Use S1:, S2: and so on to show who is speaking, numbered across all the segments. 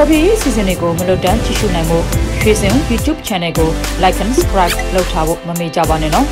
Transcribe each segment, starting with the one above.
S1: ဖြောပြရေးစီစဉ်တွေကိုမလွတ်တမ်းကြည့်ရှုနိုင်မှုရွှေစင် YouTube Channel ကို Like and Subscribe လုပ်ထားဖို့မမေ့ကြပါနဲ့နော်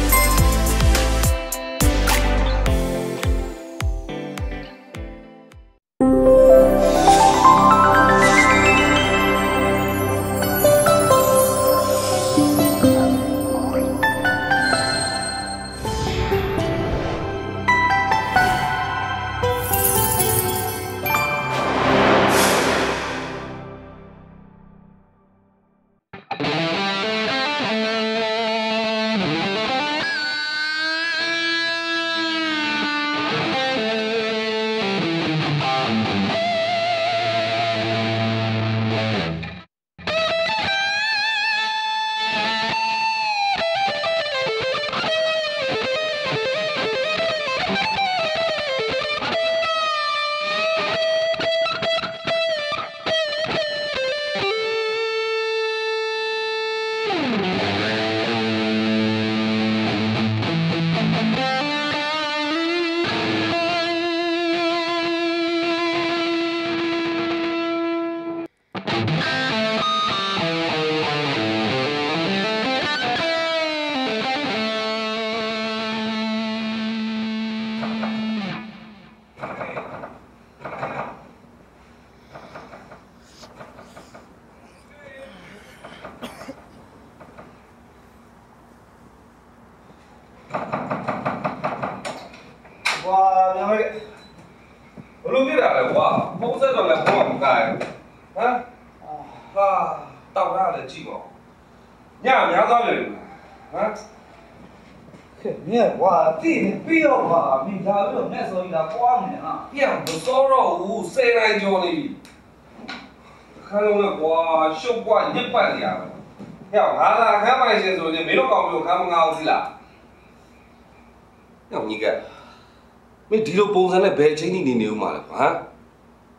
S2: နဲ့ဘ
S3: ယ်
S2: အချိန်ကြီးနေနေဦးမှာလဲကွာဟမ်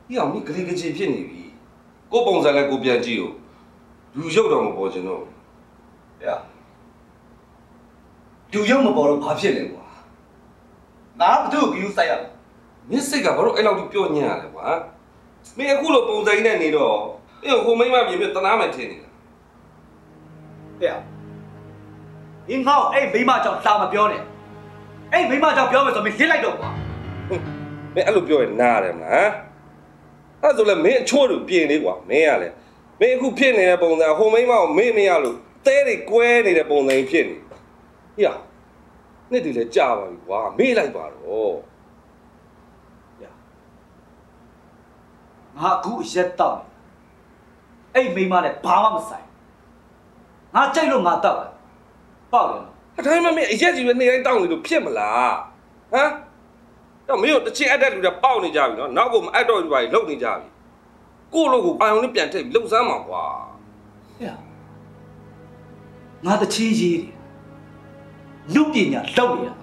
S2: ဒီအောင်ဒီကလေးကကြီးဖြစ်နေပြီကိုပုံစံလဲကိုပြန်ကြည့်ဦးလူရုပ်တော့မပေါ်ချင်တော့
S3: ရတူရုံမပေါ်တော့ဘာဖြစ်လဲကွာငါဘသူ့ကိုယူဆိုင်ရ
S2: မင်းစိတ်ကဘာလို့အဲ့လောက်ကြီးပြောညံ့ရလဲကွာမင်းအခုလိုပုံစံနဲ့နေတော့မင်းဟိုမိမမြင်မြင်တနာမယ်ထင်နေတာ
S3: ဟဲ့အင်းငေါ့အဲ့မိမကြောင့်စာမပြောနဲ့အဲ့မိမကြောင့်ပြောမယ်ဆိုမင်းလစ်လိုက်တော့ကွာ
S2: မင်းအဲ့လိုပြောရင်နားရတယ်မလားအဲ့ဆိုလဲမင်းအချို့တို့ပြင်လေးကွာမင်းရလဲမင်းအခုဖြစ်နေတဲ့ပုံစံဟိုမိမကိုမေ့မရလို့တဲတွေကွဲနေတဲ့ပုံစံဖြစ်နေဟေ့နှစ်ဒီလဲကြာပါပြီကွာမေ့လိုက်ပါတော့
S3: ငါအခုအရက်တောက်နေအဲ့မိမနဲ့ဘာမှမဆိုင်ငါကြိုက်လို့ငါတောက်တယ်ပေါက်တယ်နော်
S2: အတိုင်းမမင်းအရက်ကြီးပဲနေတိုင်းတောင်းနေလို့ဖြစ်မလားဟမ် တော့မင်းတို့တစ်ချင်းအပ်တဲ့လူတွေပေါက်နေကြပြီနော်နောက်ကိုမအပ်တော့ဘူးပါလုံနေကြပြီကိုယ့်လိုကိုအာယုံနဲ့ပြန်ထိပ်ပြီးလှုပ်စမ်းမှာကွာ
S3: ဟဲ့ငါတချင်းရေးတယ်လူပညာလောက်နေတာ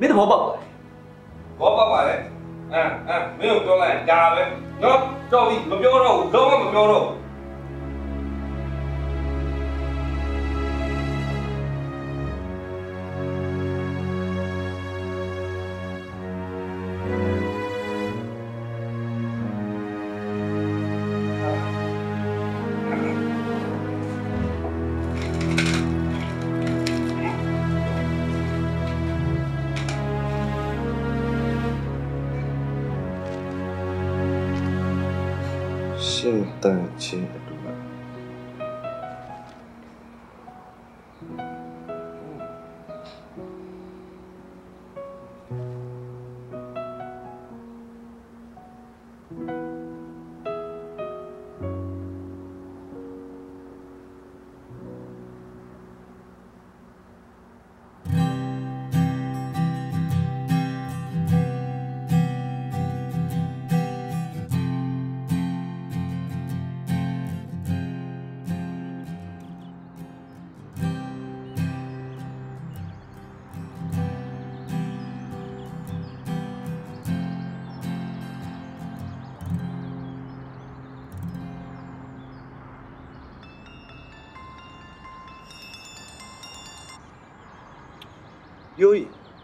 S3: မင်းသဘောပေါက်ပါလား
S2: ဘောပေါက်ပါလေအမ်အမ်မင်းတို့ပြောလိုက်ရင်ဒါပဲနော်တော်ပြီမပြောတော့ဘူးလုံးဝမပြောတော့ဘူး ရှင်တ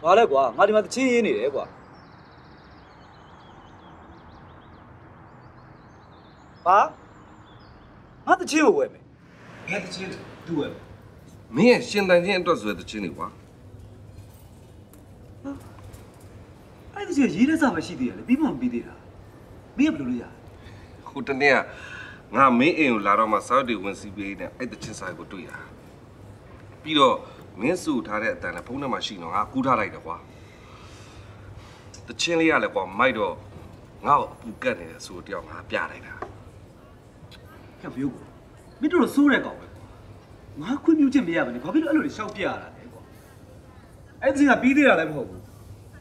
S3: ဘာလဲကွာငါဒီမှာတချင်းရေးနေတယ်ကွာဘာချင်းကိုဝယ်မယ်ဘယ်တချင်းသူ့ဝယ်မယ်
S4: မင်းရဲ့ရှင်တန်ချင်းအတွက်ဆိုတဲ့တခြင်းတွေကွာ
S3: အဲ့တချင်းရေးတဲ့စာမရှိသေးရလေပြီးမှမပြီးသေးတာမင်းကဘယ်လိုလုပ်ရလဲ
S4: ဟိုတနေ့ကငါမင်းအိမ်ကိုလာတော့မှစောက်တွေဝင်စီပေးနေအဲ့တခြင်းစာကိုတွေ့ရပြီးတော့ မင်းစုထားတဲ့အတန်နဲ့ဖုန်းထဲမှာရှိတော့ငါကူးထားလိုက်တယ်ကွာတခြင်းလေးရလဲကွာမိုက်တော့ငါ့ကိုအပူကတ်နေတယ်ဆိုတော့တယောက်ငါပြလိုက်တာ
S3: ကဲဘယုတ်ကိုမင်းတို့တော့စိုးတဲ့ကောင်ပဲကွာငါခွင့်ပြုချက်မရဘဲနဲ့ဘာဖြစ်လို့အဲ့လိုတွေရှောက်ပြရတာလဲကွာအဲ့ဒီကပြီးသေးတာလည်းမဟုတ်ဘူး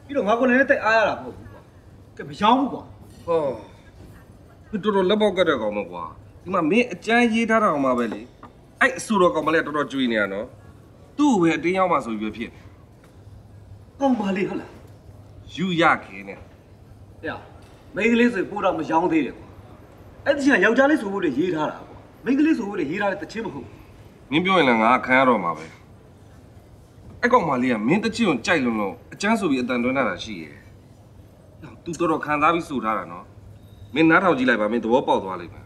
S3: ပြီးတော့ငါကိုလည်းတိုက်အားရတာမဟုတ်ဘူးကွာကဲမရောဘူးကွာ
S4: ဟောသူတော်တော်လက်ပေါက်ကတ်တဲ့ကောင်မကွာဒီမှာမင်းအကြမ်းရေးထားတာကောင်မပဲလေအဲ့အဆူတော်ကောင်မလေးကတော်တော်ကြွေးနေရနော် သူ့ကိုပဲအတင်းရောက်မှဆိုပြီးဖြစ်နေ
S3: ကောင်းပါလေဟုတ်လား
S4: ယူရခင်းနေ။
S3: ဟဲ့မိန်းကလေးဆိုပို့တော့မရောင်းသေးတယ်ကွာ။အဲ့ဒီချင်းကယောက်ျားလေးဆိုဖို့တည်းရေးထားတာကွာ။မိန်းကလေးဆိုဖို့တည်းရေးထားတဲ့တချင်းမဟုတ်ဘူး
S4: မင်းပြောရင်လည်းငါခံရတော့မှာပဲအဲ့ကောင်မလေးကမင်းတချစ်ကိုကြိုက်လုံးလုံးအကျန်းဆိုပြီးအတန်တွန်းလာတာရှိရဲ့သူတော်တော်ခံစားပြီးစိုးထားတာနော်မင်းနားထောင်ကြည့်လိုက်ပါမင်းသဘောပေါက်သွားလိမ့်မယ်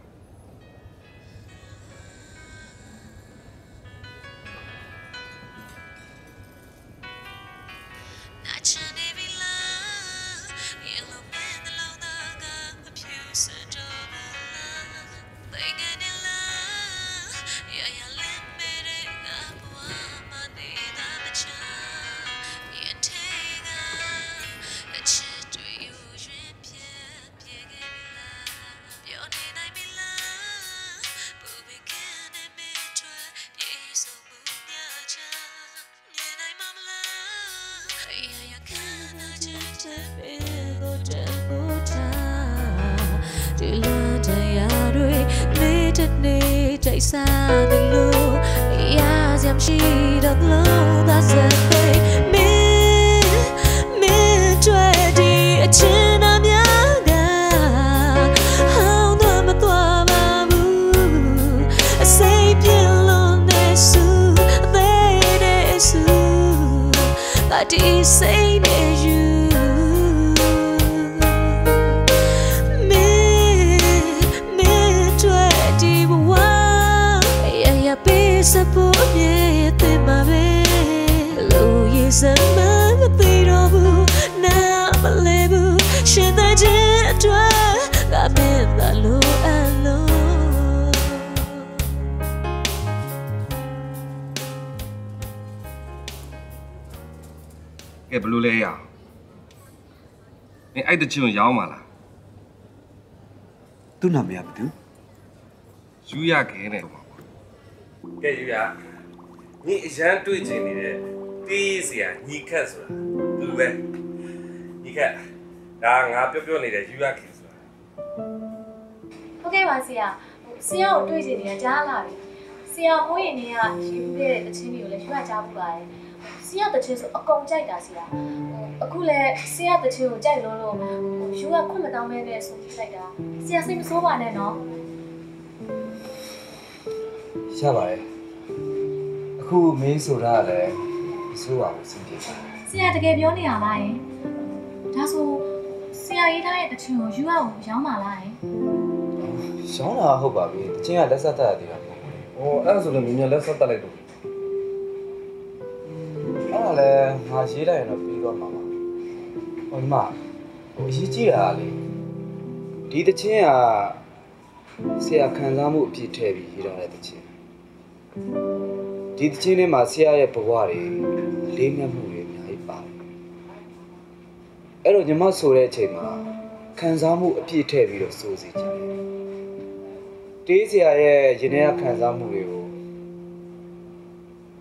S2: ကဲဘလို့
S4: လဲရအောင်မင်းအဲ့တချင်ကိုရောင်းပါလား။
S3: သူ့နာမည်ကဘာတူ
S4: ယူရခင်းနေပါကွာကဲယူရညီအရန်တွေ့ချင်နေတဲ့တေးစရာညီခတ်ဆိုတာသူပဲညီခတ်ဒါငါပြောပြောနေတဲ့ယူရခင်းဆိုတာ
S5: ဟုတ်ကဲ့ပါဆရာဟိုဆရာကိုတွေ့ချင်နေတာကြားလာပြီဆရာမိုးရင်နေကရှိခဲ့တဲ့တချင်းတွေကိုလည်းရွတ်ကြားပူပါတယ် ဆရာတချင်းဆိုအကုန်ကြိုက်တာဆရာဟိုအခုလည်းဆရာတချင်းကိုကြိုက်လို့လို့ဟိုယူကခွင့်မတောင်းမဲနဲ့ဆိုပြီးလိုက်တာဆရာစိတ်မဆိုးပါနဲ့နော်
S6: ရပါတယ်အခုမင်းဆိုတာကလည်းမဆိုးပါဘူးစဉ်းကြည့်ပါ
S5: ဆရာတကယ်ပြောနေရလားယင်ဒါဆိုဆရာရေးထားတဲ့တချင်းကိုယူကကိုရောင်းပါလားယင်
S6: ရောင်းတာဟုတ်ပါပြီတချင်းကလက်ဆက်တက်ရသေးတာပေါ့။
S4: အော်အဲ့ဒါဆိုလည်းမြင်မြင်လက်ဆက်တက်လိုက်တော့
S6: အဲ့ဒါလည်းငါရေးလိုက်ရင်တော့ပြီးတော့မှာပါဟိုဒီမှာဟိုအရေးကြီးတာကလေဒီတချင်းကဆရာခံစားမှုအပြည့်ထည့်ပြီးရေးထားတဲ့တချင်းဒီတချင်းထဲမှာဆရာရဲ့ဘဝတွေလေးမြတ်မှုတွေအများကြီးပါတယ်အဲ့တော့ညီမဆိုတဲ့အချိန်မှာခံစားမှုအပြည့်ထည့်ပြီးတော့စိုးစီခြင်းတယ်တေးဆရာရဲ့ရင်ထဲကခံစားမှုတွေကို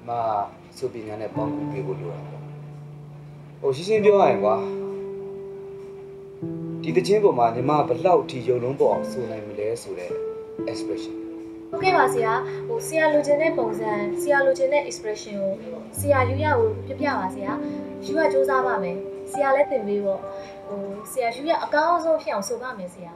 S6: မ ဆိုပညာနဲ့ပေါင်းကူပေးဖို့လိုတာပေါ့ဟိုရှင်းရှင်းပြောရရင်ကွာဒီတခြင်းပုံမှာညီမဘလောက်ထိယုံလုံးပေါ်အောင်ဆိုနိုင်မလဲဆိုတဲ့ expression
S5: ဟုတ်ကဲ့ပါဆရာဟိုဆရာလိုချင်တဲ့ပုံစံဆရာလိုချင်တဲ့ expression ကိုဆရာယူရကိုပြပြပါဆရာယူရစူးစမ်းပါမယ်ဆရာလည်းသင်ပေးပေါ့ဟိုဆရာယူရအကောင်းဆုံးဖြစ်အောင်ဆိုပါမယ်ဆရာ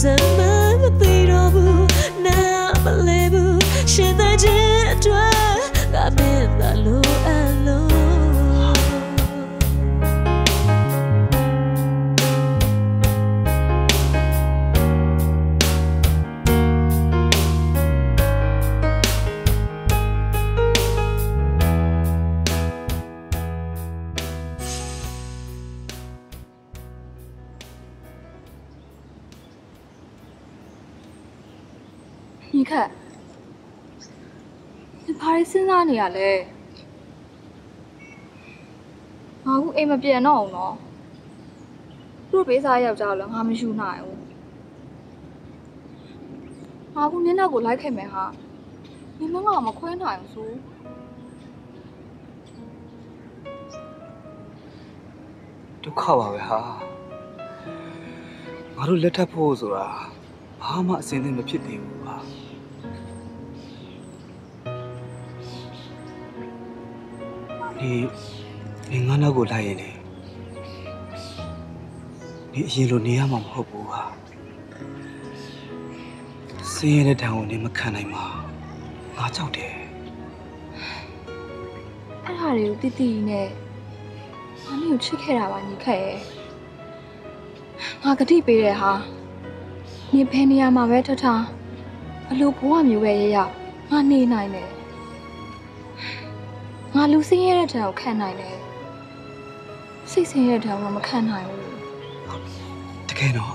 S4: စ
S3: မ်းမ
S4: မသိတော့ဘူးနာမလဲဘူးရှင်တဲ့ချင်းအတွက်ငါမင်းသာလို့အလုံး
S7: စဉ်းစားနေရလဲငါဘူးအိမ်မပြန်တော့အောင်နော်သူတို့ပေးစားယောက်ျားလည်းငါမယူနိုင်ဘူးငါဘူးနင်းတော့ကိုလိုက်ခဲ့မယ်ဟာနင်းမငါမခွဲနိုင်ဘူးဆို
S3: ဒုက္ခပါပဲဟာငါတို့လက်ထပ်ဖို့ဆိုတာဘာမှအစင်းသင်းမဖြစ်သေးဘူးဟာ ဒီဒီငါနောက်ကိုလိုက်ရင်လေဒီအရင်လိုနေရမှာမဟုတ်ဘူးဟာစင်းရဲတဲ့တံကိုနေမခံနိုင်ပါငါကြောက်တယ်
S7: အဲ့ဟာတွေကိုတိတိနဲ့ငါမျိုးချစ်ခဲ့တာပါညီခက်ရဲ့ငါဂတိပေးတဲ့ဟာနင်ဘယ်နေရာမှာပဲထထားဘလို့ဘဝမျိုးပဲရရငါနေနိုင်တယ် ငါလူစင်းရတဲ့တံကိုခံနိုင်တယ်စိတ်ဆင်းရဲတဲ့တံကိုမခံနိုင်ဘူး
S3: တကယ်တော့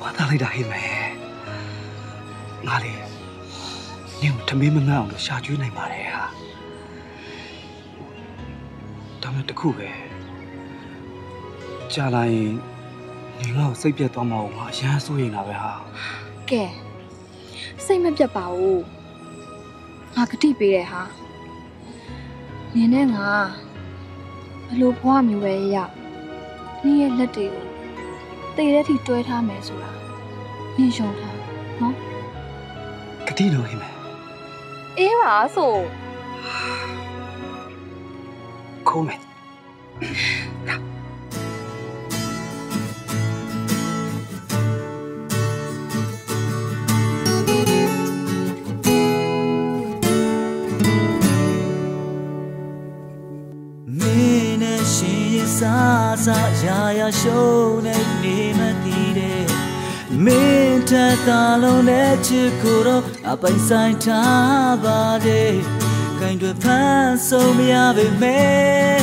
S3: ဘာသာလိုက်တာဟိမယ်ငါလေနင်ကိုထမင်းမငတ်အောင်လို့ရှာကျွေးနိုင်ပါတယ်ဟာဒါမှတခုပဲကြာလာရင်နင်ငါ့ကိုစိတ်ပြတ်သွားမှာကိုငါအရန်စိုးရိမ်တာပဲဟာ
S7: ကဲစိတ်မပြတ်ပါဘူး ငါဂတိပေးတဲ့ဟာနင်နဲ့ငါဘလို့ဘဝမျိုးပဲရရနင်ရဲ့လက်တွေကိုတေတဲ့ထိတွဲထားမယ်ဆိုတာနင်ယုံထားနော်
S3: ကတိလို့ဟိမယ်
S7: အေးပါဆို
S3: ခိုးမယ်
S6: စားစားရာရာရှုံးနေနေမသိတဲ့မင်းထက်သာလုံးနဲ့ချစ်ကိုတော့အပိုင်ဆိုင်ထားပါတယ်ခိုင်တွေဖန်ဆုံးမရပေမဲ့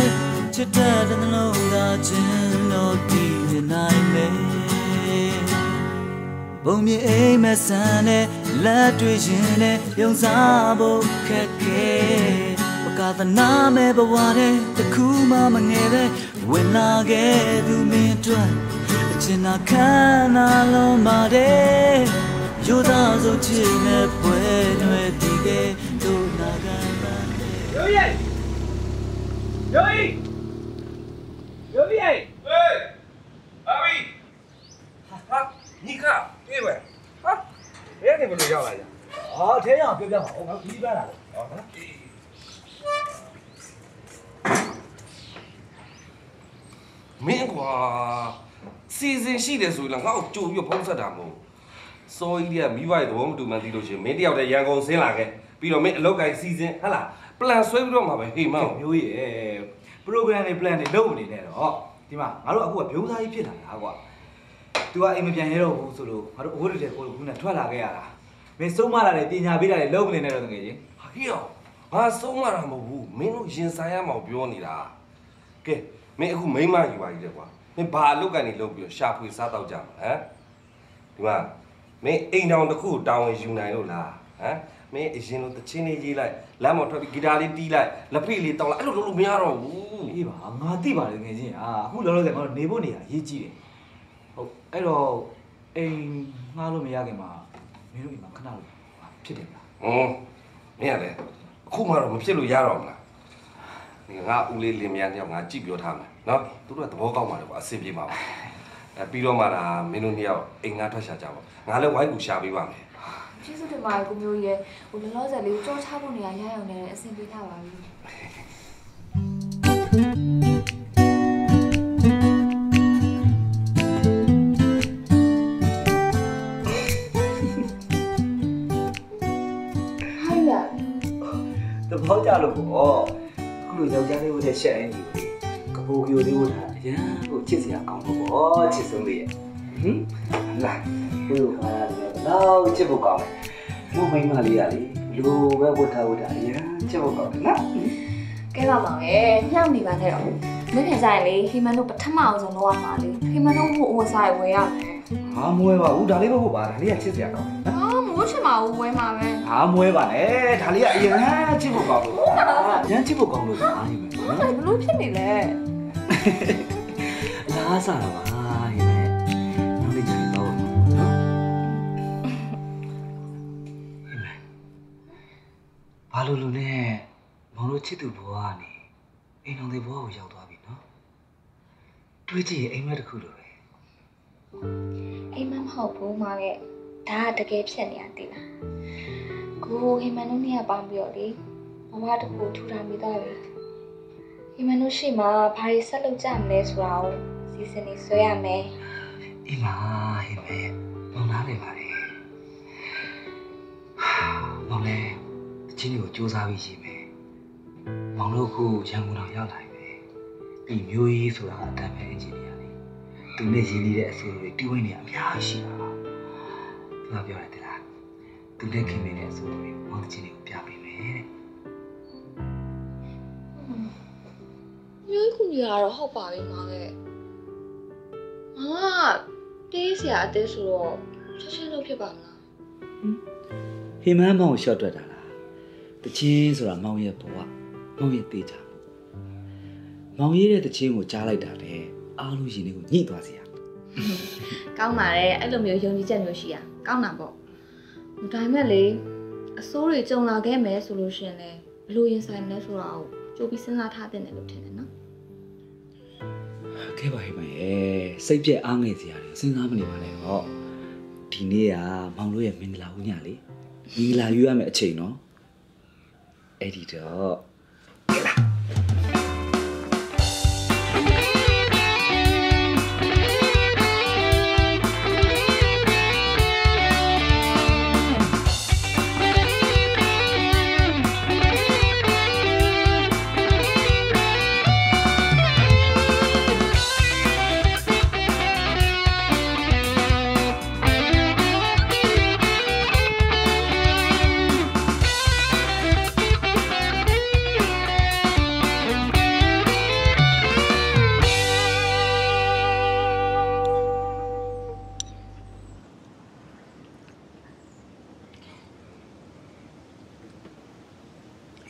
S6: ချစ်တဲ့နှလုံးသားချင်းတော့ဒီနိုင်မယ်ဘုံမြေအိမ်မဆန်နဲ့လက်တွေ့ရင်နဲ့ယုံစားဖို့ခက်ခဲပ ကသနာမဲ့ဘဝတဲ့တခုမှမငယ်ပဲဝင်လာခဲ့သူမင်းတို့အချင်နာခံနာလုံးပါတယ်ရိုးသားဆုံးချစ်နဲ့ပွဲတွေဒီကဲတို့နာခံပါ
S3: ရိုးရိုးရိုးရိုးရိုး
S2: ဟေးအဘီဟာညီခအေးပဲဟာဘယ်ကနေဘလို့ရောက်လာကြ
S3: ဟောဟာအထဲအောင်ပြောပြပါဦးငါပြီးပါလားဟောနော်
S2: မင်းကွာစီစဉ်ရှိတယ်ဆိုရင်ငါ့ကိုကြိုပြီးဖုံးဆက်တာမဟုတ်စောကြီးတွေကမိဘရဲ့သဘောမတူမှန်းသိလို့ရှရင်မင်းတယောက်တည်းရန်ကုန်ဆင်းလာခဲ့ပြီးတော့မင်းအလုပ်ကိုင်းစီစဉ်ဟဟလားပလန်ဆွဲပြီးတော့မှပဲဟေးမောင်
S3: မျိုးရဲ့ program တွေ plan တွေလုပ်မနေနဲ့တော့ဒီမှာငါတို့အခုကဘုံသားကြီးဖြစ်လာတာကွာ तू ကအိမ်မပြန်ရတော့ဘူးဆိုလို့ငါတို့အဝတ်တွေကိုခုနထွက်လာခဲ့ရတာမင်းစုံမလာတယ်ပညာပေးတာတွေလုပ်မနေနဲ့တော့တကယ်ကြီး
S2: ဟာဟေးအော င်ငါဆုံးမတာမဟုတ်ဘူးမင်းတို့ရင်ဆိုင်ရမှာကိုပြောနေတာကဲမင်းအခုမိန်းမယူပါကြီးတယ်ကွာမင်းဘာအလုပ်ကနေလုပ်ပြီးတော့ရှာဖွေစားတော့ကြမှာဟမ်ဒီမှာမင်းအိမ်တောင်တစ်ခုကိုတာဝန်ယူနိုင်လို့လားဟမ်မင်းအရင်လိုတချင်းလေးရေးလိုက်လမ်းပေါ်ထွက်ပြီးဂီတာလေးတီးလိုက်လက်ဖိတ်လေးတောင်းလိုက်အဲ့လိုလုပ်လို့မရတော့ဘူး
S3: အေးပါငါသိပါတယ်ငယ်ချင်းအာအခုလောလောဆယ်ငါတို့နေဖို့နေရအရေးကြီးတယ်ဟုတ်အဲ့တော့အိမ်ငှားလို့မရခင်မှာမင်းတို့အိမ်မှာခဏလို့ဖြစ်တယ်ဗျာ
S2: ဟွန်းမင်းကလည်း အခုမှတော့မဖြစ်လို့ရတော့မလားဒီငါဦးလေးလင်မယားတယောက်ငါကြည့်ပြောထားမယ်နော်သူတို့ကသဘောကောင်းပါတယ်ကွာအဆင်ပြေပါပါအဲပြီးတော့မှဒါမင်းတို့နှစ်ယောက်အိမ်ငါထွက်ရှာကြပါငါလည်းဝိုင်းကူရှာပေးပါမယ်
S7: ကျေးဇူးတင်ပါတယ်ကိုမျိုးကြီးရဲ့ဟိုလောလောဆယ်လေးကြောချဖို့နေရာရရအောင်လည်းအဆင်ပြေထားပါပြီ
S3: ဘောကျလို့ပေါ့အခုလိုယောက်ျားလေးဝတ်တဲ့ရှက်အင်းကြီးကပိုကီယိုလေးဝတ်တာအရန်ကိုချစ်စရာကောင်းလို့ပေါ့ချစ်ဆုံးလေးရဲ့ဟင်လာဘယ်လိုခါရလဲတော့ချစ်ဖို့ကောင်းတယ်မို့မိန်းမလေးရလေလူပဲဝတ်ထားဝတ်တာအရန်ချစ်ဖို့ကောင်းတယ်နော်
S7: ကဲပါပါမယ်ညှောက်နေပါနဲ့တော့မင်းပြန်ကြရင်လေဟီမန်တို့ပထမအောင်ဆုံးလောက်ရမှာလေဟီမန်တို့ဟိုအဝစားရဝယ်ရမယ်
S3: ဟာမွဲပါဘူးဒါလေးပဲဟုတ်ပါဒါလေးကချစ်စရာကောင်းတယ်
S7: ဟာမိုးချင်ပါဘူးဝယ်မှာပဲ
S3: ဟာမွဲပါနဲ့ဒါလေးကအရန်ချစ်ဖို့ကောင်းလို့အရန်ချစ်ဖို့ကောင်းလို့ဒါဟိမယ်နော်
S7: ဘယ်လိုဖြစ်နေလဲ
S3: လာစားတာပါဟိမယ်နောက်လေးကြရင်တော့နော်ဟိမယ်ဘာလို့လို့လဲ မောင်တို့ချစ်သူဘဝကနေအိမ်တော်လေးဘဝကိုရောက်သွားပြီနော်တွေးကြည့်ရင်အိမ်မက်တစ်ခုလိုပဲ
S7: အိမ်မက်မဟုတ်ဘူးမကဲဒါကတကယ်ဖြစ်နေရသေးလားကိုဟိမန်တို့နေရာပေါင်းပြီးတော့လေဘဝတစ်ခုထူထောင်မိသားပြီဟိမန်တို့ရှိမှဘာတွေဆက်လုပ်ကြမလဲဆိုတာကိုစီစဉ်နေဆွဲရမယ်
S3: အိမ်မဟိမန်မောင်လားနေပါလေမောင်လည်းအချင်းတွေကိုစူးစမ်းပြီးရှိမယ် မောင်တို့ခုရန်ကုန်တော်ရောက်လာပြီဒီမျိုးကြီးဆိုတာအတန်ပဲအချင်းကြီးရတယ်သူနဲ့ရင်းနှီးတဲ့အဆိုတွေတီးဝိုင်းနေအများကြီးရှိတာသူကပြောတယ်တလားသူနဲ့ခင်မင်းတဲ့အဆိုတွေမောင်ချင်းတွေကိုပြပေးမယ်တဲ့
S7: မျိုးခုကြီးကတော့ဟုတ်ပါပြီမရဲ့ငါကတေးစရာအသေးဆိုတော့ချက်ချင်းလုပ်ဖြစ်ပါမလား
S3: ဟိမန်းမောင်ကိုရှော့တွက်တာလားတချင်းဆိုတာမောင်ရဲ့ဘဝ မောင်ရဲ့တေးချမောင်ရေးတဲ့တချင်းကိုကြားလိုက်တာလေအားလုံးရင်တွေကိုညှိသွားစေရ
S7: ကောင်းပါတယ်အဲ့လိုမျိုးယုံကြည်ချက်မျိုးရှိရကောင်းတာပေါ့ဒါပေမဲ့လေအစိုးတွေကြုံလာခဲ့မယ်ဆိုလို့ရှရင်လေဘယ်လိုရင်ဆိုင်မလဲဆိုတာကိုကြိုးပြီးစဉ်းစားထားတဲ့တယ်လို့ထင်တယ်နော်
S3: ခဲ့ပါဟိမရဲ့စိတ်ပြက်အားငယ်စရာတွေစဉ်းစားမနေပါနဲ့ဟောဒီနေ့ကမောင်တို့ရဲ့မင်္ဂလာဦးညလေမင်္ဂလာယူရမယ့်အချိန်နော်အဲ့ဒီတော့ 给了。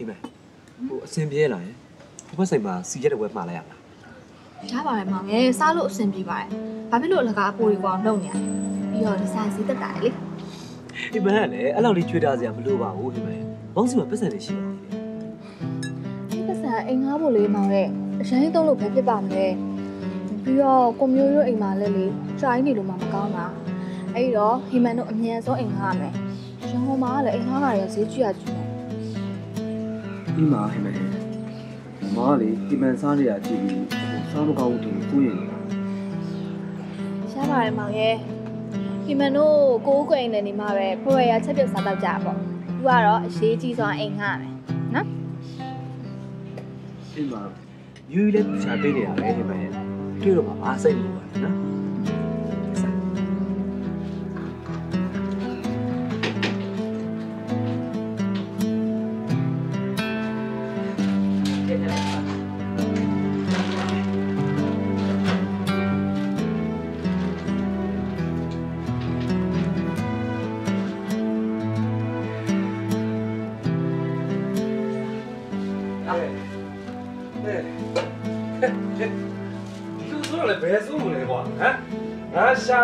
S8: ဟိမယ်ဟိုအစင်ပြေလာရင်ဘဘဆိုင်မှာစီရက်တဲ့ဝဲမှားလိုက်ရမလား
S7: ရပါတယ်မောင်ရဲ့စားလို့အဆင်ပြေပါတယ်ဘာဖြစ်လို့အလကားအပိုးကြီးကောင်လုပ်နေရလဲပြီးတော့ဒီဆိုင်စီတက်တာလေ
S8: ဟိမယ်ကလည်းအဲ့လောက်လေးချွေးထားစရာမလိုပါဘူးဟိမယ်ဘောင်းစီမှာပတ်စံနေရှိပါသေးတယ်
S7: ဒီပတ်စံအိမ်ငါးဖို့လေးမောင်ရဲ့အရင်သုံးလို့ပဲဖြစ်ပါမလဲပြီးတော့ကိုမျိုးရိုးအိမ်မှာလည်းလေကြိုင်းနေလို့မှမကောင်းတာအဲ့ဒီတော့ဟီမန်တို့အမြန်ဆုံးအိမ်ငါးရမယ်ရန်ကုန်မှာလည်းအိမ်သားကရဈေးကြီးရကြီးနေ
S3: ဒီမှာဟဲ့မယ်မားလေဒီမန်စားနေရကြည့်ပြီးစားမကောင်းဘူးတင်ကိုရင်နေတာ
S7: ရပါတယ်မောင်ရဲ့ဒီမန်တို့ကိုးကွယ်နေနေမှာပဲဖိုးရရချက်ပြုတ်စားတော့ကြပါပေါ့သူကတော့အရေးကြီးဆုံးအိမ်ငှားမယ်နော်
S8: ဒီမှာယူလည်းပူချာပေးနေရပဲဟိမရဲ့တွေ့တော့မှမစိတ်ဘူးပါနော်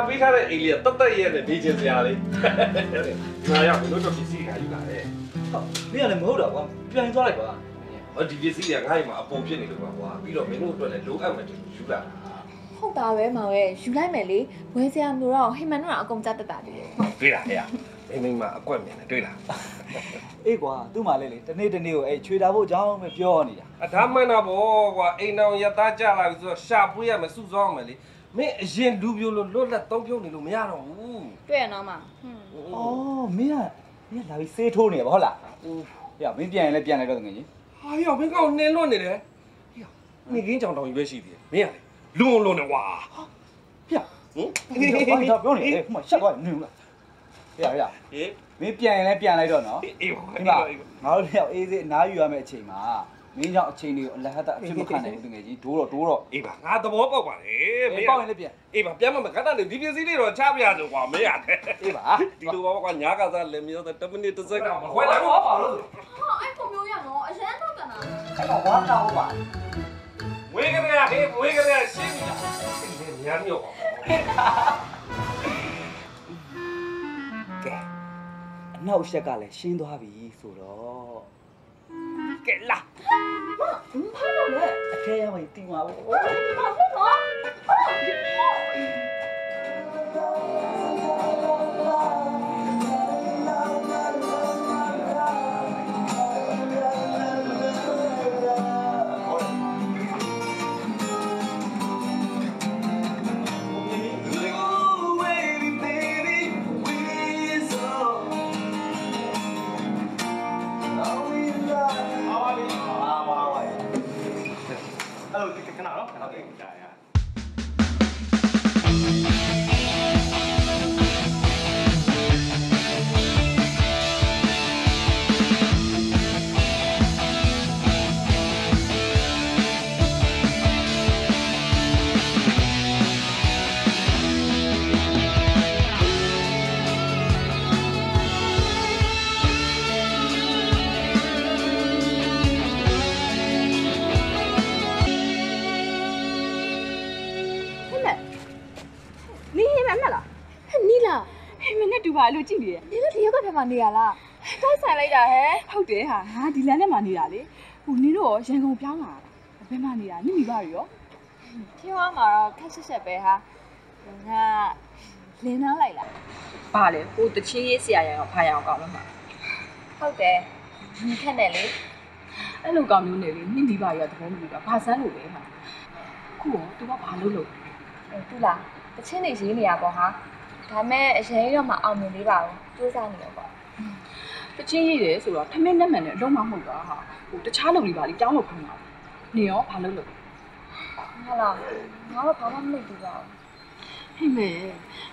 S2: ပေးထားတဲ့အိမ်လေးကတတ်တက်ရဲ့နဲ့နေချင်စရာလေးငါရောက်လို့တော့ပစ္စည်းကယူလာတယ်
S3: မင်းကလည်းမဟုတ်တာကွာပြန်သွားလိုက်ကွာ
S2: ဟောဒီပစ္စည်းကငါ့အိမ်မှာအပေါ်ဖြစ်နေလို့ပါကွာပြီးတော့မင်းတို့အတွက်လည်းလိုအပ်မှတူယူလာတာ
S7: ဟုတ်တာပဲမောင်ရဲ့ယူလိုက်မယ်လေဝယ်စရာမျိုးတော့ဟိမန်တို့ကအကုန်ကြတတ်တာတည်း
S2: တွေ့လားဟဲ့မင်းမိမအကွက်မြင်တယ်တွေ့လား
S3: အေးကွာသူ့မှာလေလေတနေ့တနေ့ကိုအဲ့ချွေတာဖို့အကြောင်းပဲပြောနေတာ
S2: အဒါမှန်တာဗောကွာအိမ်တော်ရသားကြလာပြီဆိုတော့ရှာပွေးရမယ်စုဆောင်းရမယ်လေ မင်းအရင်လူပြိုလို့လွတ်လက်သုံးပြုံးနေလို့မရတော့ဘူး
S7: တွေ့ရနော်မဟွန်း
S3: အော်မင်းကမင်းကလာပြီးစေးထိုးနေရပါဟုတ်လားဟေ့မင်းပြန်ရင်လည်းပြန်လိုက်တော့ငယ်ကြီး
S2: ဟာရောက်မင်းကောင်နှင်းလွတ်နေတယ်ဟေ့နေကင်းကြောင်တောင်ကြီးပဲရှိသေးတယ်မင်းကလေလွန်လွန်နေကွာ
S3: ပြ
S2: ဟင်
S3: ဘာသာပြောနေလေဟိုမှာရှက်သွားနေလို့လားဟေ့ဟေ့
S2: ဟေး
S3: မင်းပြန်ရင်လည်းပြန်လိုက်တော့နော်
S2: အေးပါ
S3: ဒီမှာငါတို့လျှောက်အေးစေးအနားယူရမယ့်အချိန်မှာ မင်းကြောင့်အချိန်တွေကိုအလဟတ်အဖြစ်မခံနိုင်ဘူးတကယ်ကြီးဒိုးတော့ဒိုးတော့
S2: အေးပါငါသဘောပေါက်ပါလေမ
S3: အေး
S2: င်း
S3: ပေါက်ရင်လည်းပြန်
S2: အေးပါပြန်မမကတ္တနေဒီပစ္စည်းလေးတော့ချပြရဆိုကွာမင်းရတယ်
S3: အေးပါ
S2: ဒီလိုပါကွာညာကစားလည်းမျိုးတော့10မိနစ်တစ်စက္ကန့်မခွဲလိုက်ဘူး
S3: ပါလို့
S7: ဟာအဲ့ပုံမျိုးရနော်အရန်တော့တနာ
S3: အဲ့တော့ဝါတာဟုတ်ပါ
S2: ဝေးကြရဟေးဝေးကြရရှင်းပြီညာမျိုး
S3: ကဲအနောက်ရှက်ကလည်းရှင်းသွားပြီဆိုတော့
S2: ကဲလာ
S3: အထဲရောက်ရင်တီမှာပေါ့
S7: ဟိ နီးဟိမန်မလားဟဲ့နီးလားဟိမန်နဲ့တူပါလို့ကြည့်နေတယ်ဒီလိုဒီရောက်ကဖက်မှာနေရလားတိုက်ဆိုင်လိုက်တာဟဲ့
S9: ဟုတ်တယ်ဟာငါဒီလမ်းထဲမှာနေတာလေဟိုနင်တို့ရောရန်ကုန်ပြောင်းလာတာဘယ်မှာနေတာနိမိဘတွေရော
S7: ဖြောင်းမှာတော့ခက်ဆက်ဆက်ပဲဟာငါလင်းနှောင်းလိုက်လား
S9: ဘာလဲဟိုတချင်းရေးဆရာရအောင်ဖာရအောင်ကောင်းလို့မှာ
S7: ဟုတ်တယ်ညီခက်နဲ့လေ
S9: အဲ့လိုကောင်းမျိုးနေလေနိမိဘတွေကသဘောမတူတာဘာစမ်းလို့လဲဟာခုရောသူကဘာလုပ်လို့
S7: အဲ့တူလား တချင်းနေရေးနေရပေါ့ဟာဒါမဲ့အရင်တော့မအောင်မြင်သေးပါဘူးစူးစမ်းနေတော့ပေါ့
S9: တချင်းရေးတယ်ဆိုတော့ထမင်းနဲ့မှန်နဲ့အလုံးမမဟုတ်တာဟာဟိုတခြားလုပ်လေးပါလေတောင်းလို့ခိုင်းတာနေရောဘာလုပ်လို့
S7: ဟုတ်လားငါတော့ဘာမှမလုပ်သေးပါဘူး
S9: ဟိမဲ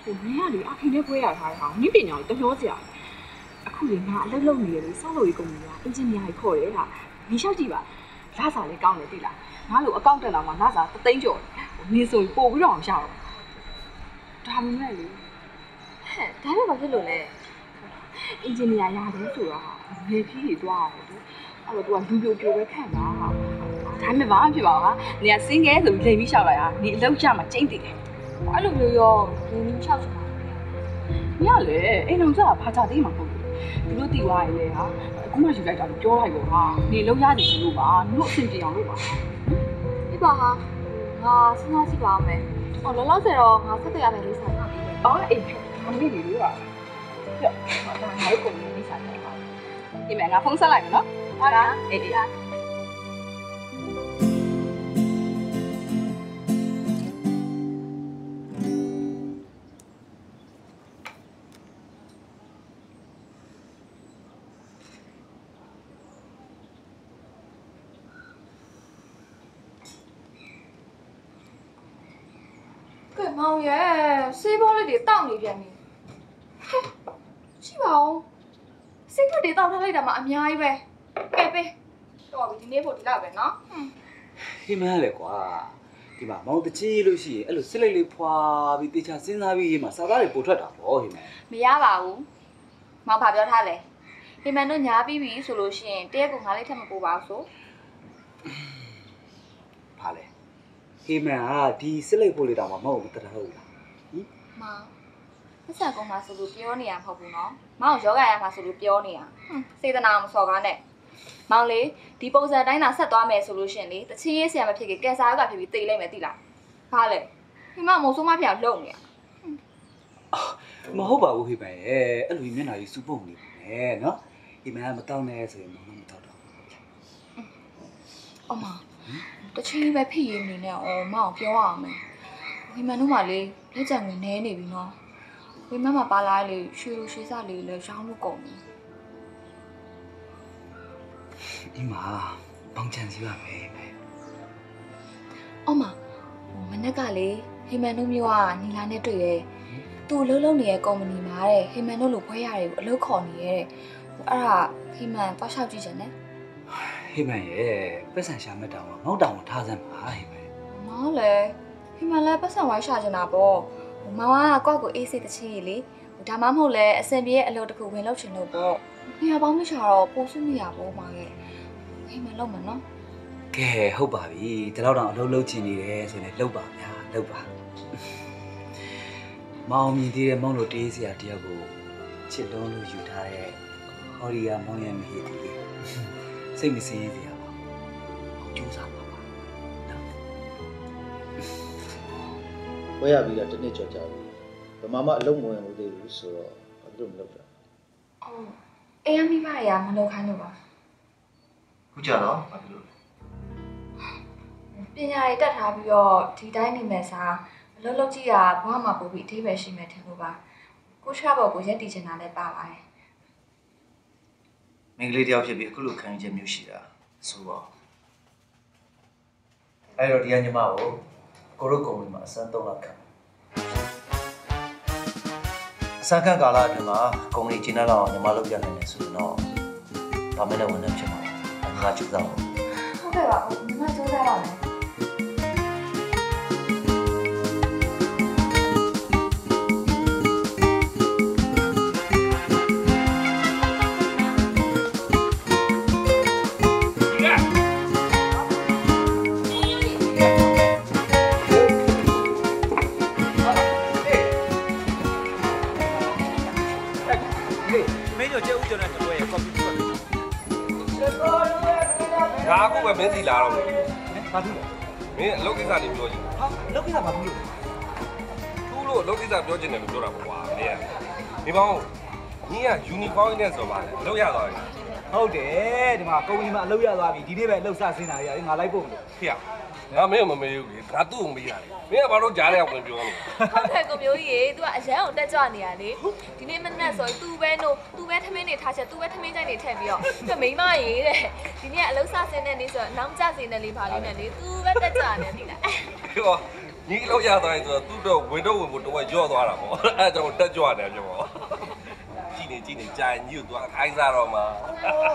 S9: ဟိုမင်းကလေအဖေနဲ့ပွဲရထားတာနိပညာကိုတမျောစရာအခုလေငါအလုပ်လုပ်နေရလို့စောက်လို့ရေးကုန်ပြီကအင်ဂျင်နီယာကြီးခေါ်တယ်ဟာဒီလျှောက်ကြည့်ပါလာစားလေးကောင်းတယ်သိလားငါလိုအကောင့်တက်လာမှလာစားသသိန်းကျော်နင်းဆိုပို့ပြီးတော့အောင်ရတော့ ဒါမှမဟုတ်လေ
S7: ဟဲ့ဒါနဲ့ဘာဖြစ်လို့လဲ
S9: အင်ဂျင်နီယာရတယ်ဆိုတော့လေဖြီးတွေတွားရတယ်သူအဲ့တော့ तू ကလူပြိုပြိုပဲခံတာဟာဒါမှမဘာမှဖြစ်ပါဘူးဟာနေကစင်းကဲဆိုပြီးလိမ်ပြီးရှောက်လိုက်ဟာနေအလောက်ကြမှာကျိမ့်တည်တယ်
S7: အဲ့လိုမျိုးရောဒီနည်းချောက်ချင်ပါဘူး။
S9: ညလေအိမ်အောင်ကြတာဖာချသေးမှာမဟုတ်ဘူး။သူတို့တီသွားရင်လေဟာအခုမှယူလိုက်တာလို့ပြောလိုက်တော့ဟာနေလုံးရတယ်လို့ပါ။တို့အဆင်ပြေအောင်လုပ်ပါ
S7: ဒီပါဟာငါစဉ်းစားကြည့်ပါအောင်မယ် ဟောလောလောဆယ်တော့ငါဆက်သွယ်ရမယ်လေးဆိုင်ပါပြီ။
S9: အော်အိမ်ဖက်မမေ့နေလို့ပါ
S7: ဟ
S9: ဟောဒါငါတို့ကုမ္ပဏီမိတ်ဆက်တယ်ဟာဒီမဲ့ငါဖုန်းဆက်လိုက်မယ်နော်ဟုတ်လားအေးအေး
S7: မောင်ရဲ့ဆေးဘောလေးတွေတောက်နေပြန်ပြီဟဲ့ရှိပါဦးစိတ်ကတွေတောက်ထားလိုက်တာမှအများကြီးပဲကဲပေးတော့ပြီဒီနေ့ဖို့ဒီလောက်ပဲနော်ဟွန်း
S6: ဟိမန်းလေကွာဒီမှာမောင်တချီလို့ရှိရင်အဲ့လိုစစ်လိုက်လေးဖွာပြီးတေချာစဉ်းစားပြီးရေးမှာစာသားတွေပို့ထွက်တာပေါ့ဟိမန်း
S7: မရပါဘူးမောင်ဘာပြောထားလဲဟိမန်တို့ညားပြီးပြီဆိုလို့ရှိရင်တရက်ကငါလေးထပ်မပို့ပါဘူးဆို
S6: ဖာလေ ဟိမန်းဟာဒီစစ်လိုက်ဖို့လေးတောင်မှမဟုတ်ဘူးတရဟုတ်လား
S7: မောင်ပတ်ဆက်ကောင်မှာဆိုလို့ပြောနေရမဟုတ်ဘူးနော်မောင်ယောဂရမှာဆိုလို့ပြောနေရဟွန်းစေတနာမစော်ကားနဲ့မောင်လေဒီပုံစံတိုင်းသာဆက်သွားမယ်ဆိုလို့ရှိရင်လေတချင်းရေးဆရာမဖြစ်ခင်ကင်ဆာရောဂါဖြစ်ပြီးသေလိမ့်မယ်သိလားဟာလေဒီမှာမုံဆိုးမဖျားလုံနေရ
S6: မဟုတ်ပါဘူးဟိမန်းရဲ့အဲ့လိုမျက်နှာကြီးစူပုတ်နေပါနဲ့နော်ဟိမန်းကမတောင်းနဲ့ဆိုရင်မောင်လည်းမတောက်တော့ဘူး
S7: အမ တချင်းပဲဖြစ်ရင်းနေနဲ့အော်မောင်ပြောရအောင်မယ်ဒီမန်တို့မှလေလက်ကြံငွေနဲနေပြီနော်ဝိမမပါလာလေရွှေလိုရွှေစလေးလည်းရောင်းလို့ကုန်ပြီ
S6: ဒီမှာပေါင်ချန်စီပါပဲဟိမန်း
S7: အော်မဟိုမနေ့ကလေဟိမန်တို့မျိုးကနီလာနဲ့တွေ့ရဲသူအလုပ်လုပ်နေတဲ့ကုမ္ပဏီမှာတဲ့ဟိမန်တို့လိုဖွဲရတယ်ကိုအလုပ်ခေါ်နေရဲတဲ့ဟိုအဲ့ဒါဟိမန်တော့ရှောက်ကြည့်ချင်တယ်
S6: ဟိမန်းရဲ့ပတ်စံရှာမတောင်းတော့ငေါ့တောင်ကိုထားစမ်းပါဟိမန်း
S7: နော်လေဟိမန်လည်းပတ်စံဝိုင်းရှာချင်တာပေါ့ဟိုမောင်ကကောက်ကိုအေးစိတ်တချင်းကြီးလေဟိုဒါမှမဟုတ်လဲအစင်ပြေရဲ့အလုပ်တစ်ခုဝင်လုပ်ချင်လို့ပေါ့နေရာပေါင်းမရှာတော့ပို့စုနေရပေါ့မောင်ရဲ့ဟိမန်လုပ်မှာနော်
S6: ကဲဟုတ်ပါပြီဒီလောက်တောင်အလုပ်လုပ်ချင်နေတယ်ဆိုရင်လည်းလုပ်ပါဗျာလုပ်ပါမောင်မြင်သေးတဲ့မောင်လိုတေးစရာတယောက်ကိုချစ်လုံးလို့ယူထားတဲ့ဟော်ရီယာမောင်ရဲ့မဟေတီလေး စိတ်မစင်းစရာပါကြိုးစားပါပါနော်
S10: ဝဲရပြီးတော့တစ်နှစ်ကျော်ကြာပြီဗမာမအလုံးမဝင်ဘူးသေးဘူးဆိုတော့ဘာလို့မလုပ်တာ
S7: အော်အေးအမိမရမလုပ်ခိုင်းလို့ပါ
S10: ခုကြာတော့ဘာလို့
S7: ပညာရေးတက်ထားပြီးတော့ဒီတိုင်းနေမယ်စားအလုပ်လုပ်ကြည့်တာဘဝမှာပို့ပြီးအသေးပဲရှိမယ်ထင်လို့ပါကိုရှာဘော်ကိုရက်တည်ချင်တာလည်းပါပါတယ်
S10: မင်္ဂလေးတယောက်ဖြစ်ပြီးအခုလိုခံယူချက်မျိုးရှိတာဆိုတော့အဲ့တော့ဒီကညီမကိုကိုရုပ်ကုမ္ပဏီမှာအစမ်း3လခန့်အစမ်းခန့်ကာလအတွင်းမှာကုမ္ပဏီကျင်းတဲ့လောက်အောင်ညီမလုပ်ပြနိုင်တယ်ဆိုရင်တော့ဒါမဲ့လည်းဝန်ထမ်းဖြစ်မှာပါညီမကျူးစားပါ
S7: ဟုတ်ကဲ့ပါညီမစူးစမ်းပါမယ်
S3: ပဲ
S2: မင်းစီလာတော့မယ်
S3: ဘာဖြစ်လဲ
S2: မင်းအလုပ်ကိစ္စလေးပြောချင်
S3: ဟာလောက်ကိစ္စဘာဖြစ်လို့
S2: ထူးလို့အလုပ်ကိစ္စပြောချင်တယ်လို့ပြောတာပေါ့ကွာမင်းကဒီပေါင်းညီကယူနီဖောင်းနဲ့ဆိုပါလေအလုပ်ရသွားပြီ
S3: ဟုတ်တယ်ဒီမှာကုမ္ပဏီမှာအလုပ်ရသွားပြီဒီနေ့ပဲအလုပ်စဆင်းတာရတယ်ငါလိုက်ဖို့မလို့
S2: ဖေ ငါမင်းမမေးဘူးလေငါသူ့ကိုမေးတာလေမင်းကဘာလို့ကြားရအောင်ပြောနေ
S11: ဟုတ်တယ်ကိုမျိုးကြီးရေ तू ကအရန်ကိုတက်ကြွနေရလေဒီနေ့မနေ့ဆိုရင် तू ပဲနို့ तू ပဲထမင်းနေထားချက် तू ပဲထမင်းကြိုက်နေထည့်ပြီးတော့သူမိန်းမရေတဲ့ဒီနေ့ကအလုံးစဆင်းတဲ့နေ့ဆိုတော့နောက်ကျစင်းတဲ့လေးပါလေးနဲ့လေ तू ပဲတက်ကြွနေပြီလား
S2: ပြောညီအလုပ်ရသွားရင်ဆိုတော့သူ့တော့ဝင်တော့ဝင်ဖို့တော့ကြော့သွားတာပေါ့အဲဒါကြောင့်တက်ကြွတယ်ပြောပေါ့ကြည့်နေကြည့်နေကြာရင်ညီတို့ကအခိုင်းစားတော့မှာ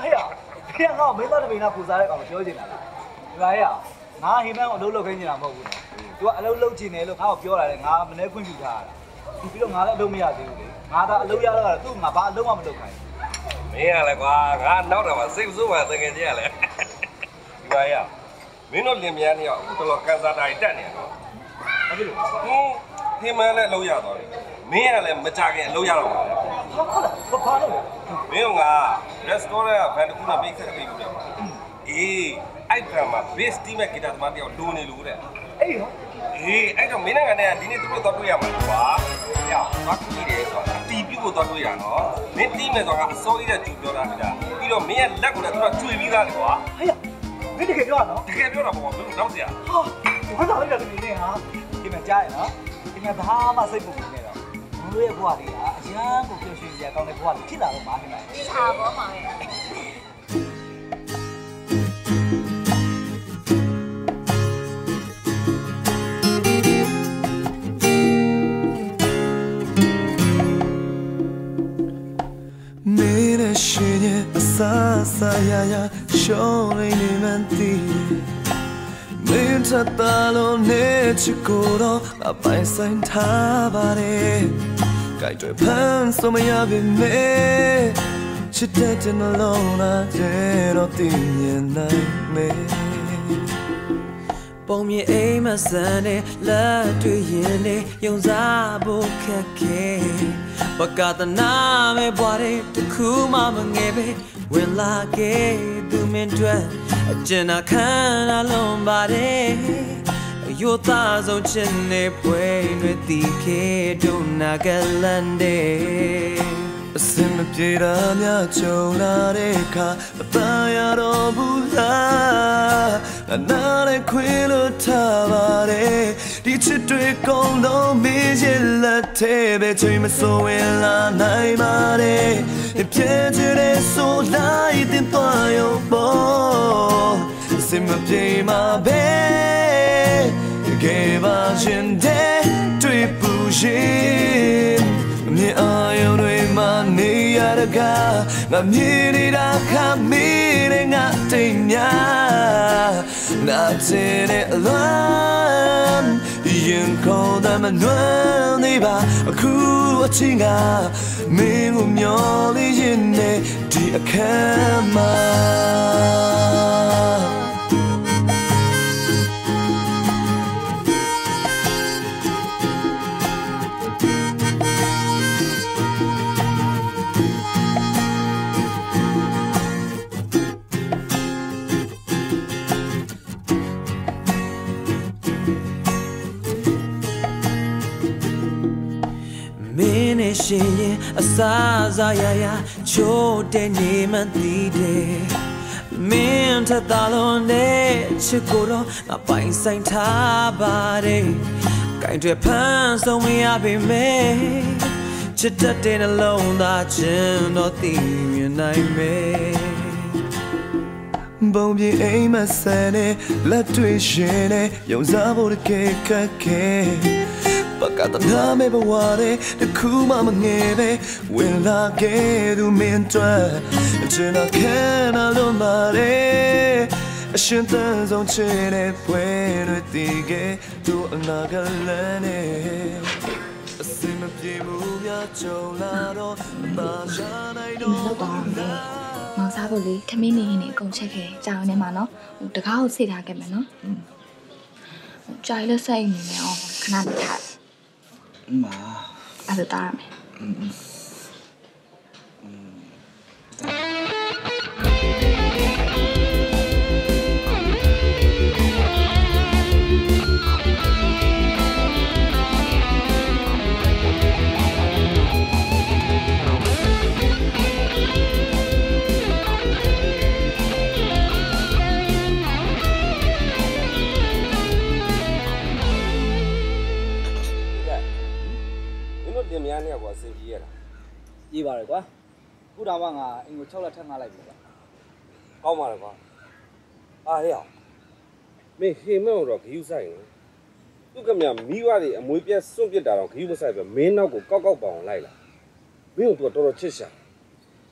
S3: ဟဲ့ရဟဲ့ငါမင်းသားတပိနာပူစားတဲ့ကောင်ပြောချင်တာလားဒီပါရဲ့ ငါဟိမန်းကိုအလုပ်လုပ်ခိုင်းနေတာမဟုတ်ဘူးနော်သူကအလုပ်လုပ်ချင်တယ်လို့ငါ့ကိုပြောလာတယ်ငါမနေ့ခွင့်ပြုထားတာပြီးတော့ငါလည်းအလုပ်မရသေးဘူးလေငါသာအလုပ်ရတော့သူ့ငါဘာအလုပ်မှမလုပ်ခိုင်း
S2: မင်းကလည်းကွာငါနောက်တော့မှစိတ်ဆိုးမှတကယ်ကြီးရလဲဒီပါရမင်းတို့လင်မယားနှစ်ယောက်အခုတော့ကန်ဆာတာတက်နေတယ်နော်
S3: ဘာဖြစ်လို့
S2: ဟင်းဟင်းမန်းလည်းအလုပ်ရသွားတယ်မင်းကလည်းမကြခင်အလုပ်ရတော့မှာလေ
S3: ဟုတ်လားဘာဘာလို့လဲ
S2: မင်းက restaurant ကဘန်တခုနဲ့မိတ်ဆက်ပြီးလို့ရမှာအေး အဲ့ကမှာ base team ရဲ့ဂီတာသမားတယောက်လိုနေလို့တဲ့
S3: အေးဟော
S2: အေးအဲ့တော့မင်းနဲ့ကနေဒီနေ့သူတို့တော့တွေ့ရမှာကွာဟဲ့ဘာကူကြီးတယ်ဆိုတာအတီးပြုတ်ကိုသွားတွေ့တာနော်မင်းတီးမယ်ဆိုတော့အစိုးရတဲ့ကြူပြောတာခင်ဗျာပြီးတော့မင်းရဲ့လက်ကိုလည်းသူကကျွေပြီးသားလေကွာ
S3: ဟဲ့ရမင်းတကယ်ပြောရနော်
S2: တကယ်ပြောတာပေါ့ကွာဘယ်လိုတော့စရာ
S3: ဟာဘာသာလိုက်တာဒီနေ့ဟာဒီမှာကြားရနော်ဒီမှာဘာမှစိတ်ပူနေတော့ဘလို့ရဲ့ဘဝလေးကအရန်ကိုပြောရွှင်စရာကောင်းတဲ့ဘဝလေးဖြစ်လာတော့မှာဒီမှာ
S11: ဒီချာပေါ်မှာပဲ
S12: င်းနဲ့ရှင်ရဲ့အစားအစာရရရှောင်းနေနေမှန်တည်မင်းထပ်တာလို့နေချစ်ကိုတော့အ ပိုင်ဆိုင်ထားပါတယ်ကြိုက်တွေဖန်ဆိုမရပါနဲ့ချစ်တဲ့နှလုံးသားကျတော့တည်မြင်နိုင်မယ်ပုံမြင်အိမ်မဆန်နဲ့လက်တွေ့ရင်နဲ့ယုံစားဖို့ခက်ခဲဘကတနာမဲ့ဘွားတဲ့တခုမှမငယ်ပဲဝင်လာခဲ့သူမင်းတို့အကျဉ်းခံရလုံးပါတယ်ယောသားဆုံးချင်နေပွဲတွေတီခေဒုနာကလန်ဒေ အစင်မပြေတာများကြုံလာတဲ့အခါအသားရတော့ဘူးလားအနာနဲ့ခွေလို့ထားပါတယ်ဒီချစ်တွေကုန်လုံးမေးချင်လက်သေးပဲချိန်မစိုးဝင်လာနိုင်ပါတယ်ပြည့်ချင်တဲ့ဆိုလိုက်တင်သွားရောပေါ့အစင်မပြေမှာပဲကေပါရှင်တဲ့တွေ့ပူရှင်မြ င်အာရုံတွေမှာနေရတကားငါမြင်နေတာခါမင်းနဲ့ငါတိမ်များနာကျင်တဲ့အလွမ်းရင်ခေါ်တဲ့မနွမ်းနေပါအခုအချင်းကမင်းကိုမျောလေးရင်နဲ့ဒီအခမ်းမှာမ ရှင်ရင်အစားအစာရရချိုးတဲ့နေမှန်သိတယ်မင်းထသာလုံးနဲ့ချစ်ကိုတော့ငါပိုင်ဆိုင်ထားပါတယ်ကြိုင်တွေဖန်ဆုံးမရပေမဲ့ချစ်တတ်တဲ့နှလုံးသားချင်းတော့သိမြင်နိုင်မယ်ဘုံပြေအိမ်မဆန်နဲ့လက်တွေ့ရှင်နဲ့ယုံစားဖို့တကယ်ခက်ခဲ ပကတနာမဲ့ဘဝတဲ့တခုမှမငယ်ပဲဝင်လာခဲ့သူမင်းတို့အချင်တော့ခဲနာလို့မာတယ်အရှင်တန်ဆုံးချစ်တဲ့ပွဲတွေတည်ခဲ့သူအနာကလန်းနဲ့အစင်မပြေမှုများကြုံလာတော့ပါရှာနိုင်တော့
S7: လောက်ပါအောင်လေမောင်စားဖို့လေထမင်းနေရင်နေအကုန်ချက်ခဲ့ကြောင်နေမှာနော်ဟိုတကားကိုစိတ်ထားခဲ့မယ်နော်ဟိုကြိုင်လက်စိတ်နေနေအောင်ခဏနေထား
S3: မာ
S7: အဲ့ဒါတားရမယ်
S2: မ င်းတို့တင်များနေကွာစင်ကြီးရတာ
S3: ရေးပါတယ်ကွာခုတော့မှငါအင်ကို6လက်ထပ်ငါလိုက်ပြီကွာ
S2: ကောင်းပါလေကွာအားရအောင်မင်းဟေမဲတော့ဂယူးဆိုင်နော်သူကမြမိဘတွေအမွေးပြက်စွန့်ပစ်တာတော့ဂယူးမဆိုင်ပဲမင်းနောက်ကိုကောက်ကောက်ပအောင်လိုက်လာမင်းတို့ကတော်တော်ချစ်ရှာ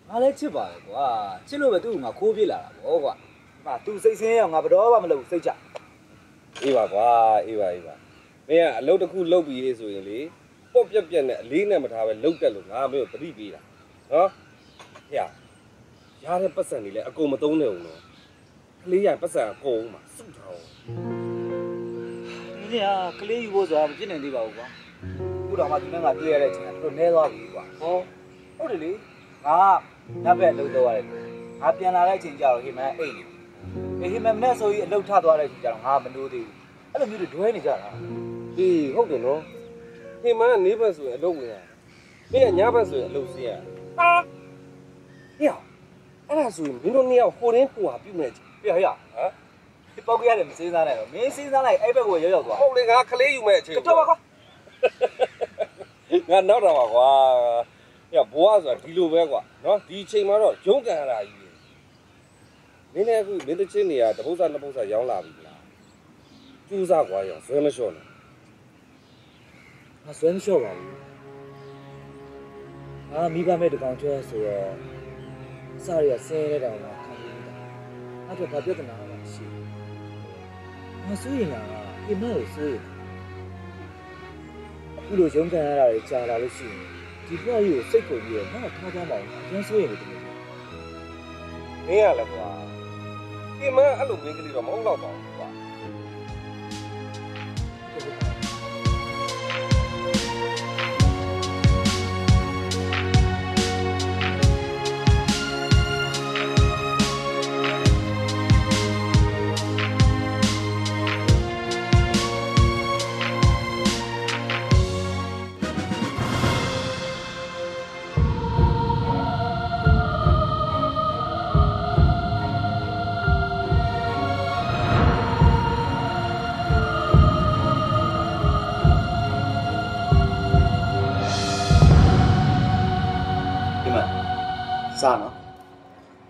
S3: ငါလည်းချစ်ပါတယ်ကွာချစ်လို့ပဲသူ့ကိုငါခိုးပြေးလာတာပေါ့ကွာဒီမှာ तू စိတ်ဆင်းရဲအောင်ငါဘယ်တော့မှမလုပ်ဘူးစိတ်ချ
S2: အေးပါကွာအေးပါအေးပါမင်းကအလုပ်တစ်ခုလုပ်ပြီးရေးဆိုရင်လေ ပေါ့ပြက်ပြက်နဲ့အလေးနဲ့မထားပဲလုပ်တက်လို့ငါမင်းကိုတတိပေးတာနော်ဟဲ့ရရတဲ့ပတ်စံတွေလည်းအကုန်မသုံးနဲ့ဦးနော်ကလေးရပတ်စံအကုန်မှာစုထားအောင်
S3: ဒီနေ့ကကလေးယူဖို့ဆိုတာမဖြစ်နိုင်သေးပါဘူးကွာခုတော့မှသူနဲ့ငါတွေ့ရတဲ့အချိန်ကတော်တော်နဲသွားပြီကွာဟောဟုတ်တယ်လေငါညဘက်လှုပ်တော့ရတယ်ငါပြန်လာတဲ့အချိန်ကျတော့ဟိမန်အိတ်နေဟိမန်မနဲ့ဆိုပြီးအလုတ်ထသွားတဲ့အချိန်ကျတော့ငါမလို့သေးဘူးအဲ့လိုမျိုးတွေဒွဲနေကြတာ
S2: အေးဟုတ်တယ်နော် ဟင်မကနေဘက်ဆိုရင်အလုပ်ဝင်ရမင်းကညာဘက်ဆိုရင်အလုပ်စင်းရဟာဟေ့အဲ့ဒါဆိုရင်မင်းတို့နှစ်ယောက်ဟိုတင်းဟိုဟာပြုတ်နေကြ
S6: ဟေ့ဟေ့
S2: ဟမ်
S6: ဒီပေါက်ကြရတယ်မစင်းစားနဲ့တော့မင်းစင်းစားလိုက်အဲ့ဘက်ကိုရောက်ရောက်သွား
S2: ဟုတ်လေငါကလေးယူမဲ့အချိန်
S6: တော့ပါကွာ
S2: ငါနောက်တော့ပါကွာညဘွားဆိုတာဒီလိုပဲကွာနော်ဒီအချိန်မှာတော့ရုံးကန်ရတာကြီးမင်းလည်းအခုမင်းတချင်းနေရတပုတ်စားနှစ်ပုတ်စားရောင်းလာပြီလားကျူးစားကွာရောဇွဲမလျှော့နဲ့
S3: ငါဆွဲမလျှော့ပါဘူးငါမိဘမဲ့တကောင်ကျွဲဆိုတော့အစရရဆင်းရဲတဲ့တောင်မှခံပြီးတာအဲ့တော့ဘာပြဿနာမှမရှိဘူးငါစိုးရင်ကအိမ်မက်ကိုစိုးရင်အခုလိုရုံးကန်ရတာတွေကြာလာလို့ရှိရင်ဒီဘဝကြီးကိုစိတ်ကုန်ပြီးတော့ငါထားသွားမှာအရင်စိုးရင်လည်းတကယ်
S2: မင်းရလဲကွာဒီမအဲ့လိုမင်းကလေးတော့မဟုတ်တော့ပါဘူး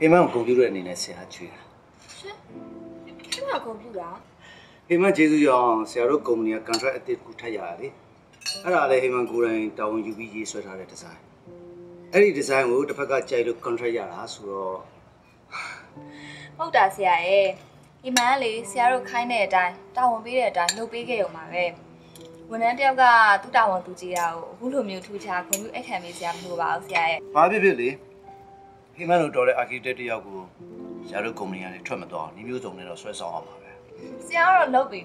S10: အိမ်မကွန်ပျူတာအနေနဲ့ဆရာကျွေးတာ
S7: ရှင်ကျမကွန်ပျူတာ
S10: အိမ်မကျေးဇူးရောအောင်ဆရာတို့ကုမ္ပဏီက contract အသစ်တစ်ခုထပ်ရတာလေအဲ့ဒါလည်းအိမ်မကိုယ်တိုင်တာဝန်ယူပြီးရေးဆွဲထားတဲ့ဒီဇိုင်းအဲ့ဒီဒီဇိုင်းကိုတစ်ဖက်ကကြိုက်လို့ contract ရတာဆိုတော့
S7: ဟုတ်တာဆရာရဲ့ဒီမှန်ကလေဆရာတို့ခိုင်းတဲ့အတိုင်းတာဝန်ပေးတဲ့အတိုင်းလုပ်ပေးခဲ့ရုံပါပဲဝန်ထမ်းတယောက်ကသူ့တာဝန်သူကြည့်တာကိုအခုလိုမျိုးထူးခြားခွင့်ပြုအခမ်းပေးစရာမလိုပါဘူးဆရာရဲ့
S10: ဘာဖြစ်ဖြစ်လေ အိမ်မတို့တော်တဲ့ architect တယောက်ကိုဆရာတို့ကုမ္ပဏီကနေထွက်မသွားဘူးဒီမျိုးစုံနဲ့တော့ဆွဲဆောင်အောင်ပါပဲ
S7: ဆရာကတော့လုပ်ပြီ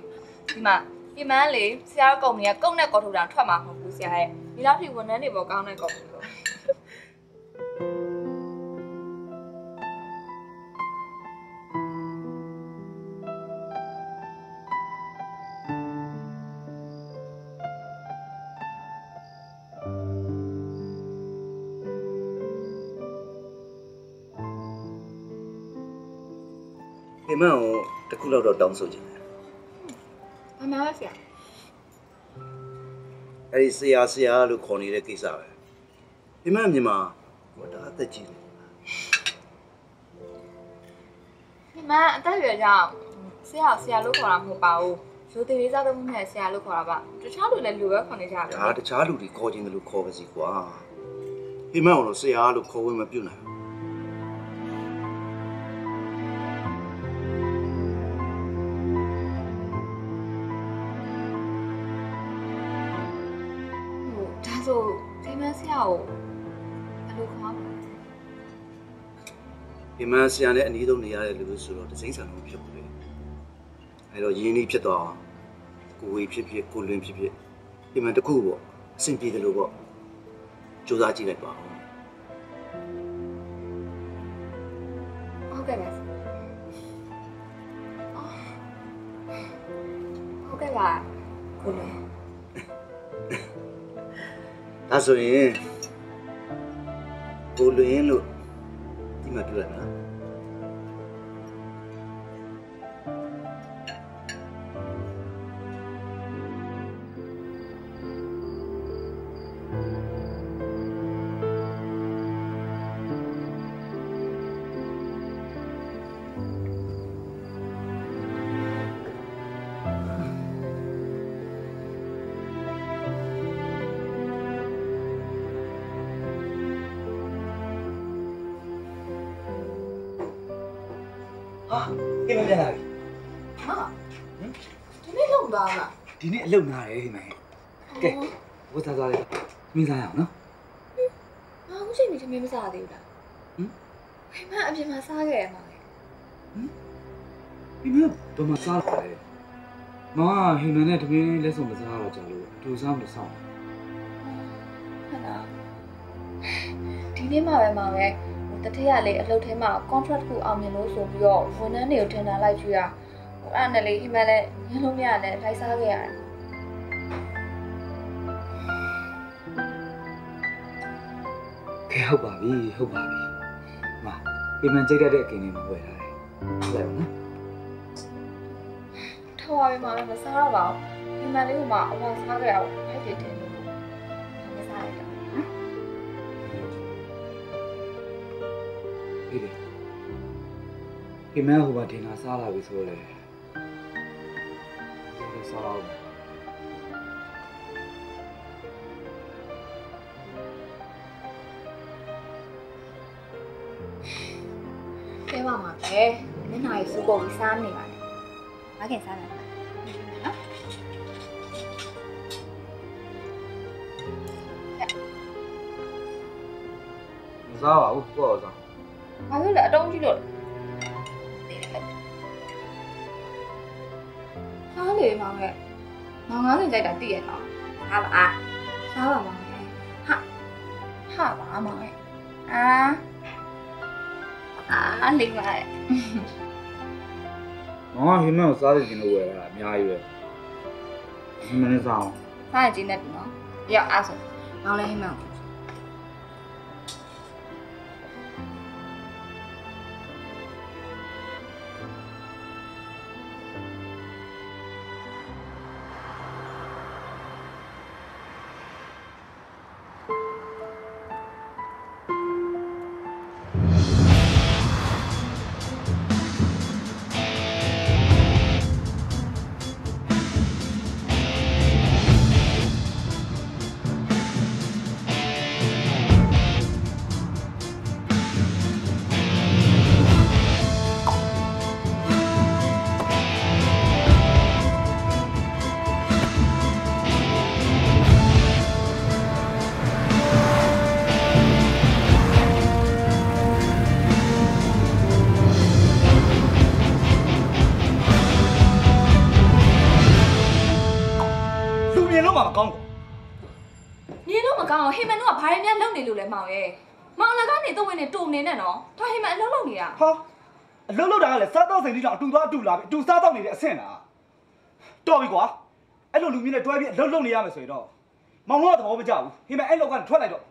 S7: ဒီမှာဒီမှန်လေဆရာတို့ကုမ္ပဏီကကုန်းနဲ့ကော်ထူတာထွက်မှာမဟုတ်ဘူးဆရာရဲ့ဒီလောက်ထိဝန်ထမ်းတွေပေါ်ကောင်းတဲ့ကုမ္ပဏီလို့
S10: အိမ်မကိုတစ်ခုလောက်တော့တောင်းဆိုချင်တယ်
S7: ဘာမှမဆရာ
S10: အဲ့ဒီဆရာဆရာလို့ခေါ်နေတဲ့ကိစ္စပဲအိမ်မမြန်မာဟိုဒါအသက်ကြီးတယ်
S7: ဒီမှန်အသက်အရွယ်ကြောင့်ဆရာကိုဆရာလို့ခေါ်တာမဟုတ်ပါဘူးရိုသေလေးစားသုံးနဲ့ဆရာလို့ခေါ်တာပါတခြားလူလည်းလူပဲခေါ်နေကြတယ်
S10: ဒါတခြားလူတွေခေါ်ခြင်းတယ်လို့ခေါ်ပါစီကွာအိမ်မကိုတော့ဆရာလို့ခေါ်ဝင်မပြုတ်နိုင်
S7: ရာကိုဘယ်လိုခေါ်မှာ
S10: အိမ်မဆရာနဲ့အနည်းဆုံးနေရတဲ့လူလို့ဆိုတော့တစိမ့်ဆန်လို့ဖြစ်ဘူးလေအဲ့တော့ရင်းနှီးဖြစ်သွားအောင်ကိုဝေဖြစ်ဖြစ်ကိုလွင်ဖြစ်ဖြစ်အိမ်မတစ်ခုပေါ့အဆင်ပြေတယ်လို့ပေါ့စူးစမ်းကြည့်လိုက်ပါဦး
S7: ဟုတ်ကဲ့ပါဆရာအော်ဟုတ်ကဲ့ပါကိုလည်း
S10: ဒါဆိုရင်ကိုလွင်လို့ဒီမှာပြောရနော်
S6: လုပ်
S7: နာ
S6: တယ်အိမ်မကဲဝတ်သားသွားလိုက်မင်းစားရအောင်နော်
S7: ငါအခုချိန်နေသမီးမစားသေးဘူးလား
S6: ဟမ်
S7: ဟိမအပြင်မှာစားခဲ့ရမှာလေ
S6: အိမ်မဘယ်မှာစားလာလဲမမဟိမ်မနဲ့တမင်းလက်ဆောင်မစားတော့ကြလို့ဒူစားမလို့စောင့်
S7: ဟုတ်လားဒီနေ့မှပဲမှာပဲဟိုတထရလေးအလုပ်ထဲမှာ contract ကိုအောင်မြင်လို့ဆိုပြီးတော့ဝန်ထမ်းတွေကိုထင်တာလိုက်ကြည့်ရဟိုအဲ့ဒါနဲ့လေဟိမလည်းညလုံးမရနဲ့လိုက်စားခဲ့ရတယ်
S8: ကဲဟုတ်ပါပြီဟုတ်ပါပြီမအိမ်မန်ကြိတ်တတ်တဲ့အကင်လေးမှာဝယ်ထားတယ်ဟုတ်တယ်နော်
S7: ထောက်ပါပြီမောင်လည်းမစားတော့ပါဘူးဒီမှန်လေးကမှအဝါစားကြရအောင်ဖိုက်တယ်တယ်လို့မစားလိုက်တော့
S8: အေးလေအိမ်မန်ဟိုမှာဒင်နာစားလာပြီဆိုတော့လေစားအော
S7: ပါမှာပဲမျက်နှာရေးစူပုံပြီးစားနေပါနဲ့။ဘာခင်စားနေလဲနော်
S8: မစားပါဘူးပေါ့စား။
S7: ဘာလို့လဲအတုံးကြီးလို့စားလေမောင်ရဲ့။မောင်ငါးစင်ကြိုက်တာသိရနော်။ဟာပါ။စားပါမောင်ရဲ့။ဟာဟာပါမောင်ရဲ့။အာ အာလိမ့်ပါရဲ့
S8: မောင်ကဟိမန်ကိုစားတဲ့ကျင်လို့ဝယ်တာအများကြီးပဲဟိမန်နဲ့စားအောင်။
S7: စားရချင်းနဲ့ပြီနော်။ရောက်အားဆိုမောင်လည်းဟိမအောင်
S3: လ
S7: ည်း
S3: စားတော့စိန်လေးကြောင့်အတူသွားအတူလာပြီအတူစားတော့နေတဲ့အဆင့်လားတော်ပြီကွာအဲ့လိုလူမျိုးနဲ့တွဲပြီးအလုံးလုံးနေရမယ်ဆိုရင်တော့မောင်တို့ကသဘောမကျဘူးဟိမအဲ့လောက်ကထွက်လိုက်တော့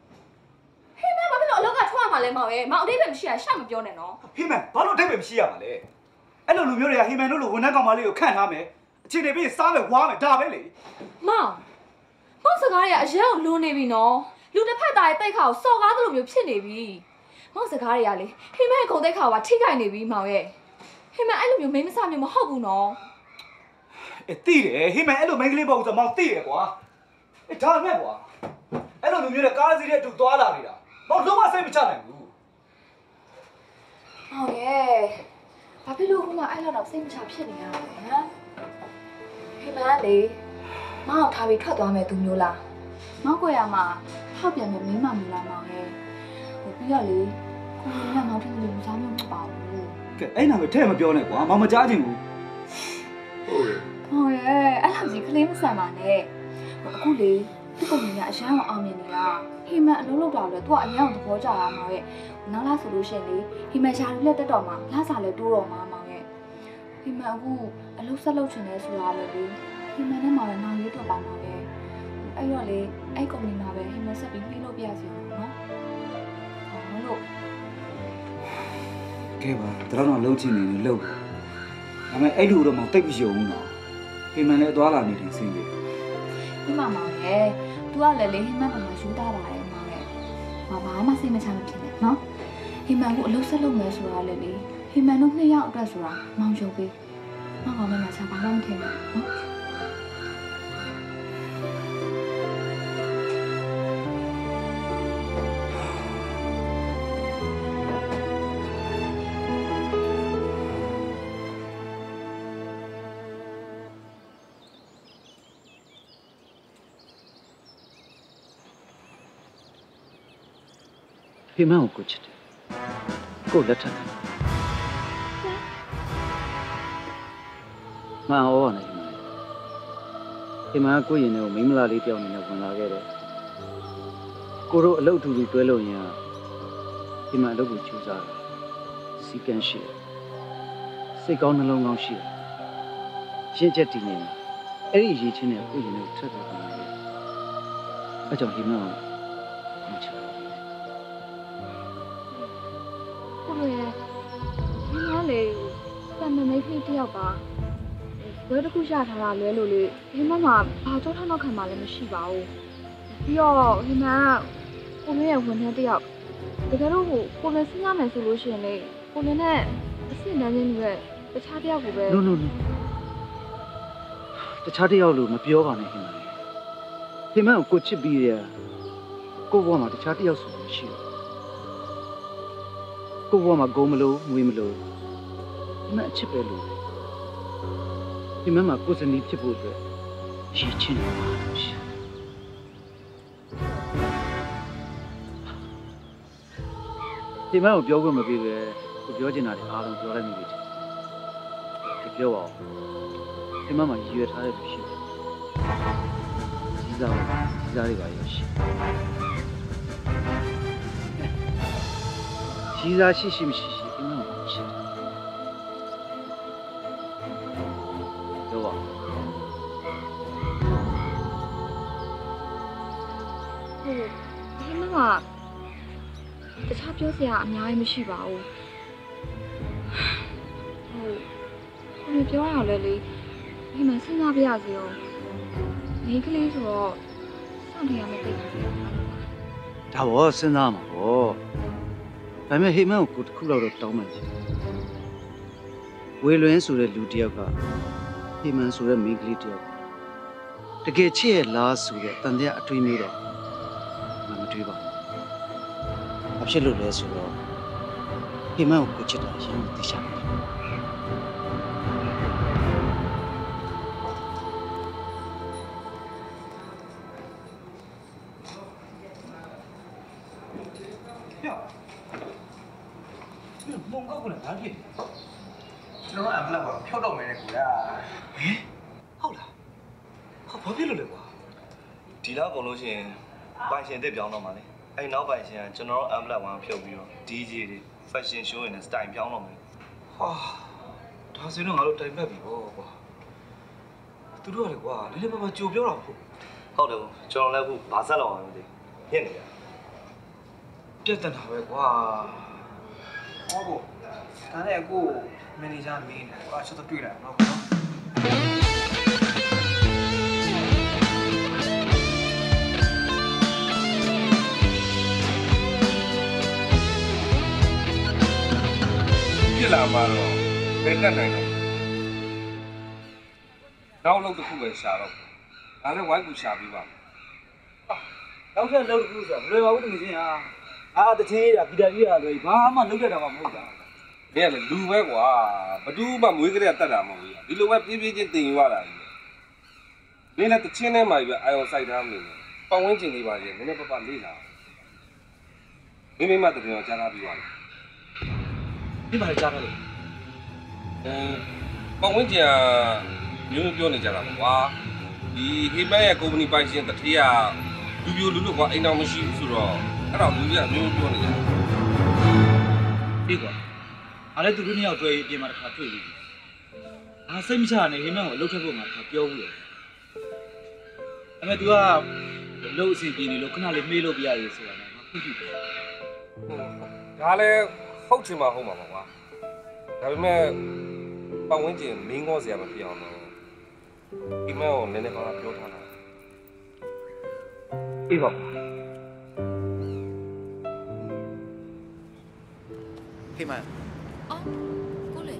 S7: ဟိမန်ဘာဖြစ်လို့အလုပ်ကထွက်ရမှာလဲမောင်ရဲ့မောင်အတိတ်ပဲမရှိရရှောက်မပြောနဲ့နော်
S3: ဟိမဘာလို့အထိတ်ပဲမရှိရပါလဲအဲ့လိုလူမျိုးတွေကဟိမန်တို့လိုဝန်ထမ်းကောင်မလေးကိုခန့်ထားမယ်အခြေအနေပြီးစားမယ်ဝါမယ်ဒါပဲလေ
S7: မောင်မောင်စကားတွေကအရင်ကလွန်နေပြီနော်လူတစ်ဖက်သားရဲ့တိတ်ခါကိုစော်ကားသလိုမျိုးဖြစ်နေပြီမောင်စကားတွေကလေဟိမန်ရဲ့ဂုံတိတ်ခါကထိခိုက်နေပြီမောင်ရဲ့ ဟိမန်အဲ့လိုမျိုးမိန်းမဆမျိုးမဟုတ်ဘူးနော်
S3: အေးတိတယ်ဟိမန်အဲ့လိုမိန်းကလေးပေါ့ဆိုတော့မောင်တိတယ်ကွာအေးဒါမဲ့ကွာအဲ့လိုလူမျိုးတွေကားစီးတဲ့အတူသွားလာနေတာမောင်လုံးဝစိတ်မချနိုင်ဘူး
S7: မောင်ရဲ့ဘာဖြစ်လို့ခုမှအဲ့လောက်တော့စိတ်မချဖြစ်နေရလဲဟမ်ဟိမန်ကလေမောင်ကိုထားပြီးထွက်သွားမယ်သူမျိုးလားမောင်ကိုရမှာထောက်ပြန်မယ်မင်းမမျိုးလားမောင်ရဲ့ဟိုပြီးတော့လေကိုကြီးကမောင်ထင်တယ်လူစားမျိုးမပါဘူး
S3: ကဲအဲ့နာပဲထဲ့မပြောနဲ့ကွာမောင်မကြားချင်ဘူး
S10: ဟုတ်တယ်
S7: ဟောရဲ့အဲ့လိုကြီးကလေးမဆန်ပါနဲ့အခုလေသူ့ပုံကြီးကအရန်အောင်အောင်မြင်နေတာဟိမန်အလုံးလောက်တာလေသူကအရန်အောင်သဘောကျတာမောင်ရဲ့နောက်လာဆိုလို့ရှိရင်လေဟိမန်ရှာလူလက်တက်တော်မှာလာစားလဲတိုးတော်မှာမောင်ရဲ့ဟိမန်အခုအလုံးဆက်လုပ်ချင်တယ်ဆိုတာလေလေဟိမန်နဲ့မောင်ရဲ့နောင်ရွေးတော့ပါမောင်ရဲ့အဲ့တော့လေအဲ့ကုမ္ပဏီမှာပဲဟိမန်ဆက်ပြီးပြီးလို့ပြရစီ
S8: ကဲပါဒါတော့တော့လှုပ်ချင်နေလို့လှုပ်ပါဒါပေမဲ့အဲ့လူတော့မောင်တိတ်မယုံဘူးနော်ဟိမန်လည်းသွားလာနေတယ်ဆင်းပြီ
S7: ဒီမှာမောင်ရဲ့ तू ကလည်းလေဟိမန်ကမှယူတာပါရဲ့မောင်ရဲ့ဘာဘာမှစိတ်မချမဖြစ်နဲ့နော်ဟိမန်ကိုအလုပ်ဆက်လုပ်မယ်ဆိုတာလေလေဟိမန်တို့နှစ်ယောက်အတွက်ဆိုတာမောင်ယုံပေးမောင်ကလည်းမချဘာမှမထင်ဘူးနော်
S8: ဟိမန်ကိုကိုချစ်တယ်ကိုလက်ထပ်တယ်မှန်ဩပါနဲ့ဟိမန်ဟိမန်ကကိုယ့်ရင်ထဲကိုမိန်းမလားလေးတယောက်အနေနဲ့ဝင်လာခဲ့တယ်ကိုတို့အလုပ်အတူတူတွဲလို့ရင်ဟိမန်အလုပ်ကိုကြိုးစားတယ်စီကံရှိတယ်စိတ်ကောင်းနှလုံးကောင်းရှိတယ်ရှင်းချက်တည်နေတယ်အဲ့ဒီရေးချင်းနဲ့ကိုယ့်ရင်ထဲကိုထွက်ထွက်သွားတယ်အဲကြောင့်ဟိမ
S7: လေးတစ်ယောက်ပါဘွဲတစ်ခုရထားတာလဲလို့လေဟိမမှာဘာကြောထောက်နောက်ခံမှလည်းမရှိပါဘူးပြီးတော့ဟိမကကိုမရဲ့ဝန်ထမ်းတစ်ယောက်တကယ်လို့ဟိုကိုလည်းစဉ်းစားမယ်ဆိုလို့ရှိရင်လေကိုလည်းနဲ့အစ်စ်နန်းချင်းတွေတခြားတစ်ယောက်ကိုပဲ
S10: no no no တခြားတစ်ယောက်လို့မပြောပါနဲ့ခင်ဗျာဟိမန်ကိုကိုချစ်ပြီးရကိုဘဝမှာတခြားတစ်ယောက်ဆိုလို့မရှိဘူးကိုဘဝမှာဂုံမလို့ငွေမလို့ဟိမန်အချစ်ပဲလို့ ဟိမန်မှာကိုယ်စနီးဖြစ်ဖို့အတွက်ရည်ချင်းနေတာလို့ရှိဟိမန်ကိုပြောခွင့်မပေးပဲကိုပြောချင်တာတွေအားလုံးပြောလိုက်မိပြီဒီပြောပါဦးဒီမှာမှရည်ရွယ်ထားတဲ့လူရှိတယ်ကြီးစားကြီးစားတွေပါရောရှိကြီးစားရှိရှိမရှိ မမှာတ
S7: ခြားပြောစရာအများကြီးမရှိပါဘူးဟိုကိုယ်ပြောရလဲလေဒီမှာစဉ်းစားပြရစီအောင်မိန်းကလေးဆိုတော့စောင့်နေရမယ့်တိတ်ပါဘူး
S10: ဒါဘောစဉ်းစားမှာဘောဒါပေမဲ့ဟိမန်ကိုကိုတစ်ခုလောက်တော့တောင်းမှချင်ဝေလွင်ဆိုတဲ့လူတစ်ယောက်ကဟိမန်ဆိုတဲ့မိန်းကလေးတစ်ယောက်တကယ်ချစ်ရဲ့လားဆိုတဲ့တန်တရားအတွေးမျိုးတော့မမတွေးပါဘူး ဘာဖြစ်လို့လဲဆိုတော့ဟိမန်ကိုကိုချစ်တာရင်းသိချင်တယ်
S3: မုံကောက်ကလည်းဘာဖြစ်
S13: ကျွန်တော်ကအမလတ်ပါဖြောက်တော့မယ်လေကွာ
S3: ဟုတ်လားဟာဘာဖြစ်လို့လဲကွာ
S14: ဒီလောက်ကုန်လို့ရှိရင်ပိုင်ရှင်တစ်ပြောင်းတော့မှာလေ အဲ့နောက်ပိုင်ရှင်ကကျွန်တော်တို့ amplet 1ဖြုတ်ပြီးတော့ DJ တွေ fashion show တွေနဲ့ style ပြောင်းတော့မယ်
S3: ဟာဒါဆိုရင်တော့ငါတို့တိုင်ပတ်ပြီပေါ့ကွာသူတို့ကလေကွာနည်းနည်းပါးပါကြိုပြောတာပေါ့
S14: ဟုတ်တယ်ဘူးကျွန်တော်လည်းအခုဘာဆက်လောက်အောင်မသိညစ်နေရ
S3: ပြတ်တက်တာပဲကွာဟောကိုဒါနဲ့အခုမန်နေဂျာမင်းတယ်ကွာချက်တော့တွေ့လိုက်အောင်နော်
S2: ဖြစ်လာမှတော့ဘယ်တက်နိုင်တော့နောက်လောက်တစ်ခုပဲရှာတော့ဒါလည်းဝိုင်းကူရှာပြီးပါ
S3: နောက်ထပ်လောက်တစ်ခုဆိုတာမလွယ်ပါဘူးတကယ်ချင်းဟာအာတချင်းရဂီတာကြီးရလွယ်ဘာမှလုပ်ရတာမှမဟုတ်တာ။
S2: ဒီကလည်းလူပဲကွာ။ဘသူမှမွေးကလေးကတတ်တာမဟုတ်ဘူး။ဒီလိုပဲပြေးပြေးချင်းတင်ယူရတာကြီး။ဒီလည်းတချင်းထဲမှာပဲအာယုံစိုက်ထားမိတယ်။ပတ်ဝန်းကျင်လေးပါကြီးနည်းနည်းပပလေးလာ။မိမိမတကယ်တော့ကြားထားပြီးပါလား
S3: ဒီမှာကြားတယ်လေ။
S2: အဲပတ်ဝန်းကျင်ကမျိုးမျိုးပြောနေကြတာပေါ့ကွာ။ဒီဟိမန်ရဲ့ကုမ္ပဏီပိုင်ရှင်တတိယလူပြိုလူလူကွာအိမ်တော်မရှိဘူးဆိုတော့အဲ့တော့လူကြီးကမျိုးမျိုးပြောနေကြတာ
S3: ဒီကွာအားလည်းသူတို့နှစ်ယောက်တွေ့ရင်ပြင်မှာတစ်ခါတွေ့ပြီအာစိတ်မချနဲ့ဟိမန်ကိုအလုပ်ထက်ဖို့ငါတစ်ခါပြောဘူးလေအဲ့မဲ့ तू ကလို့အစီပြေနေလို့ခဏလေးမေးလို့ပြရရေးဆိုတာငါခွင့်ပြုတယ်။
S2: ဒါလည်း ဟုတ်ချင်မှဟုတ်မှာပါကွာ။ဒါပေမဲ့ပတ်ဝန်းကျင်မင်းကောစရာမဖြစ်အောင်တော့ဒီမဲ့ကိုနည်းနည်းပါးပါးပြောထားတာ
S3: အေးပါ
S5: ဟိမန်
S7: အော်ကိုလေ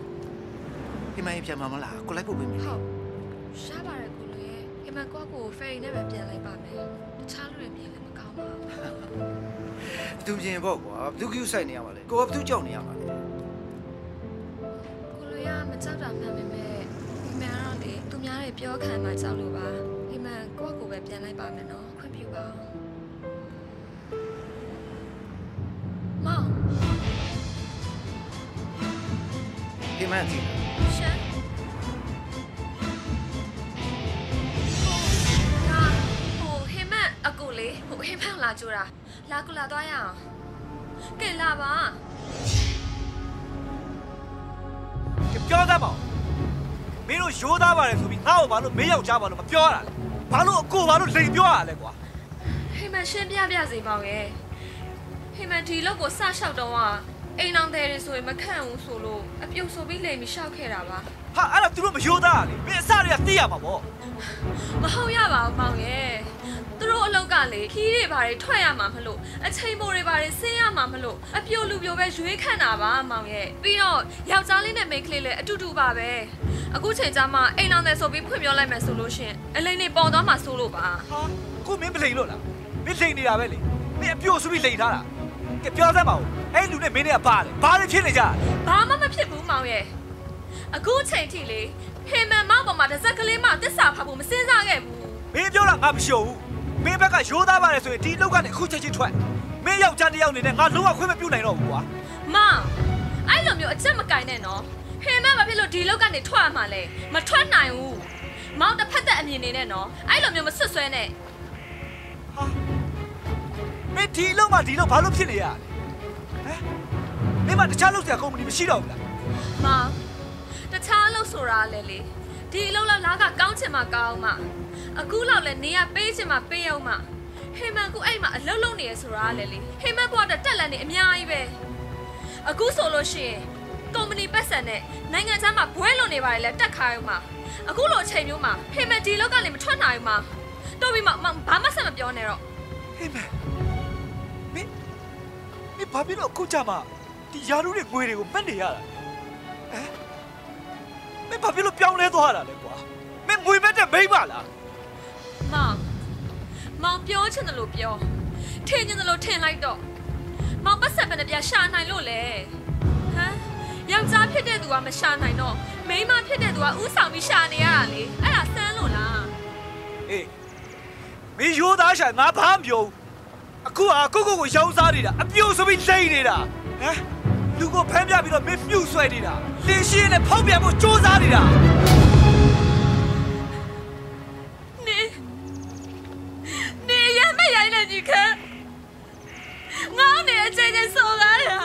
S5: ဟိမန်ပြန်มาမလားကိုလိုက်ဖို့ပြင်ပြီ
S7: ဟုတ်ရှားပါတယ်ကိုလေဟိမကွာကိုဖယ်ရီနဲ့ပဲပြန်လိုက်ပါမယ်တခြားလူတွေမြင်လည်းမကောင်းပါ ဘူး
S5: ဘသူပြင်ပေါ့ကွာဘသူ queue ဆိုင်နေရမှာလဲကိုကဘသူကြောက်နေရမှာလဲ
S7: ကိုလိုရမကြောက်တာမှန်ပေမဲ့ဒီမှန်တော့လေသူများတွေပြောခံမှကြောက်လို့ပါဒီမှန်ကိုယ့်ကိုယ်ပဲပြန်လိုက်ပါမယ်နော်ခွင့်ပြုပါအောင်မောင်
S5: ဟိမန်ကြည့်
S7: လေဟိုဟိမန်လာကြိုးတာလာကူလာသွားရအောင်ကဲလာပါ
S3: ပြောသားပါဦးမင်းတို့ရိုးသားပါတယ်ဆိုပြီးငါ့ကိုဘာလို့မင်းယောက်ျားဘာလို့မပြောရတာလဲဘာလို့အကိုဘာလို့လိန်ပြောရတာလဲကွာ
S7: ဟိမန်ရှင်းပြပြစေပါဦးရဲ့ဟိမန်ဒီလောက်ကိုစလျှောက်တော့ကအိမ်အောင်တယ်တွေဆိုရင်မခန့်ဘူးဆိုလို့အပြုတ်ဆိုပြီးလိမ်ပြီးရှောက်ခဲ့တာပါ
S3: ဟာအဲ့ဒါသူတို့မရိုးသားလေမင်းအစတွေကသိရမှာပေါ့
S5: မဟုတ်ရပါဘူးမောင်ရဲ့သူတို့အလောက်ကလေခီးတွေဘာတွေထွက်ရမှာမလို့အချိန်မိုးတွေဘာတွေဆင်းရမှာမလို့အပြိုလူပြိုပဲရွေးခန့်တာပါမောင်ရဲ့ပြီးတော့ယောက်ျားလေးနဲ့မိန်းကလေးလည်းအတူတူပါပဲအခုချိန်ကျမှအိမ်လောင်တယ်ဆိုပြီးဖွင့်ပြောလိုက်မယ်ဆိုလို့ရှရင်အလိမ့်နေပေါ်သွားမှဆိုလို့ပါ
S3: ဟာကိုမင်းမလိန်လို့လားမင်းလိန်နေတာပဲလေမင်းအပြိုဆိုပြီးလိန်ထားတာကဲပြောစမ်းပါဦးအဲ့လူနဲ့မင်းနဲ့ကပါလေဘာတွေဖြစ်နေကြလဲ
S5: ဘာမှမဖြစ်ဘူးမောင်ရဲ့ အခုချိန်ထိလေဟေမန်မောင်ပေါ်မှာတစ်စက်ကလေးမှတစ္ဆာဖတ်ဖို့မစင်စားခဲ့ဘူး
S3: မင်းပြောတာငါမရှုံဘူးမင်းဘက်ကရိုးသားပါတယ်ဆိုရင်ဒီလောက်ကနေအခုချက်ချင်းထွက်မင်းယောက်ျားတစ်ယောက်နေနဲ့ငါလုံးဝခွင့်မပြုနိုင်တော့ဘူးကွာ
S5: မောင်အဲ့လိုမျိုးအချက်မကင်နဲ့နော်ဟေမန်ဘာဖြစ်လို့ဒီလောက်ကနေထွက်ရမှာလဲမထွက်နိုင်ဘူးမောင်တစ်ဖက်သက်အမြင်နေနဲ့နော်အဲ့လိုမျိုးမဆွတ်ဆွဲနဲ့
S3: မင်းဒီလောက်မှဒီလောက်ဘာလို့ဖြစ်နေရလဲဟမ်မင်းမတခြားလုပ်စရာကုမ္ပဏီမရှိတော့ဘူးလား
S5: မောင်တ ခြားအလုပ်ဆိုတာလေလေဒီအလုပ်လောက်လာကကောင်းချင်မှကောင်းမှအခုလောက်လဲနေရပေးချင်မှပေးအောင်မှဟေမန်ကူအဲ့မှာအလုပ်လုပ်နေရဆိုတာလေလေဟေမန်ဘွားတက်တက်လန်နေအများကြီးပဲအခုဆိုလို့ရှိရင်ကုမ္ပဏီပတ်စံနဲ့နိုင်ငံခြားမှာဘွဲလွန်နေပါတယ်လဲတက်ခိုင်းအောင်မှအခုလိုအချိန်မျိုးမှာဟေမန်ဒီလောက်ကလည်းမထွက်နိုင်ဘူးမှတော်ပြီမမဘာမှဆက်မပြောနဲ့တော့
S3: ဟေးမင်းမင်းမင်းဘာဖြစ်လို့အခုကြမှာဒီယာရုတွေငွေတွေကိုမက်နေရတာဟမ် မင်းဘာဖြစ်လို့ပြောင်းလဲသွားတာလဲကွာမင်းငွေမက်တဲ့မိန်းမလား
S5: မောင်မောင်ပြောချင်တယ်လို့ပြောထင်ချင်တယ်လို့ထင်လိုက်တော့မောင်ပတ်ဆက်ပဲနဲ့ပြရှာနိုင်လို့လေဟမ်ယောက်ျားဖြစ်တဲ့သူကမရှာနိုင်တော့မိန်းမဖြစ်တဲ့သူကဥဆောင်ပြီးရှာနေရတာလေအဲ့ဒါဆန်းလို့လား
S3: အေးမင်းရိုးသားရှာငါဘာမှမပြောဘူးအခုဟာကိုကိုကိုရောင်းစားနေတာအပြိုဆိုပြီးလိမ့်နေတာဟမ် လူကိုဖမ်းပြပြီးတော့မင်းမြှုပ်ဆွဲနေတာလင်းရှင်းနဲ့ဖောက်ပြန်ဖို့စ조사နေတာ
S5: နေနေရမရိုင်းနေကြီးခန်းငါနေအချိန်ချင်းစော်ကားတာ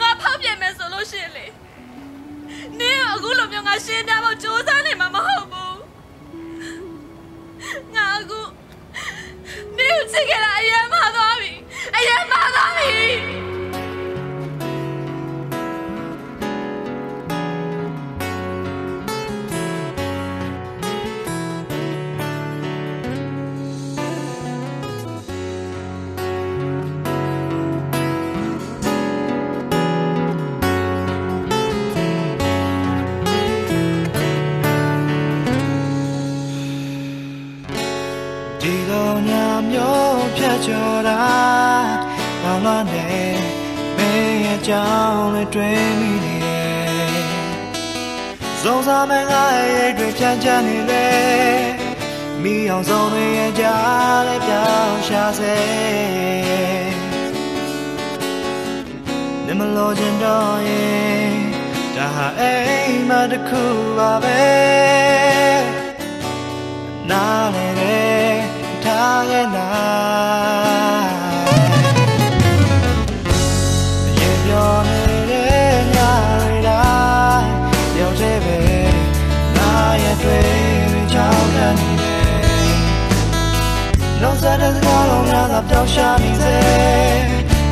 S5: ငါဖောက်ပြန်မယ်ဆိုလို့ရှိရင်လေနေအခုလိုမျိုးငါရှင်းတတ်ဖို့စူးစမ်းနေမှာမဟုတ်ဘူးငါအခုနေကိုချစ်ကြတာ
S15: ကြောင်းလေးတွေ့မိနေတယ်ဇုံစားမငါရဲ့တွေချမ်းချမ်းနေလေမိအောင်ဆုံးတွေရဲ့ကြားလေးပြောင်းရှာစေနေမလို့ချင်တော့ရင်ဒါဟာအိမ်မတစ်ခုပါပဲနားလေတယ်ထားခဲ့နို လုံးစားတဲ့စကားလုံးများသာပျောက်ရှာနေစေ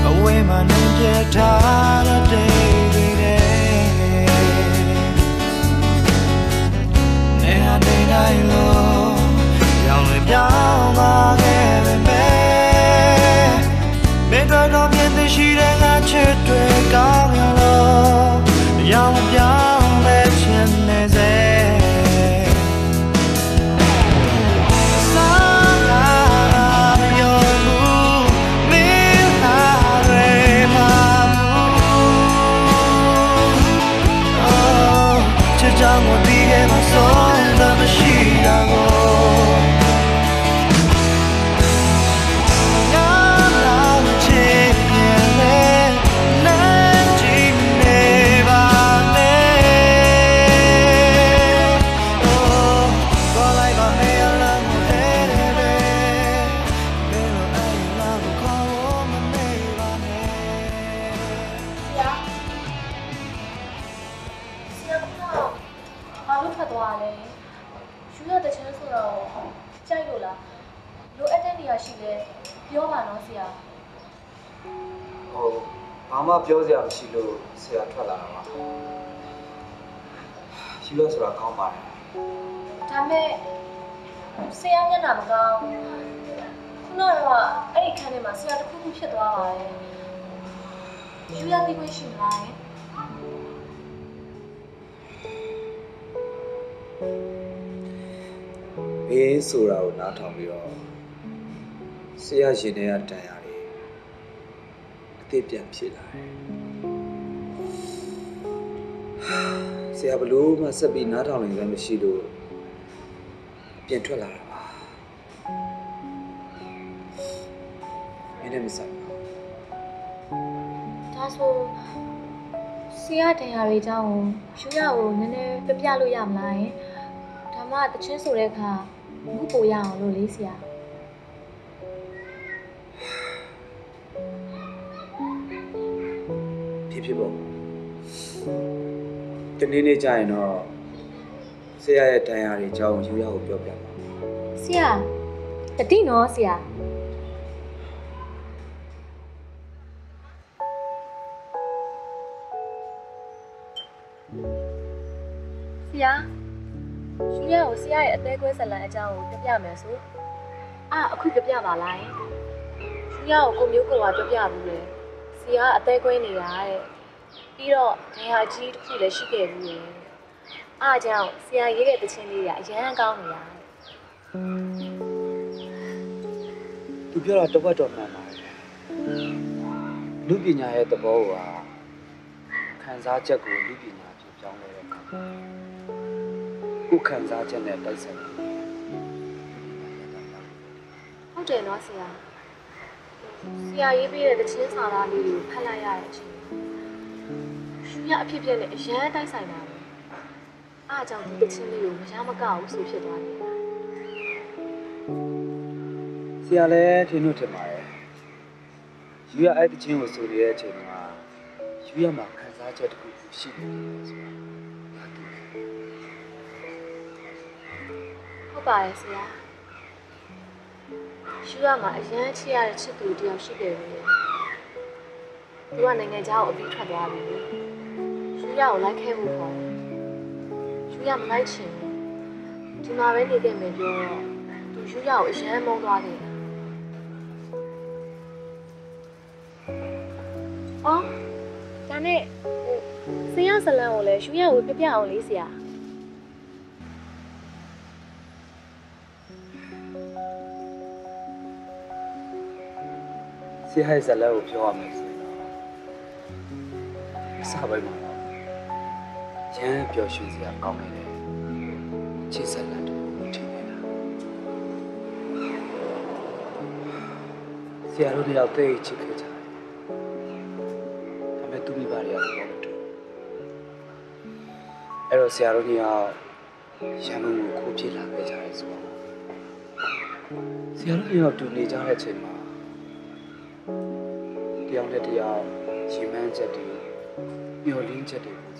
S15: အဝေးမှာနေပြထားတဲ့ day တွေနဲ့နေဟာနေတိုင်းလို့ရောင်တွေပြောင်းသွားခဲ့ပေမဲ့မင်းတို့တော့မြင်သိရှိတဲ့ငါချစ်တွေကောင်းရလို့ရောင်ပြောင်း ပြော
S6: စရာမရှိလို့ဆရာထွက်လာတာပါယူရဆိုတာကောင်းပါတယ်
S5: ဒါပေမဲ့ဆရာမျက်နှာမကောင်းခုနကတော့အဲ့ဒီခန်းထဲမှာဆရာတစ်ခုခုဖြစ်သွားပါတယ်ယူရသိခွင့်ရှိမလား
S6: ဘေးဆိုတာကိုနားထောင်ပြီးတော့ဆရာရှင်တွေကတန်ရ တယ်အသေးပြန်ဖြစ်လာတယ်ဆရာဘလို့မှဆက်ပြီးနားထောင်နိုင်လည်းမရှိလို့ပြန်ထွက်လာတာပါမင်းနဲ့မဆိုင်ဘူး
S5: ဒါဆိုဆရာတရားတွေအကြောင်းကိုယူရကိုနည်းနည်းပြပြလို့ရမလားယင်ဒါမှတချင်းဆိုတဲ့အခါခုပိုရအောင်လို့လေးဆရာ
S6: ဖြစ်ဖြစ်ပေါ့တနေ့နေ့ကြာရင်တော့ဆရာရဲ့တန်ရာတွေအကြောင်းယူရကိုပြောပြပါ
S5: ဆရာတတိနော်ဆရာဆရာယူရကိုဆရာရဲ့အသေးကွဲဇလန်အကြောင်းကိုပြပြမယ်ဆိုအာအခုပြပြပါလားယူရကိုကိုမျိုးကိုကပြပြဘူးလေဆရာကအသေးကွဲနေတာတဲ့ ပြီးတော့ဒဏ်ရာကြီးတစ်ခုလည်းရှိခဲ့ဘူးလေအားကြောင့်ဆရာရေးတဲ့တခြင်းလေးကအရန်ကောင်းနေတာ
S6: သူပြောတာတစ်ဝက်တော့မှန်ပါတယ်လူပညာရဲ့သဘောကခံစားချက်ကိုလူပညာဖြစ်ပြောင်းလဲတဲ့အခါကိုယ်ခံစားချက်နဲ့တိုက်ဆိုင်တယ်
S5: ဟုတ်တယ်နော်ဆရာဆရာရေးပေးတဲ့တခြင်းစာသားလေးကိုဖတ်လိုက်ရတဲ့အချိန် ရှူရအဖြစ်ဖြစ်နဲ့အရန်တိုက်ဆိုင်တာပဲအားကြောင့်ဒီတခြင်းလေးကိုမရမကဘူးဆိုဖြစ်သွားတယ်
S6: ဆရာလည်းထင်လို့ထင်ပါတယ်ယူရအဲ့တချင်းကိုဆိုနေတဲ့အချိန်မှာယူရမှာခံစားချက်တစ်ခုရှိနေတယ်ဆိုတာ
S5: ဟုတ်ပါတယ်ဆရာရှူရမှာအရန်ချစ်ရတဲ့ချစ်သူတယောက်ရှိခဲ့ပြီသူကနိုင်ငံခြားကိုအပြီးထွက်သွားပြီ ရှူရကိုလိုက်ခဲ့ဖို့ခေါ်တယ်ရှူရမလိုက်ချင်ဘူးဒီမှာပဲနေခဲ့မယ်ပြောတော့သူရှူရကိုအရန်မုန်းသွားတယ်အော်ဒါနဲ့ဟိုဆင်းရဇလန်ကိုလည်းရှူရကိုပြပြအောင်လေးဆရာ
S6: ဆရာရဲ့ဇာတ်လမ်းကိုပြောရမယ်ဆိုရင်တော့အစပိုင်းမှာတော့ ရမ်းပျော်ရွှင်စရာကောင်းနေတဲ့ချစ်ဇာတ်လမ်းတစ်ခုကိုထင်နေတာဆရာတို့တယောက်သိချစ်ခဲ့ကြတယ်ဒါပေမဲ့သူမိဘတွေကတော့မတူအဲ့တော့ဆရာတို့တယောက်ရန်ကုန်ကိုခိုးပြေးလာခဲ့ကြတယ်ဆိုတော့ဆရာတို့တယောက်တူနေကြတဲ့အချိန်မှာတယောက်နဲ့တယောက်ရှင်မန်းချက်တွေမျောလင်းချက်တွေကိုစီထားခဲ့ကြတယ်။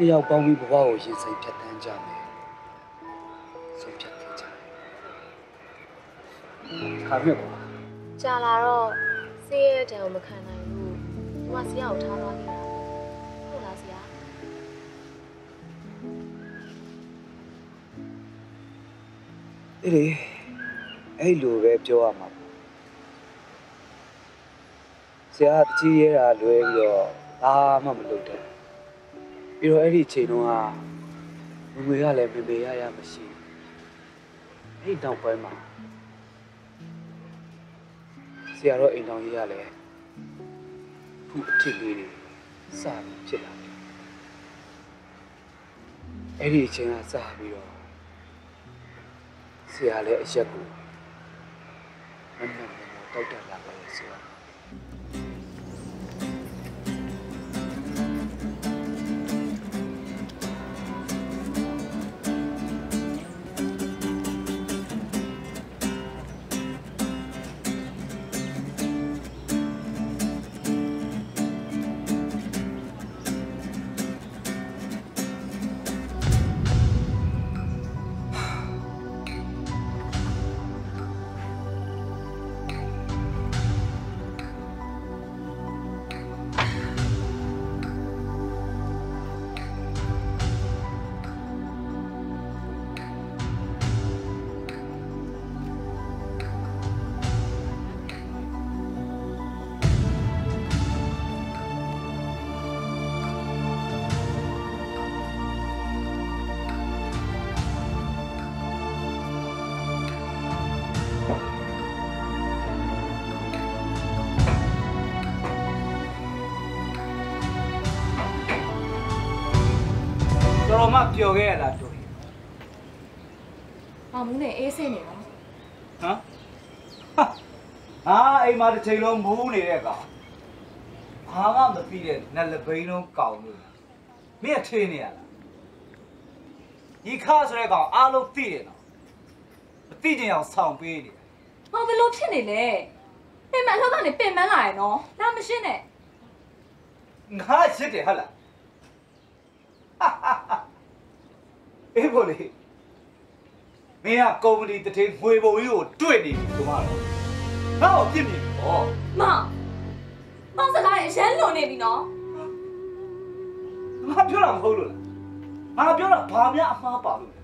S6: တယောက်ပေါင်းပြီးဘဝကိုရင်ဆိုင်ဖြတ်တန်းကြမယ်။ဆုံးဖြတ်ခဲ့ကြတယ်။ခါမြက်ပါ
S5: ကြာလာတော့ဆေးရဲတဲ့ကိုမခံနိုင်ဘူး။သူကဆရာကိုထားသွားခဲ့တာ။ဟုတ်လားဆရာ။
S6: အေးလေအဲ့လိုပဲပြောရမှာပေါ့။ဆရာကတကြီးရဲတာလွဲပြီးတော့ဘာမှမလုပ်တဲ့။ ပြီးတော့အဲ့ဒီအချိန်တုန်းကငွေကလည်းမေမေရရမရှိဘူး။အဲ့ဒီတောင်ပိုင်းမှာဆရာတော့အိမ်တော်ကြီးကလည်းခုအထစ်လေးတွေစပြီးဖြစ်လာတယ်။အဲ့ဒီအချိန်ကစပြီးတော့ဆရာလည်းအရက်ကိုမမှန်မှန်တောက်တက်လာပါလေဆိုတော့
S3: ပျော်ခဲ့ရလားတော်ရင်။
S11: မောင်မူးနဲ့အေးဆေးနေတော့
S3: ဟမ်ဟာအာအိမ်မှာတစ်ချိန်လုံးမူးနေတဲ့ကောင်ဘာမှမပြီးတဲ့နက်လပိန်းလုံးကောင်လို့မင်းကထင်းနေရလားဒီခါဆိုတဲ့ကောင်အားလုံးသိတယ်နော်မသိကြအောင်ဆောင်ပေးနေတယ်။
S11: မောင်ဘယ်လိုဖြစ်နေလဲ။ပင်မအလောက်ကနေပင်မန်းလာရနော်။လာမရှင်းနဲ့
S3: ငါရှစ်တယ်ဟုတ်လား အေးဘောလေမင်းကကုမ္ပဏီတထေးငွေပုံကြီးကိုတွေ့နေပြီဒီမှာတော့ငါ့ကိုပြစ်မြင်ပြီဟော။
S11: မောင်။မောင်စကားရအရန်လွန်နေပြီနော်
S3: ငါပြောတာမဟုတ်လို့လားငါပြောတာဘာများအမှားပါလို့လဲ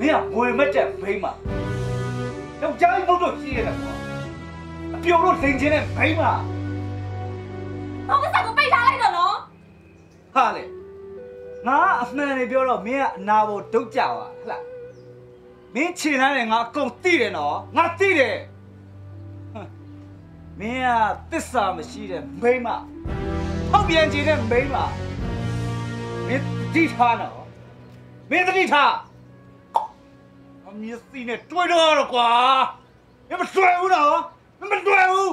S3: မင်းကငွေမက်တဲ့ဘိန်းမယောက်ျားကြီးဘုတ်တော့ကြီးရတယ်ကွာအပြုံလို့လိန်ချင်းတဲ့ဘိန်းမ။
S11: မောင်ကစားကိုပိတ်ထားလိုက်တော့နော်
S3: ဟာလေ ငါအမှန်လေးပြောတော့မင်းကအနာဘောဒုတ်ကြပါဟလားမင်းခြေလမ်းနဲ့ငါအကုန်သိတယ်နော်ငါသိတယ်ဟမ်မင်းကတစ္ဆာမရှိတဲ့မိန်းမဟောက်ပြန်ကြည့်တဲ့မိန်းမမင်းတိထားနော်မင်းတိထားအမြစ်စီနဲ့တွေ့တော့တော့ကွာမင်းမတွေ့ဘူးနော်မင်းမတွေ့ဘူး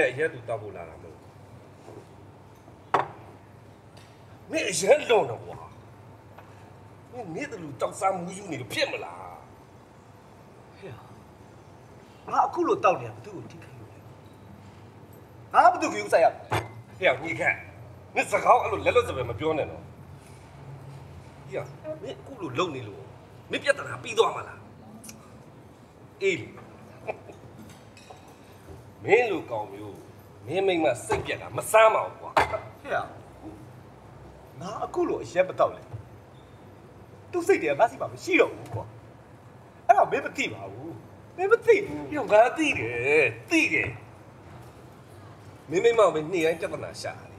S2: နဲ့အရက်တူတောက်ဖို့လာတာမဟုတ်ဘူးမင်းအရက်လုံးတော့ကွာမင်းနေတယ်လူတောက်စားမူးယူနေလို့ဖြစ်မလား
S3: ငါအခုလို့တောက်နေတာဘသူ့ကိုထိခိုက်လို့လဲငါဘသူ့ကိုယူဆိုင်ရ
S2: ဟဲ့ညီခန့်မင်းစကားအဲ့လိုလက်လွတ်စပယ်မပြောနဲ့နော်ဟဲ့မင်းအခုလိုလုံနေလို့မင်းပြဿနာပြီးသွားမှာလားအေးလေ မင်းလူကောင်မျိုးမင်းမိမ့်မစိတ်ပြက်တာမစမ်းပါဘူးကွာ
S3: ဟဲ့ငါအခုလို့အရက်မတောက်လဲသူ့စိတ်တွေကငါစီမှာမရှိတော့ဘူးကွာအဲ့ဒါမင်းမသိပါဘူးမင်းမသိဘူး။
S2: ပြောငါသိတယ်သိတယ်။မင်းမိမမင်းနေ့တိုင်းပြဿနာရှာတယ်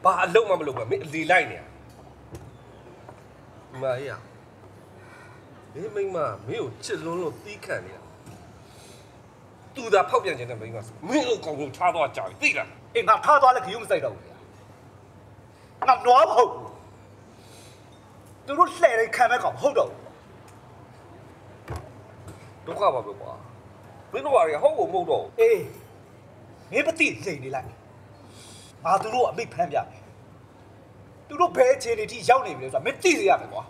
S2: ။ဘာအလုံးမမလုပ်ဘူးမင်းအလီလိုက်နေရ။မာရ။မင်းမိမမင်းကိုချစ်လွန်းလို့တီးခံနေတာ။ သူသာဖောက်ပြန်ခြင်းတဲ့မိမမင်းကိုကောင်ကိုထားသွားကြပြီသိလား
S3: အေးငါထားသွားလဲခရုမစိုက်တော့ဘူးငါနွားမဟုတ်ဘူးသူတို့လှဲ့တဲ့ခံမဲ့ကောင်မဟုတ်တော့ဘူး။
S2: ဒုက္ခပါပဲကွာ။မင်းတို့ဘာတွေဟုတ်ကိုမဟုတ်တော့ဘူး
S3: အေးမင်းမသိလိန်နေလိုက်ငါသူတို့အမိတ်ဖမ်းပြမယ်သူတို့ဘဲအခြေအနေထိရောက်နေပြီလေဆိုတာမင်းသိစေရမယ်ကွာ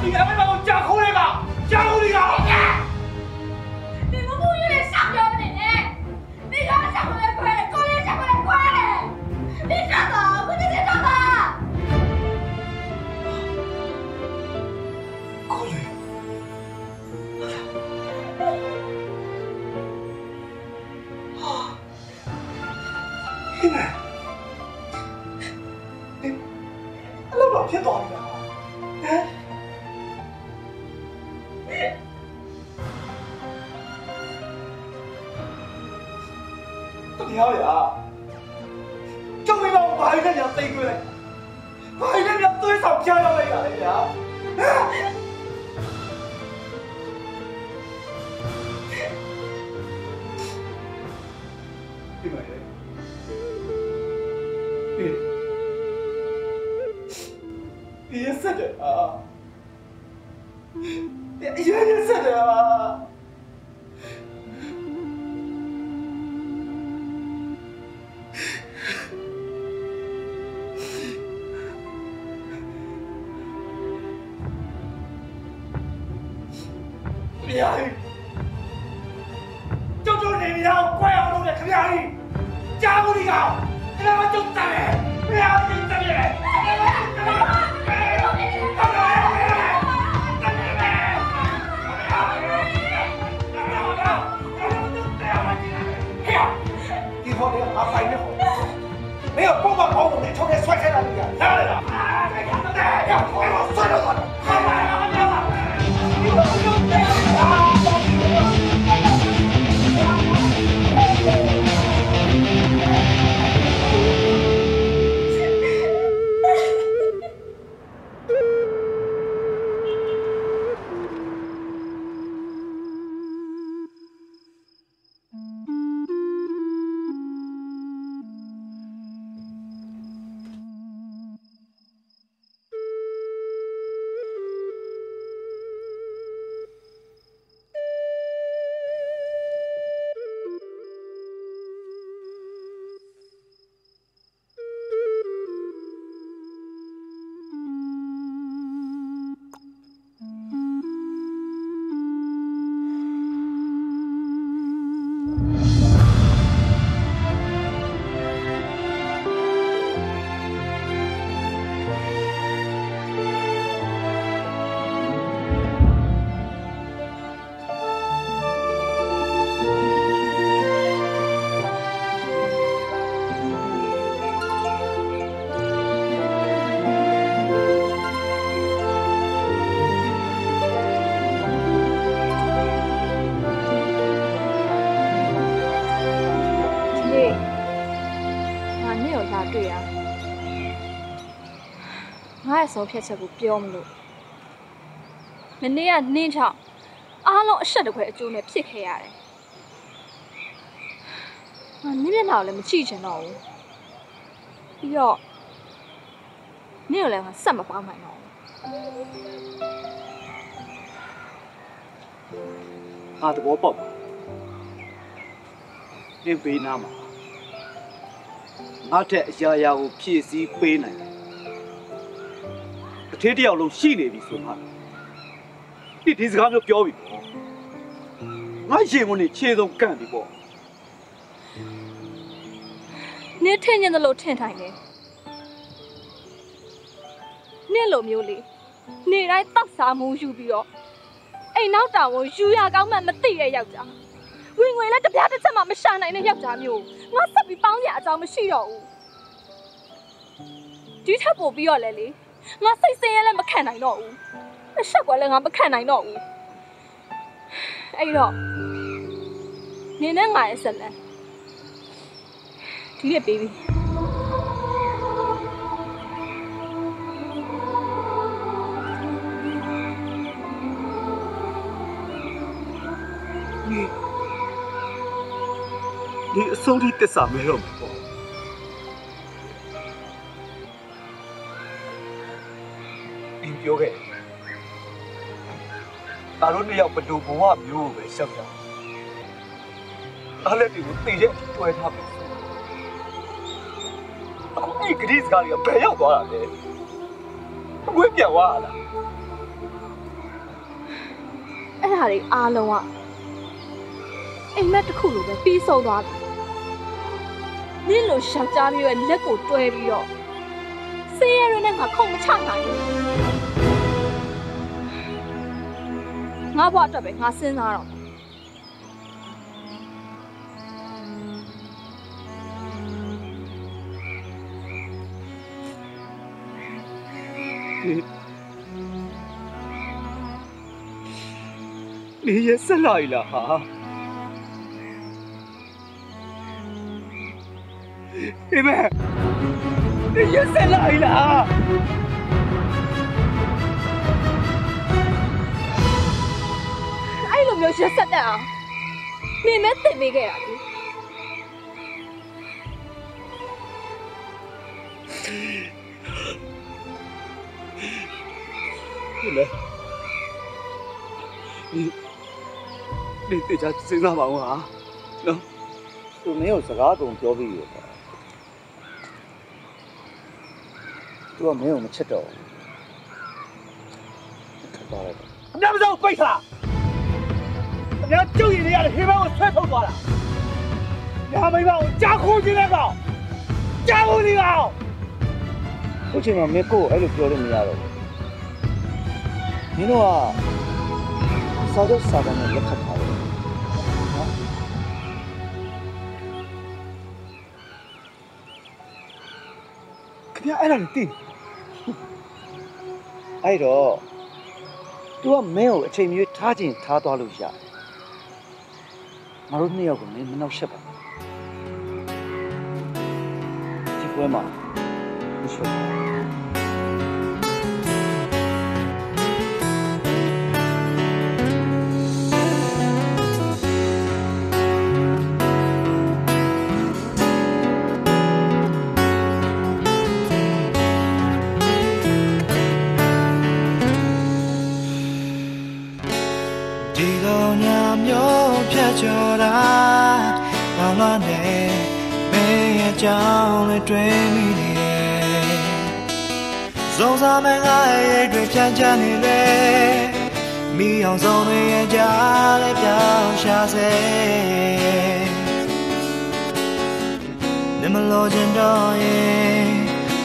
S3: အပီအမေ
S7: ဆုံးဖြတ်ချက်ကိုပြောမလို့မနေ့ကနှင်းချောင်းအားလုံးအဆက်တစ်ခွဲအကျိုးနဲ့ဖြစ်ခဲ့ရတယ်ငါနင်းမျက်နှာကိုလည်းမချိချင်တော့ဘူးပြီးတော့နင်းကိုလည်းငါဆက်မပေါင်းနိုင်တော့ဘူး
S16: ငါသဘောပေါက်ပါနင်ပေးနာမှာငါထက်အရာရာကိုဖြည့်ဆည်းပေးနိုင်တယ် တစ်ထည့်တစ်ယောက်လုံးရှိနေပြီဆိုမှဒီဒီစကားမျိုးပြောပြီပေါ့ငါရင်ကုန်နေခြေဆုံးကန့်ပြီပေါ့
S7: နင်းထင်ရင်လို့ထင်ထိုင်တယ်နင်းလိုမျိုးလေနေတိုင်းတောက်စားမှုယူပြီးတော့အိမ်နောက်တောင်ကိုယူရကောင်းမှမသိတဲ့ယောက်ျားဝင်ငွေလည်းတပြားတစ်ချက်မှမရှာနိုင်တဲ့ယောက်ျားမျိုးငါဆက်ပြီးပေါင်းရအကြောင်းမရှိတော့ဘူးဒီထက်ပိုပြီးတော့လဲလေ ငါစိတ်ဆင်းရဲလည်းမခံနိုင်တော့ဘူးအဆက်ကွယ်လည်းငါမခံနိုင်တော့ဘူးအဲ့တော့နင်းနဲ့ငါရဲ့ဆက်လန်းဒီနေ့ပေးပြီ
S16: ဒီဒီအစိုးရတစ္ဆာမဲတော့မှာပေါ့
S3: တို့နှစ်ယောက်ဘယ်လိုဘဝမျိုးကိုပဲရှောက်ကြအားလက်တွေကိုသိတဲ့တွဲထားပြီအခုအဲ့ဂရိစကားတွေကဘယ်ရောက်သွားတာလဲအကွေးပြန်သွားလား
S7: အဲ့ဒါတွေအားလုံးကအိမ်မက်တစ်ခုလိုပဲပြီးဆုံးသွားပြီနင့်လိုယောက်ျားမျိုးရဲ့လက်ကိုတွဲပြီးတော့ဆေးရရနဲ့ငါခုံမချနိုင်ဘူး ငါဘွားအတွက်ပဲငါစဉ်းစားတော့
S3: နေရဆက်လိုက်လားဟာဒီမဲ့နေရဆက်လိုက်လား
S7: မျိုးရက်ဆက်တတ်အောင်နေမဲတင်ပေးခဲ့တာလေ
S3: ဒီမဲ့ဒီဒီတေချာစဉ်းစားပါဦးဟာနော်
S10: သူမင်းကိုစကားကုန်ပြောပြီးရပေါ့သူကမင်းကိုမချစ်တော့ဘူးထပ်သွားလိုက်တော့
S3: အများမစားပိတ်ထား အများကျုပ်ရည်တွေရတယ်ဟေးဘန်းကိုဆွဲထုတ်သွားတာညာမိမကိုကြားခိုးခြင်းတဲ့ကောင်ကြားခိုးနေကောင်
S10: ခုချိန်မှာမင်းကိုအဲ့လိုပြောလို့မရတော့ဘူးမင်းတို့ကစာချုပ်စာတမ်းနဲ့လက်ခတ်ထားတယ်နော်
S3: ခင်ဗျအဲ့ဒါကိုသိ
S10: အဲ့တော့ तू ကမင်းကိုအချိန်မျိုးထားခြင်းထားသွားလို့ရတယ် ငါတို့နှစ်ယောက်ကိုမင်းမနှောက်ရှက်ပါဘူးဒီပွဲမှာမရှိဘူး
S15: ကြောင်းလေးတွေ့မိနေတယ်စုံစမ်းမငါရဲ့တွေဖြန့်ချနေလေမိအောင်ဆုံးတွေရဲ့ကြားလေးပြောင်းရှာစေနမလို့ချင်တော့ရင်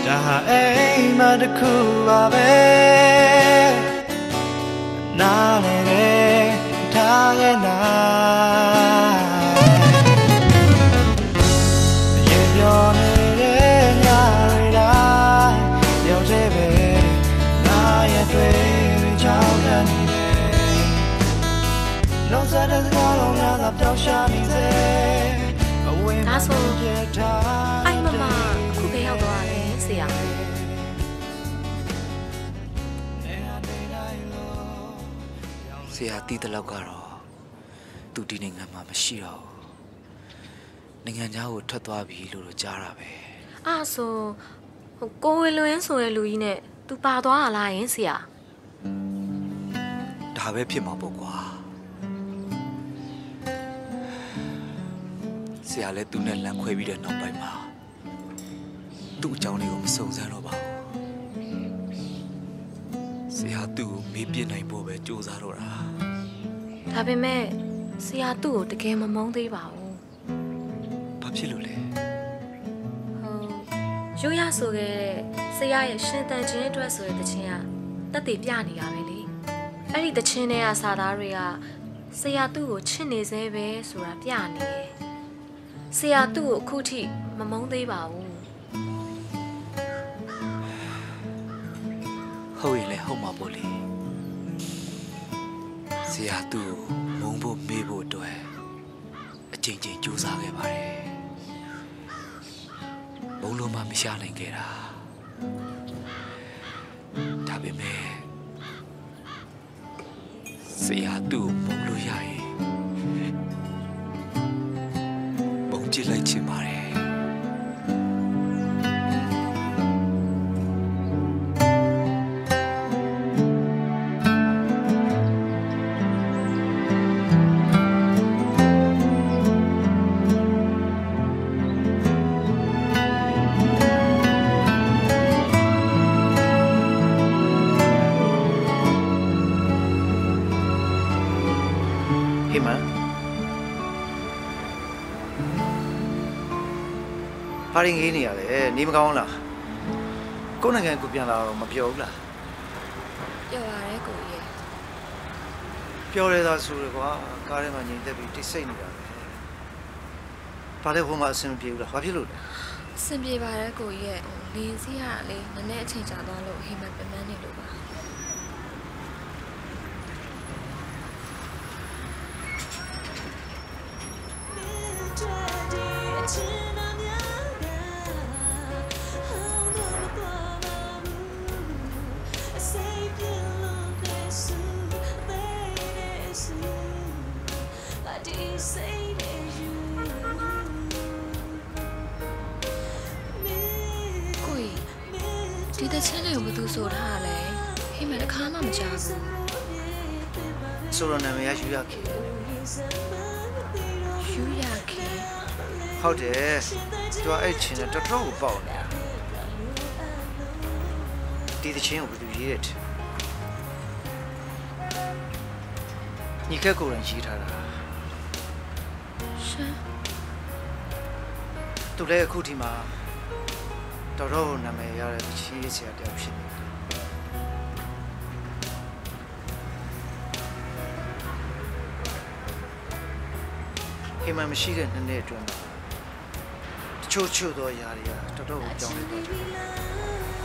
S15: ဒါဟာအိမ်မတစ်ခုပါပဲနားလေတယ်ထားခဲ့လား
S5: ဆရာ
S15: တီးတဲ့လောက်ကတော့သူဒီနိုင်ငံမှာမရှိတော့ဘူးနိုင်ငံခြားကိုထွက်သွားပြီလို့တော့ကြားတာပဲ
S5: အာဆိုဟိုကိုဝေလွင်ဆိုတဲ့လူကြီးနဲ့သူပါသွားတာလားယင်ဆရာ
S15: ဒါပဲဖြစ်မှာပေါ့ကွာဆရာလည်းသူနဲ့လမ်းခွဲပြီးတဲ့နောက်ပိုင်းမှာသူ့အကြောင်းလေးကိုမစုံစမ်းတော့ပါဘူး ဆရာသူ့ကိုမေးပြနိုင်ဖို့ပဲစူးစမ်းတော့တာ
S5: ဒါပေမဲ့ဆရာသူ့ကိုတကယ်မမုန်းသေးပါဘူး
S15: ဘာဖြစ်လို့လဲ
S5: ဟိုရိုးရဆိုခဲ့တဲ့ဆရာရဲ့ရှင်တန်ခြင်းအတွက်ဆိုတဲ့တခြင်းကတက်တည်ပြနေတာပဲလေအဲ့ဒီတခြင်းတွေကစာသားတွေကဆရာသူ့ကိုချစ်နေသေးပဲဆိုတာပြနေတယ်ဆရာသူ့ကိုအခုထိမမုန်းသေးပါဘူး
S15: ဟုတ်ရင်လည်းဟုတ်မှာပေါ့လေဆရာသူ့ကိုမုန်းဖို့မေးဖို့အတွက်အချိန်ချင်းကြိုးစားခဲ့ပါတယ်ဘုံလုံးမမရှာနိုင်ခဲ့တာဒါပေမဲ့ဆရာသူ့ကိုမုန်းလို့ရရင်
S10: ဘာရင်ငေးနေရလဲနေမကောင်းလားကိုယ့်နိုင်ငံကိုပြန်လာတော့မပြောဘူးလား
S4: ပြောပါရဲကိုကြီးရဲ့
S10: ပြောရတာဆိုရကွာကားထဲမှာညင်သက်ပြီးတိတ်ဆိတ်နေတာပဲဘာလဲဟိုမှာအဆင်မပြေဘူးလားဘာဖြစ်လို့လဲ
S4: အဆင်ပြေပါရဲကိုကြီးရဲ့ဟိုလင်းစီးရတာလေနည်းနည်းအချိန်ကြာသွားလို့ဟိမပင်ပန်းနေလို့ပါ ယူ
S10: ရခေ
S4: ယူရခေ
S10: ဟုတ်တယ်သူကအဲ့ချင်းနဲ့တော်တော်ကိုပေါက်နေတာဒီတချင်းကိုဘယ်သူရေးတဲ့ထင်ညီကက်ကိုယ်တိုင်ရေးထားတာ
S4: ရှင်
S10: သူလည်းအခုဒီမှာတော်တော်နာမည်ရတဲ့ချီးဆရာတယောက်ဖြစ်နေ အိမ်မှာမရှိတဲ့နှစ်နှစ်အတွင်းမှာတချို့ချို့သောຢာတွေကတော်တော်ကိုကြောင်းနေတော့တယ်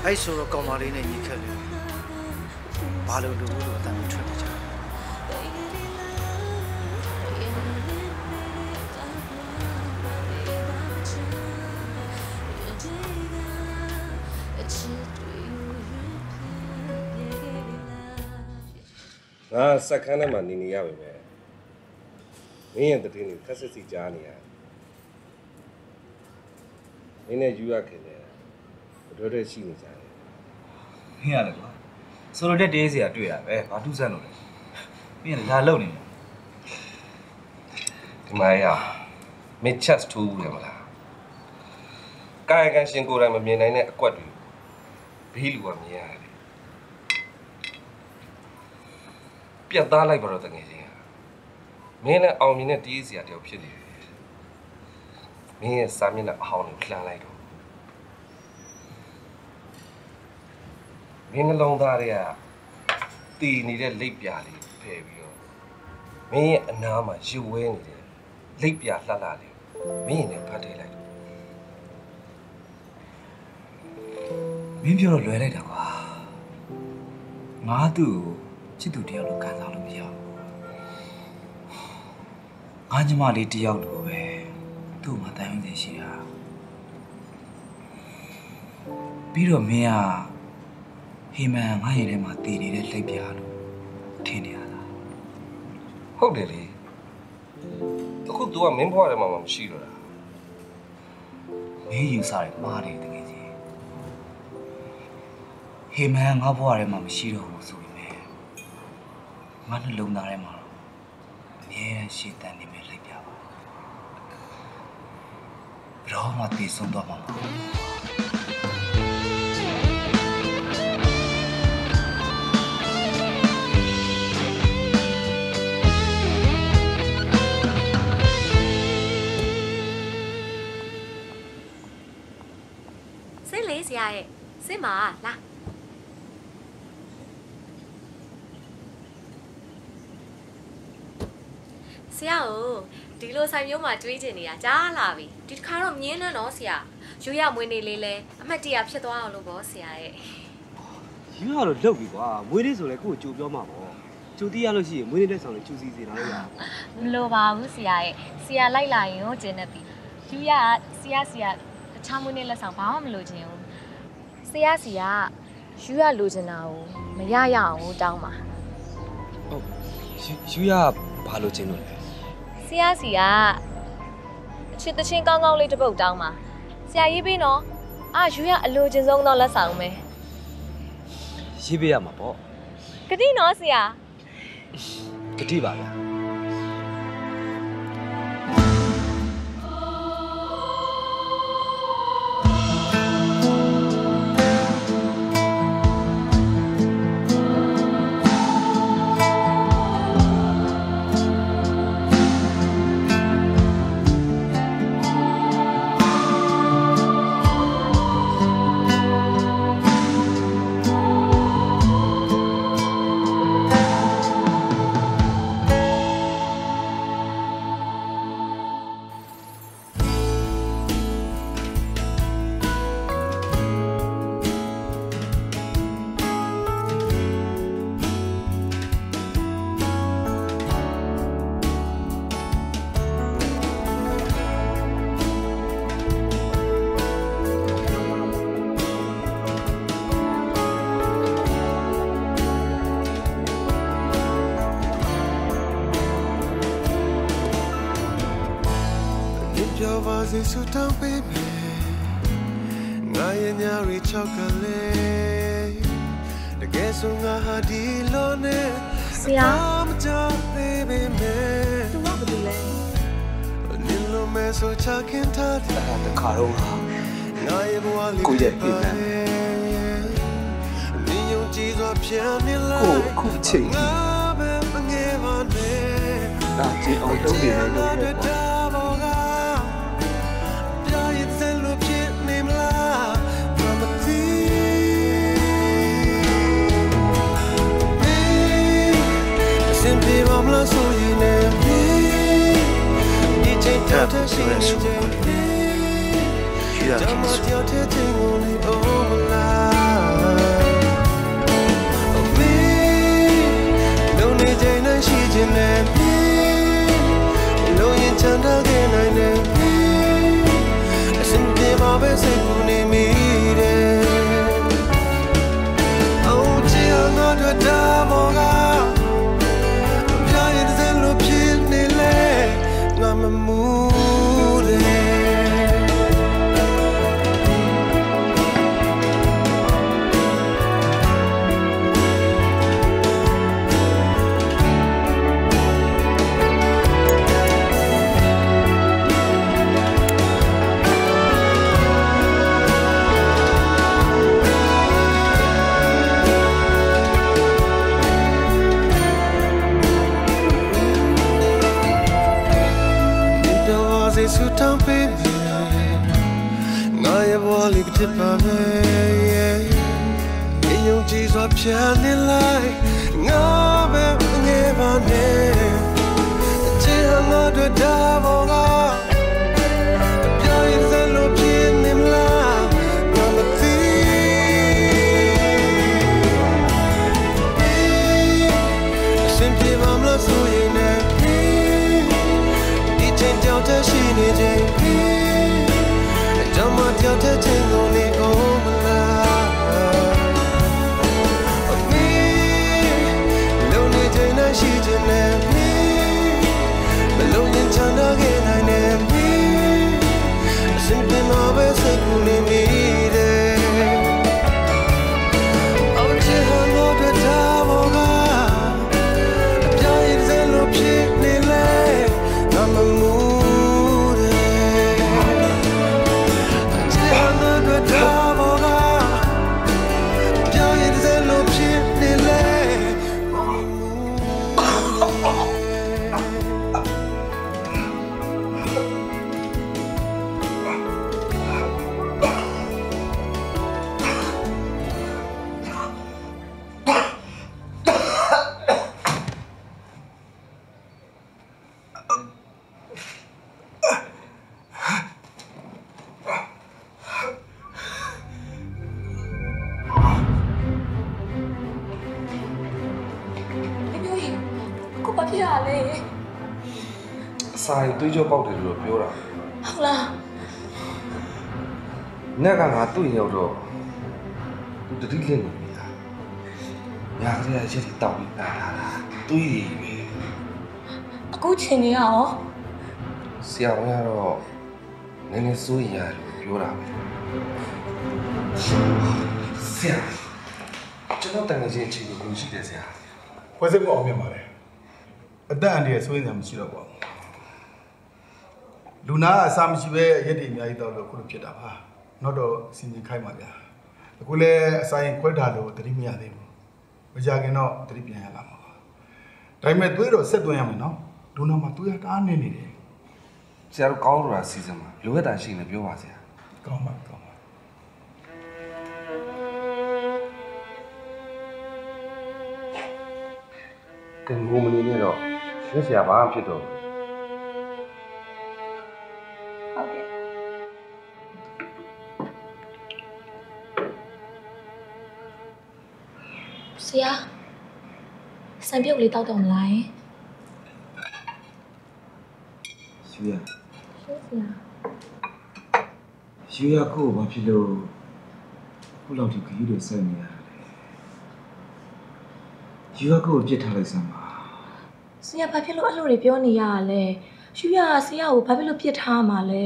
S10: အဲ့ဆိုတော့ကောင်မလေးနဲ့ညီခက်လေးဘာလို့လူလို့အတမ်းထွက်နေကြလဲ
S2: ငါစက်ခန်းထဲမှာနေနေရပါပဲ မင်းရဲ့တည်င်းကိုခက်စစ်စီကြားနေရတယ်မင်းနဲ့ယူရခင်တယ်ဘယ်တော့တည်းရှိနေကြတယ်
S6: မင်းရတယ်ကွာဆိုလိုတဲ့တေးစရာတွေ့ရပဲဘာတူးဆန်းလို့လဲမင်းကလာလုံနေတယ်
S2: ဒီမှာရမင်းချက်ထိုးဘူးလေမလားကာယကံရှင်ကိုယ်တိုင်မမြင်နိုင်တဲ့အကွက်တွေဘေးလူကမြင်ရတယ်ပြတ်သားလိုက်ပါတော့တကယ်ချင်း မင်းနဲ့အောင်မြင်တဲ့တီးစရာတယောက်ဖြစ်နေတယ်မင်းရဲ့စာမျက်နှာအဟောင်းကိုလှမ်းလိုက်တော့မင်းနှလုံးသားတွေကတည်နေတဲ့လက်ပြလေးဖယ်ပြီးတော့မင်းရဲ့အနားမှာရုပ်ဝဲနေတဲ့လက်ပြလှလှလေးမင်းနဲ့ဖတ်ထိလိုက်
S6: မင်းပြောတော့လွယ်လိုက်တာကွာငါသူ့ကိုချစ်သူတယောက်လိုခံစားလို့မရဘူး ငါညီမလေးတယောက်လိုပဲသူ့မှာတိုင်ဝင်နေရှိတာပြီးတော့မင်းကဟိမန်ငါရင်ထဲမှာတည်နေတဲ့လက်ပြလို့ထင်နေရတာ
S2: ဟုတ်တယ်လေအခု तू ကမင်းဘွားထဲမှာမှမရှိတော့တာ
S6: မင်းယူစားတယ်မှားတယ်တကယ်ကြီးဟိမန်ငါဘွားထဲမှာမရှိတော့ဘူးဆိုပေမဲ့ငါနှလုံးသားထဲမှာတော့အမြဲတမ်းရှိတန်နေမဲ့လက်ပြပါဘယ် တော့မှတည်ဆုံးတော့မှာမဟုတ်ဘူး
S5: စိတ်လေးဆရာရဲ့စိတ်မှာလာဆရာကို ဒီလိုဆိုင်မျိုးမှာတွေးကျင်နေတာကြားလာပြီဒီတစ်ခါတော့မြင်းနဲ့တော့ဆရာရိုးရမွေးနေလေးလဲအမှတ်တရဖြစ်သွားအောင်လို့ပေါ့ဆရာရဲ့
S6: ယူကတော့လုတ်ပြီကွာမွေးလေးဆိုလဲကိုကိုကြိုပြောမှာပေါ့ကြိုတီးရလို့ရှိရင်မွေးလေးလက်ဆောင်လေးကျူစီစီလာလို့ရအောင်
S5: မလိုပါဘူးဆရာရဲ့ဆရာလိုက်လာရင်ဟိုကျင်နေပြီယူရကဆရာဆရာတခြားမွေးနေ့လက်ဆောင်ဘာမှမလိုချင်ဘူးဆရာဆရာယူရလိုချင်တာကိုမရရအောင်တောင်းပါ
S6: ယူရဘာလို့ကျင်းလို့လဲ
S5: ဆရာစီကအချစ်တချင်းကောင်းကောင်းလေးတစ်ပုတ်တောင်းပါဆရာရေးပေးနော်အာယူရအလိုချင်ဆုံးတော့လက်ဆောင်မယ်
S6: ရေးပေးရမှာပေါ့
S5: ကတိနော်ဆရာ
S6: တတိပါဗျာ
S17: ဆရာမကြောက်သေးပေမဲ့
S11: သူကဘာလို့လဲ
S17: နင်လိုမဲဆိုချခင်ထားတဲ့
S18: တခါတော့ဟာ
S17: ငါရဲ့ဘဝလေး
S18: ကိုယ့်ရဲ့ပြင်ပန်း
S17: နင်ယုံကြည်စွာပြန်နေလာ
S18: ကိုယ့်အခုအချိန်
S17: ငါပဲမငယ်ပါနဲ့
S18: ဒါကျင်းအောင်တုံးနေတယ်လို့
S17: တဲ့တာ ဆိုရင်လည်းဒီချိန်ထပ်ထပ်ရှိနေကြတယ်ဒါမှတယောက်တည်းချင်းကိုနေအောင်မလားအမေလုံးနေချိန်နဲ့ရှိခြင်းနဲ့လုံးရင်ချမ်းသာခဲ့နိုင်တယ်အစဉ်ပြေပါပဲစိတ်ကို ဝလေးကတစ်
S11: ပါပဲရေယုံကြည်စွာ
S2: ဖြတ်နေလို ပဲစိ က်ကငါတွေ့ရောက်တော့သူတတိလင့်နေပြီလားညာကလေးရက်တီတောက်ပြီးနားလာတာတွေးရည်ပဲ
S11: အခုချိန်နေရအောင်
S2: ဆရာဝန်ကတော့နည်းနည်းစိုးရင်ရတယ်လို့ပြောတာပဲဆရာကျွန်တော်တန်ငယ်ချင်းအချိန်ကိုဘယ်လိုရှိတယ်ဆရာ
S19: ဖွဲစိတ်မှုအောင်မြင်ပါလေအသက်အန္တရာယ်ဆိုရင်လည်းမရှိတော့ပါဘူးလူနာအစာမရှိပဲရက်တွေအများကြီးတော့လို့ခုလိုဖြစ်တာပါ နောက်တော့စီစဉ်ခိုင်းပါဗျာအခုလည်းအစာရင်ခွဲထားလို့တတိမရသေးဘူးမကြခင်တော့တတိပြန်ရလာမှာပါဒါပေမဲ့သွေးတော့ဆက်သွင်းရမယ်နော်လူနာမှာသွေးရတအားနေနေတယ်
S2: ဆရာတို့ကောင်းလို့တာစီစဉ်မှာလိုအပ်တာရှိရင်လည်းပြောပါဆရာ
S19: ကောင်းပါကောင်းပါ
S2: တင်ငုံမနေနဲ့တော့ရွှေဆရာဘာမှဖြစ်တော့ဘူး
S11: ဟုတ် ဆရာစံပြုတ်လေးတောက်တော့မလားယင်
S6: ရွှေရ
S11: ရှင်းဆရာ
S6: ရွှေရကိုဘာဖြစ်လို့ခုလောက်ထိခရီးတွေဆက်နေရတာလဲရွှေရကိုပြစ်ထားလိုက်စမ်းပါ
S11: ဆရာဘာဖြစ်လို့အဲ့လိုတွေပြောနေရတာလဲရှူရဆရာကိုဘာဖြစ်လို့ပြစ်ထားမှာလဲ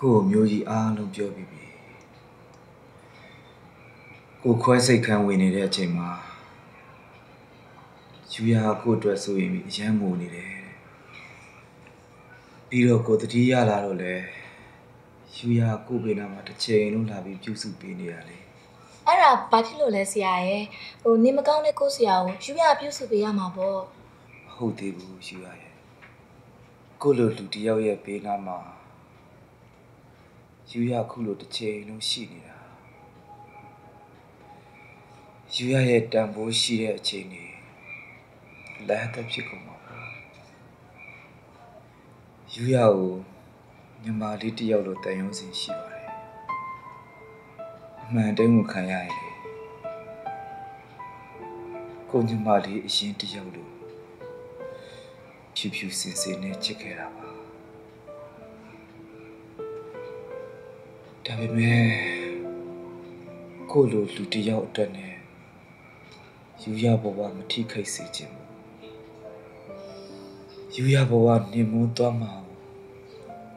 S6: ကို့ကိုမျိုးကြီးအားလုံးပြောပြီးပြီ ကိုခွဲစိတ်ခံဝင်နေတဲ့အချိန်မှာယူရကို့အတွက်ဆိုရင်အရန်ငိုနေတယ်တဲ့ပြီးတော့ကိုတတိရလာတော့လေယူရကို့ဘေးနားမှာတစ်ချိန်လုံးလာပြီးပြုစုပေးနေရလေ
S11: အဲ့ဒါဘာဖြစ်လို့လဲဆရာရဲ့ဟိုနေမကောင်းတဲ့ကိုဆရာကိုယူရပြုစုပေးရမှာပေါ့
S6: မဟုတ်သေးဘူးယူရရဲ့ကို့လိုလူတစ်ယောက်ရဲ့ဘေးနားမှာယူရခုလိုတစ်ချိန်လုံးရှိနေတာ ယူရရဲ့တန်ဖိုးရှိတဲ့အချိန်တွေလက်သက်ဖြစ်ကုန်မှာပေါ့ယူရကိုညီမလေးတစ်ယောက်လိုတန်ရုံးစင်ရှိပါတယ်အမှန်တိုင်းကိုခံရရင်လေကိုညီမလေးအရင်တစ်ယောက်လိုဖြူဖြူစင်စင်နဲ့ချစ်ခဲ့တာပါဒါပေမဲ့ကိုလိုလူတစ်ယောက်အတွက်နဲ့ ယူရဘဝမထိခိုက်စေချင်ဘူးယူရဘဝနေမွန်းသွားမှာ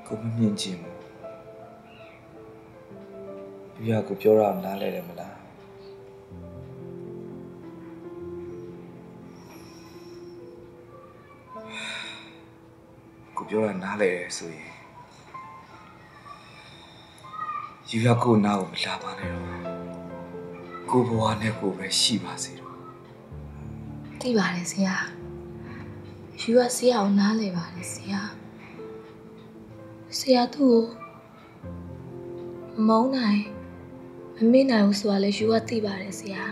S6: ကိုမမြင်ချင်ဘူးယူရကိုပြောရအောင်နားလဲတယ်မလားကိုပြောရနားလဲတယ်ဆိုရင်ယူရကိုနားကိုမလာပါနဲ့တော့ကိုဘဝနဲ့ကိုပဲရှိပါစေတော့
S11: သိပါတယ်ဆရာယူရဆရာကိုနားလဲပါတယ်ဆရာဆရာသူ့ကိုမုန်းနိုင်မမေ့နိုင်ဘူးဆိုတာလည်းယူရသိပါတယ်ဆရာ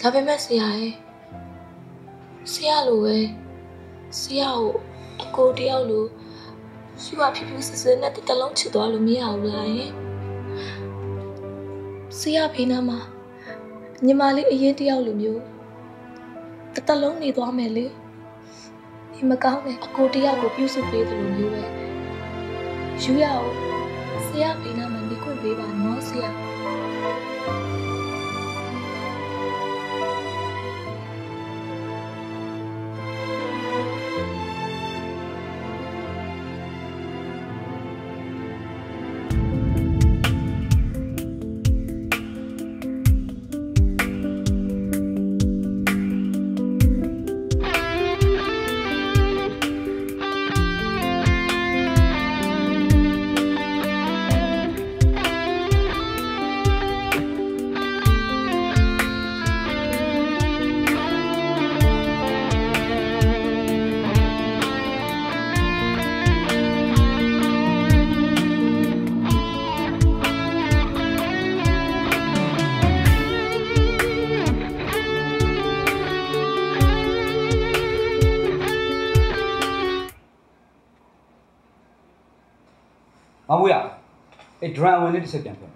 S11: ဒါပေမဲ့ဆရာရဲ့ဆရာလိုပဲဆရာကိုအကိုတယောက်လိုယူရဖြူဖြူစစ်စစ်နဲ့တစ်တလုံးချစ်သွားလို့မရဘူးလားယင်ဆရာဖေးနာမှာညီမလေးအရင်တယောက်လိုမျိုး တစ်တလုံးနေသွားမယ်လေဒီမကောင်းတဲ့အကိုတယောက်ကိုပြုစုပေးသလိုမျိုးပဲယူရအောင်ဆရာဖေးနာမှာနေခွင့်ပေးပါနော်ဆရာ
S8: မမွေးရအဲ့ဒရမ်ဝင်လေးတစ်ချက်ပြန်ပြန်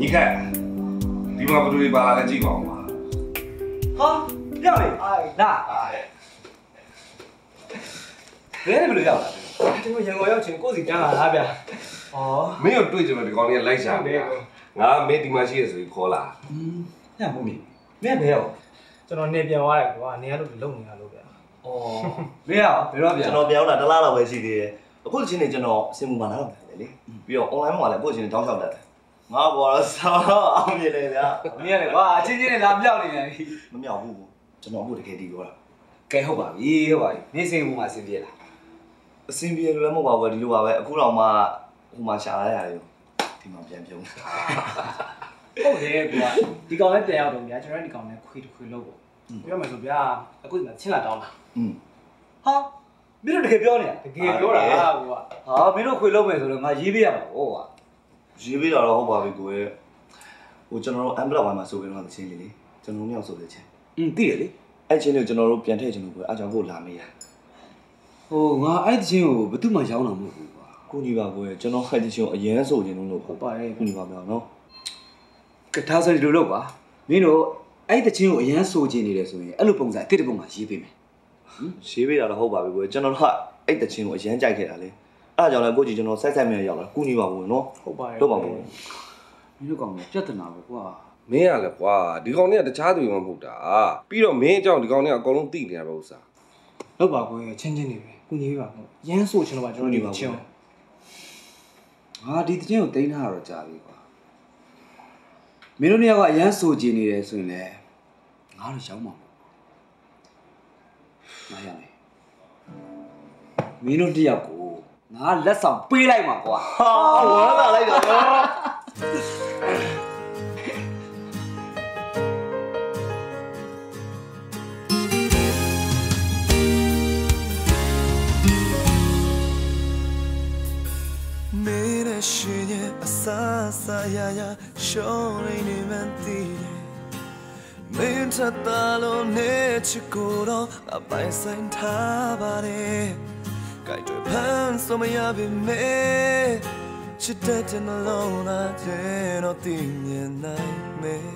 S2: ညီကဒီမှာဘယ်သူတွေပါလာလဲကြည့်ပါဦးပါ
S3: ဟာပြောင်းလေလာဘယ်နဲ့ဘယ်လိုရောက်လာလဲဒီမှာရန်ကုန်ရောက်ချင်းကိုယ်စီတန်းလာလားဗျာဩ
S2: မင်းတို့တွေ့ကြမယ်ဒီကောင်လေးကလိုက်ရှာနေတာငါမင်းဒီမှာရှိရဆိုပြီးခေါ်လာ
S3: ညမုံမီမင်းဘယ်ရောက်
S13: ကျွန်တော်နေပြန်သွားတယ်ကွာနေရလို့လုံနေတာလို့ဗျာ
S3: ဩမင်းရောဘယ်တော့ပြန်
S14: ကျွန်တော်ပြောင်းလာတစ်လားတော့ပဲရှိသေးတယ်အခုချင်းနေကျွန်တော်စင်မူမှာနားတော့တယ်လေပြီးတော့ online မှာလည်းအခုချင်းနေတောင်းလျှောက်တတ်တယ်ငါဘောတော့ဆောင်းတော့အောင်မြင်လေဗျာ
S3: မင်းရတယ်ကွာအချင်းချင်းနဲ့လာမြောက်နေတယ်
S14: မမြောက်ဘူးကျွန်တော်အခုတကယ်တည်ပြောတာ
S3: ကဲဟုတ်ပါပြီဟုတ်ပါပြီနေစင်ဘူးမှာစင်ပြေလား
S14: အဆင်ပြေလို့လည်းမဟုတ်ပါဘူးဒီလိုပါပဲအခုတော့မှဟိုမှာရှာရရတယ်ဒီမှာပြန်ပြုံး
S13: ဟုတ်တယ်ကွာဒီကောင်လည်းပြန်ရောက်တော့ဗျာကျွန်တော်ဒီကောင်လည်းခွေးတစ်ခွေးလို့ပေါ့ ပြောမှဆိုဗျာအခုဒီမှာချင်းလာတောင်းတာ
S14: อืม
S3: ဟာမင်းတို့တကယ်ပြောနေတာ
S13: တကယ်ပြောတာကွာ
S3: ဟာမင်းတို့ခွေလို့မယ်ဆိုတော့ငါရေးပေးရမှာဟုတ်ပါ
S14: ရေးပေးတာတော့ဟုတ်ပါပြီကိုရဲ့ဟိုကျွန်တော်တို့ envelope မှာဆိုကြတော့တဲ့ချင်းလေးလေကျွန်တော်တို့မြောက်ဆိုတဲ့ချင်း
S3: อืมသိရလေ
S14: အဲ့ချင်းလေးကိုကျွန်တော်တို့ပြန်ထည့်ချင်လို့ကိုအားကြောင့်ကိုလာမေးတာ
S3: ဟိုငါအဲ့တချင်းကိုဘယ်သူမှရောင်းတာမဟုတ်ဘူးကွာ
S14: ကိုညီပါကိုရဲ့ကျွန်တော်အဲ့ဒီချင်းကိုအရင်ဆိုချင်လို့လို့
S13: ဟုတ်ပါရဲ့
S14: ကိုညီပါပြောနော်
S3: ကထားစရီလိုလုပ်ပါမင်းတို့ အဲ့တချင်းကိုအရန်ဆိုချင်နေတယ်ဆိုရင်အဲ့လိုပုံစံအစ်တစ်ပုံမှာရေးပေးမယ်
S14: ရေးပေးတာတော့ဟုတ်ပါပြီကိုရဲ့ကျွန်တော်တို့ကအဲ့တချင်းကိုအရင်ကြိုက်ခဲ့တာလေအဲ့ဒါကြောင့်လည်းကိုကြီးကျွန်တော်ဆက်ဆက်မြန်ရောက်လာကိုညီပါဘူးနော်
S13: ဟုတ်ပါရဲ့
S14: တော့ပါဘူး
S3: မင်းတို့ကောင်ကပြဿနာပဲကွာ
S2: မင်းရလဲကွာဒီကောင်တွေကတခြားသူမှမဟုတ်တာပြီးတော့မင်းအကြောင်းဒီကောင်တွေကအကုန်လုံးသိနေရပဲဥစ္စာ
S13: လောက်ပါကွယ်ချင်းချင်းနေပဲကုညီပါဟုတ်ရမ်းဆိုချင်တော့ပါကျွန်တော်ဒီချင်း
S6: ငါဒီတခြင်းကိုတင်ထားတော့ကြာပြီကွာမင်းတို့နှစ်ယောက်ကအရန်ဆိုကြည်နေတယ်ဆိုရင်လည်း ငါတို့ရောက်မှာပေါ့ငါရမယ်မင်းတို့တစ်ယောက်ကိုငါလက်ဆောင်ပေးလိုက်မှာကွာဟာဝါလာလိုက်တော့
S12: မေးတဲ့ရှင်ရဲ့အစားအစာရရရှောင်းနေနေ မှန်းသိတယ်မင်းထပ်တာလို့နေချစ်ကိုတော့အပိုင်ဆိုင်ထားပါတယ်ကြိုက်တွေဖန်ဆိုမရပါမယ်ချစ်တဲ့တဲ့နှလုံးသားကျဲတော့သိမြင်နိုင်မယ်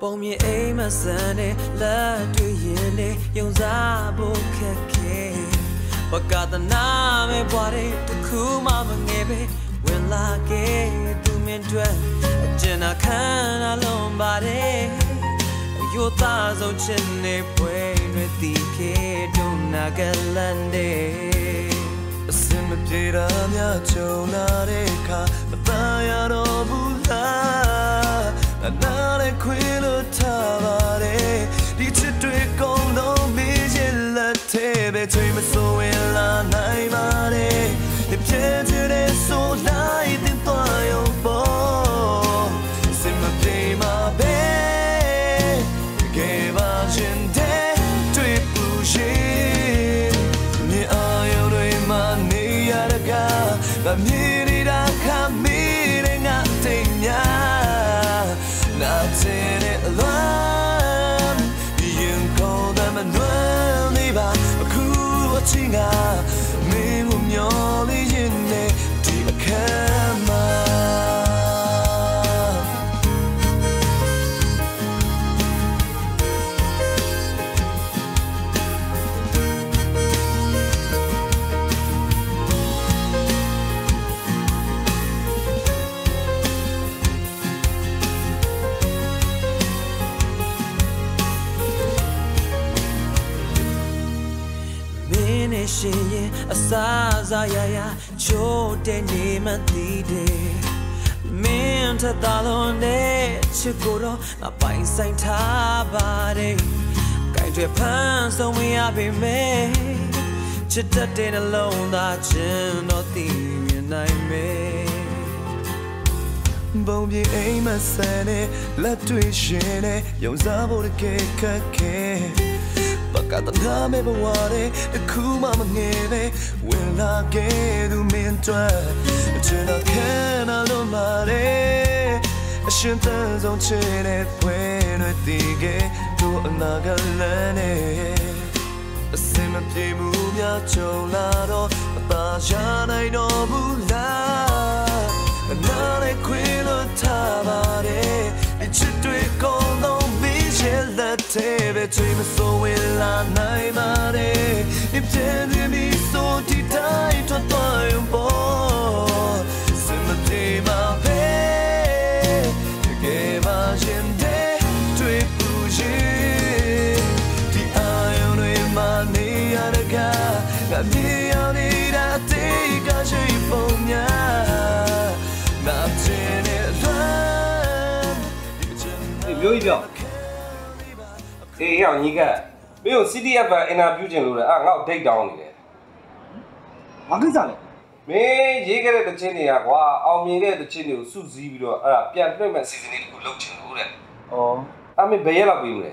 S20: ပုံမြင်အိမ်မဆန်နဲ့လက်တွေ့ရင်နဲ့ယုံစားဖို့ခက်ခဲပကတနာမဲ့ဘွားတဲ့တစ်ခုမှမငယ်ပဲဝင်လာခဲ့သူ မင်းတွေ့အကျဉ်းအခမ်းအနားလွန်ပါတယ်အယိုသားဆုံးချင်နေပွဲတွေတီပြေဒုနာကလန်ဒေ
S12: အစင်မပြေတာများကြုံလာတဲ့အခါမသားရတော့ဘူးလားအနာနဲ့ခွေလို့ထားပါတယ်ဒီချစ်တွေကုန်တော့မင်းရဲ့လက်ထဲပဲချိန်မစိုးဝင်လာနိုင်ပါတယ်
S20: If you do this all night သာလွန်တဲ့ချစ်ကိုတော့ငါပိုင်ဆိုင်ထားပါတယ်ကြိုက်တွေဖန်ဆုံးမရပေမဲ့ချစ်တတ်တဲ့နှလုံးသားချင်းတော့သိမြင်နိုင်မယ်
S12: ဘုံပြေအိမ်မဆန်နဲ့လက်တွေ့ရှင်နဲ့ယုံစားဖို့တကယ်ခက်ခဲပကတနာမေဘဝတဲ့တခုမှမငယ်ပဲဝင်လာခဲ့သူမင်းတို့ချင်တော့ခဲနာလို့မာတဲ့ အရှင်တန်ဆုံးချစ်တဲ့ပွဲတွေတည်ခဲ့တို့အနာကလန်းနဲ့အစင်မပြေမှုများကြုံလာတော့အသာရနိုင်တော့ဘူးလား Another queen of Tabare It's a trick on the beach Let tebe dream so will la nai mare If then me so ti dai to to un po
S3: အေးမျိုးကြီးပြော
S2: အေးရောက်ညီကမင်းကို CDF ကအင်တာဗျူးချင်လို့လေအာငါ့ကိုဒိတ်တောင်းနေတယ်
S3: ဘာကိစ္စလဲ
S2: မင်းရေးခဲ့တဲ့တခြင်းတွေကကွာအောင်မြင်ခဲ့တဲ့တခြင်းတွေကိုစုစည်းပြီးတော့အဲ့ဒါပြန်လွှင့်မဲ့စီစဉ်လေးတစ်ခုလုပ်ချင်လို့တဲ့
S3: ဩ
S2: အမေဘယ်ရက်လောက်ပြီးမလဲ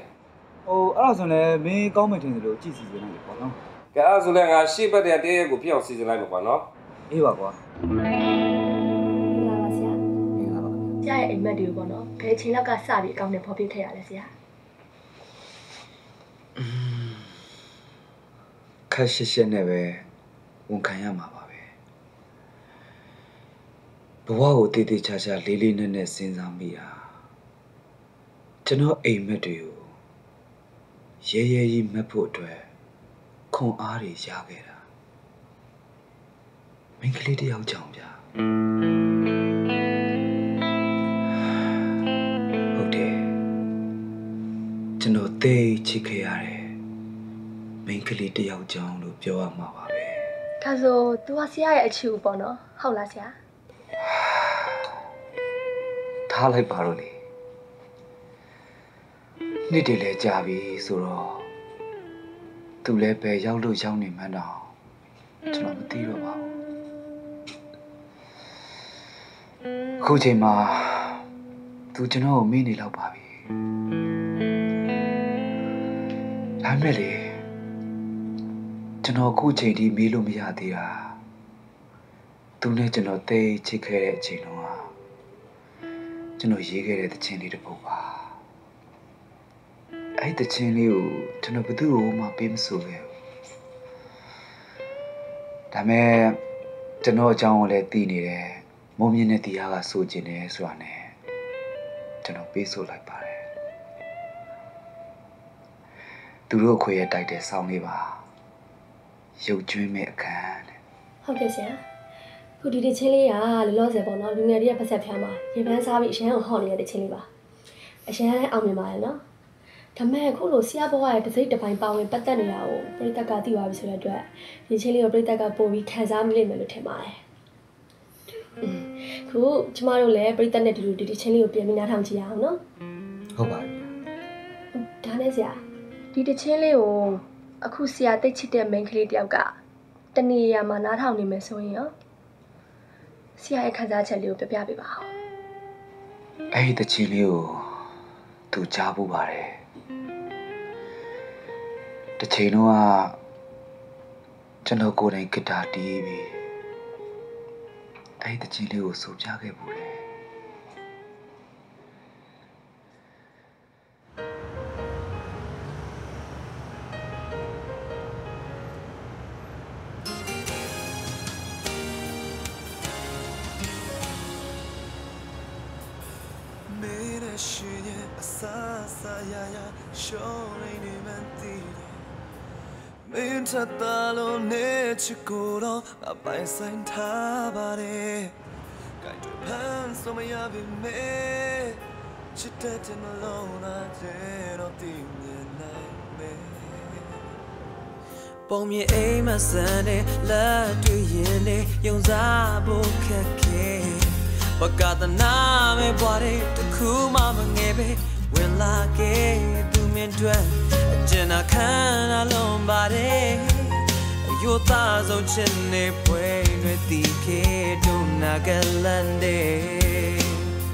S3: ဟိုအဲ့ဒါဆိုရင်လည်းမင်းကောင်းမယ်ထင်တယ်လို့ကြည့်စီစဉ်လိုက်ပေါ့နော်
S2: ကဲအဲ့ဒါဆိုလည်းငါရှေ့ဘက်တည်းတည်းရက်ကိုပြည့်အောင်စီစဉ်လိုက်မှာကွာနော်
S3: အေးပါကွာ
S21: ဆရာရဲ့အိမ်မက်တွေကိုပေါ့နော်ဘယ်ချိန်လောက်ကစပြီးအကောင့်နဲ့ဖော်ပြထည့်ရလဲဆရာ
S6: ခက်ရှက်ရှက်နဲ့ပဲဝန်ခံရမှာပါပဲဘဝကိုတည်တည်ချာချာလေးလေးနက်နက်စဉ်းစားမိတာကျွန်တော်အိမ်မက်တွေကိုရဲရဲကြီးမက်ဖို့အတွက်ခွန်အားတွေရခဲ့တာမိန်းကလေးတစ်ယောက်ကြောင့်ဗျာ ကျွန်တော်သိချစ်ခဲ့ရတယ်မိန်းကလေးတစ်ယောက်ကြောင့်လို့ပြောရမှာပါပဲ
S21: ဒါဆို तू ကဆရာရဲ့အချီဦးပေါ့နော်ဟုတ်လားဆရာ
S6: ထားလိုက်ပါတော့လေနေ့တည်းလဲကြာပြီဆိုတော့သူလည်းပဲရောက်လို့ရောက်နေမှန်းတော့ကျွန်တော်မသိတော့ပါဘူးခုချိန်မှာသူကျွန်တော်ကိုမေ့နေတော့ပါပြီ ဒါပေမဲ့လေကျွန်တော်ခုချိန်ထိမေးလို့မရသေးတာသူနဲ့ကျွန်တော်တိတ်ချစ်ခဲ့တဲ့အချိန်တုန်းကကျွန်တော်ရေးခဲ့တဲ့သချင်းလေးတစ်ပုဒ်ပါအဲ့ဒီသချင်းလေးကိုကျွန်တော်ဘယ်သူ့ကိုမှပေးမဆိုခဲ့ဘူးဒါပေမဲ့ကျွန်တော်အကြောင်းကိုလည်းသိနေတယ်မုံမြင့်တဲ့တရားကဆိုကျင်တယ်ဆိုတာ ਨੇ ကျွန်တော်ပေးဆိုလိုက်ပါတယ် သူတို့အခွေရတိုက်တဲ့ဆောင်းလေးပါရုပ်ကျွေးမဲ့အခန်းတဲ့
S21: ဟုတ်ကဲ့ဆရာခုဒီတချင်းလေးကလောလောဆယ်ပေါ့နော်လူငယ်တွေကပတ်ဆက်ဖျားမှာရေပန်းစားပြီးအရန်ကိုဟော့နေတဲ့တချင်းလေးပါအရန်လည်းအောင်မြင်ပါရဲ့နော်ဒါမဲ့ခုလိုဆရာဘဝရဲ့တစ်စိတ်တစ်ပိုင်းပါဝင်ပတ်သက်နေတာကိုပြိတ္တကသိသွားပြီဆိုတဲ့အတွက်ဒီချင်းလေးကိုပြိတ္တကပို့ပြီးခံစားမိလိမ့်မယ်လို့ထင်ပါတယ်อืมခုကျမတို့လည်းပြိတ္တနဲ့ဒီလိုဒီတချင်းလေးကိုပြန်ပြီးနားထောင်ကြည့်ရအောင်နော်
S22: ဟုတ်ပါပြီ
S21: ဒါနဲ့ဆရာ ဒီတချင်းလေးကိုအခုဆရာတိတ်ချစ်တဲ့ main ကလေးတယောက်ကတနေရာမှာနားထောင်နေမယ်ဆိုရင်ရောဆရာရဲ့ခံစားချက်လေးကိုပြပြပေးပါဦး
S6: အဲ့ဒီတချီလေးကိုသူကြားဖို့ပါတယ်တစ်ချိန်တော့ကကျွန်တော်ကိုယ်တိုင်ဂီတာတီးပြီးအဲ့ဒီတချီလေးကိုဆိုပြခဲ့ဘူးလေ
S12: မင်းချတာလို့နေချကိုတော့အပိုင်ဆိုင်ထားပါတယ်။ကြိုက်တဲ့ဖန်ဆိုမရပါနဲ့။ချစ်တဲ့တမလုံးလာတဲ့တော့တည်မြဲနိုင်မယ်။ပုံမြင်အိမ်မဆန်တဲ့လက်တွေ့ရင်နေယုံစားဖို့ခက်ခဲ။ပကဒနာမဲ့ဘွားတွေတခုမှမငယ်ပဲ။ ရလာခဲ့သူမင်းတွေ့အကျဉ်းအခမ်းအနားလုံးပါတယ်အယုသားဆုံးချင်နေပွဲတွေတီခေတုံနာကလန်ဒေ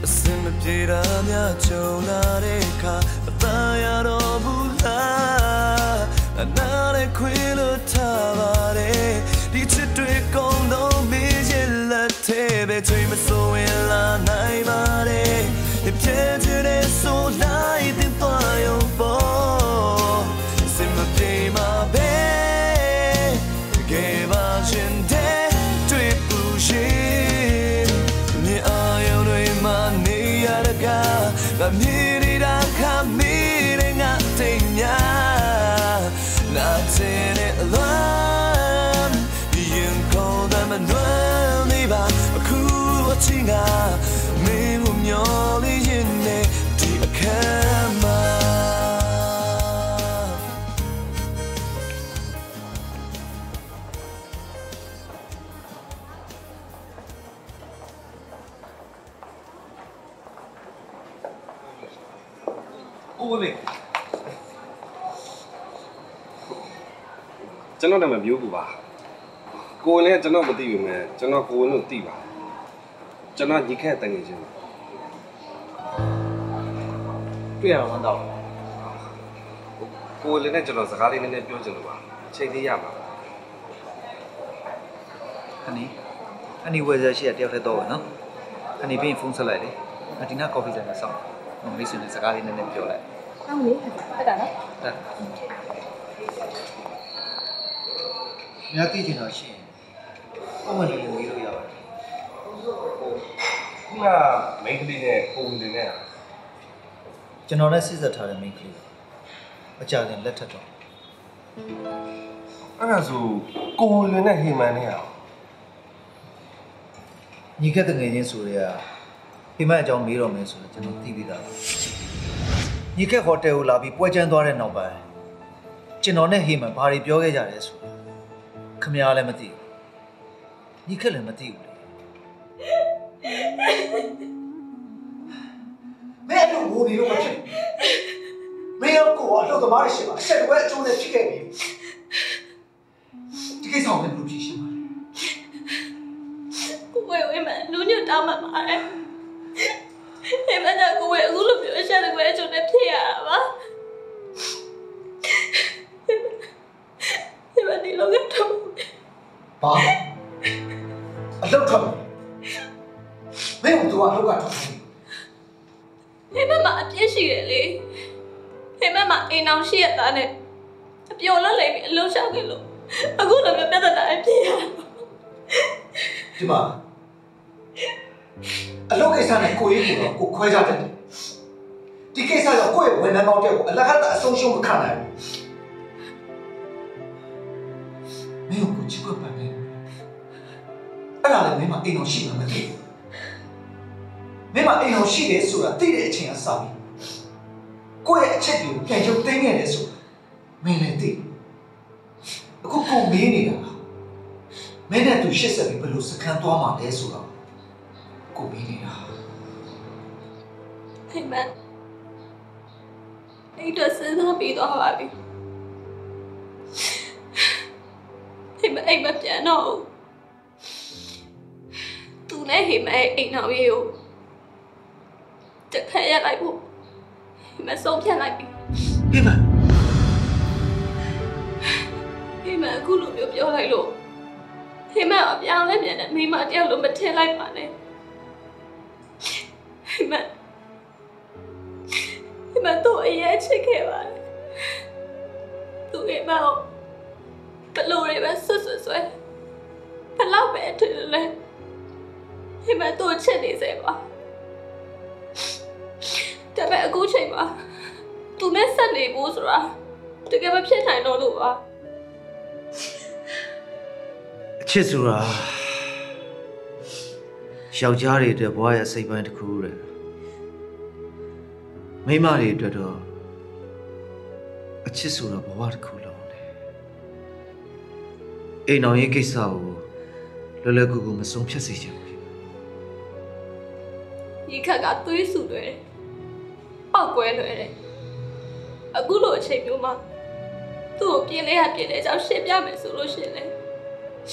S12: အစင်မပြေတာများကြုံလာတဲ့အခါမသားရတော့ဘူးလားအနာနဲ့ခွေလို့ထားပါတယ်ဒီချစ်တွေကုန်တော့မေးရလက်သေးပဲချိန်မစိုးဝင်လာနိုင်ပါတယ် ဒီပြည့်ချင် ကျွန်တော်နာမ
S2: ည်မျိုးကူပါကိုယ်လည်းကျွန်တော်မသိဘူးမဲ့ကျွန်တော်ကိုယ်လို့သိပါကျွန်တော်ညီခက်တငယ်ချင်း
S10: တွေ့ရအောင်ဝမ်းတော့
S2: ကိုယ်လည်းနဲ့ကျွန်တော်စကားလေးနည်းနည်းပြောချင်လို့ပါအချိန်လေးရပါ
S22: ခဏီအနီဝယ်ရရှိရတယောက်တည်းတော့ပဲနော်ခဏီပြီးဖုန်းဆက်လိုက်လေအဒီနာကော်ဖီဆိုင်မှာစောင့်ဟိုမိတ်ဆွေနဲ့စကားလေးနည်းနည်းပြောလိုက်
S21: ဟုတ်လေတက်တာနော်
S22: တက်
S10: များသိချင်တော့ရှိရင်ပုံမှန်လေးလေးလို့ရပါတယ်
S2: ခုနမိန်းကလေးနဲ့ကိုယ်ဝင်နေတဲ့
S10: ကျွန်တော်နဲ့စစ်ဆက်ထားတဲ့ main ကလေးအကြခင်လက်ထက်တော့
S2: အဲ့ဒါဆိုကိုယ်ဝင်နဲ့ဟိမန်နဲ့အောင်
S10: ညီကတဲ့ငယ်ချင်းဆိုတွေကဟိမအကြောင်းမေးတော့မယ်ဆိုတော့ကျွန်တော်သိပြီးသားပါညီ
S2: ညီခက်ဟိုတယ်ကိုလာပြီးပွဲချမ်းသွားတဲ့နောက်ပိုင်းကျွန်တော်နဲ့ဟေမန်ဘာတွေပြောခဲ့ကြလဲဆို ခမရလည်းမသိဘူးညီခက်လည်းမသိဘူးလေ
S10: မင်းအဲ့လိုငိုနေလို့မဖြစ်ဘူးမင်းရောကိုကအလုပ်သမားတွေရှိမှာအဆက်ကွဲအကျိုးနဲ့ဖြစ်ခဲ့ပြီဒီကိစ္စကိုလည်းဘယ်လိုဖြေရှင်းမှာလဲ
S11: ကိုဝဲဝဲမလူညွတ်တောင်းမှပါတယ်ဟဲ့မနာကိုဝဲအခုလိုမျိုးအဆက်ကွဲအကျိုးနဲ့ဖြစ်ရတာပါဟဲ့မဒီလိုကတော့
S10: ဘာအလုပ်ထွက်မယ်မင်းတို့ကအလုပ်ကထွက်မယ်
S11: ဟဲ့မမအပြည့်ရှိတယ်လေဟဲ့မမအိမ်အောင်ရှိရတာနဲ့အပျော်လွတ်လိမ့်ပြီးအလုံးရှောက်ခဲ့လို့အခုလိုမျိုးပြဿနာအဖြစ်ရ
S10: ဒီမှာအလုပ်ကိစ္စနဲ့ကိုရေးကိုတော့ကိုခွဲကြတယ်ဒီကိစ္စတော့ကိုယ့်ရဲ့ဝန်ထမ်းတော်တဲ့ကိုအလကားအဆုံးရှုံးမခံနိုင်ဘူးမင်းကိုချစ်ခွင့်ပန်နေ အဲ့ဒါလည်းမင်းမအိမ်တော်ရှိမှမသိဘူးမင်းမအိမ်တော်ရှိတယ်ဆိုတာသိတဲ့အချိန်အစားကိုယ့်ရဲ့အချက်တွေကိုပြန်ရုပ်သိမ်းခဲ့တယ်ဆိုတာမင်းလည်းသိအခုကိုမေးနေတာမင်းနဲ့သူရှစ်ဆက်ပြီးဘယ်လိုစကန်သွားမှာလဲဆိုတော့ကိုမေးနေတာ
S11: ဟဲ့မအဲ့တော့စဉ်းစားပြီးတော့ပါပြီဟဲ့မအဲ့မပြန်တော့ ဘူးသူနဲ့ဟိမအဲ့အိမ်တော်ရေးကိုတစ်ခါရလိုက်ဖို့ဟိမဆုံးဖြတ်လိုက်ပြီ
S10: ဟိမ
S11: ဟိမအခုလိုမျိုးပြောလိုက်လို့ဟိမအပြောင်းလဲပြန်တဲ့မိမတယောက်လိုမထင်လိုက်ပါနဲ့ဟိမဟိမတော့အရေးချစ်ခဲ့ပါတယ်သူဟိမကိုဘလို့ရပဲဆွဆွဆွဲဘလောက်ပဲထင်လဲ ဟိမတော့ချစ်နေစေပါဒါပေမဲ့အခုချိန်မှာသူနဲ့ဆက်နေဖို့ဆိုတာတကယ်မဖြစ်နိုင်တော့လို့ပါ
S2: အချစ်ဆိုတာယောက်ျားတွေအတွက်ဘဝရဲ့စိတ်ပိုင်းတစ်ခုတဲ့မိန်းမတွေအတွက်တော့အချစ်ဆိုတာဘဝတစ်ခုလုံးလေအိမ်အောင်ရေးကိစ္စကိုလွယ်လွယ်ကူကူမဆုံးဖြတ်စေချင် ဘူး
S11: ဒီခက်ကသွေးဆူလွယ်တယ်ပောက်ကွဲလွယ်တယ်အခုလိုအချိန်မျိုးမှာသူ့ကိုပြင်းလဲရပြင်းလဲကြောင့်ရှင်းပြမယ်ဆိုလို့ရှင်းလဲ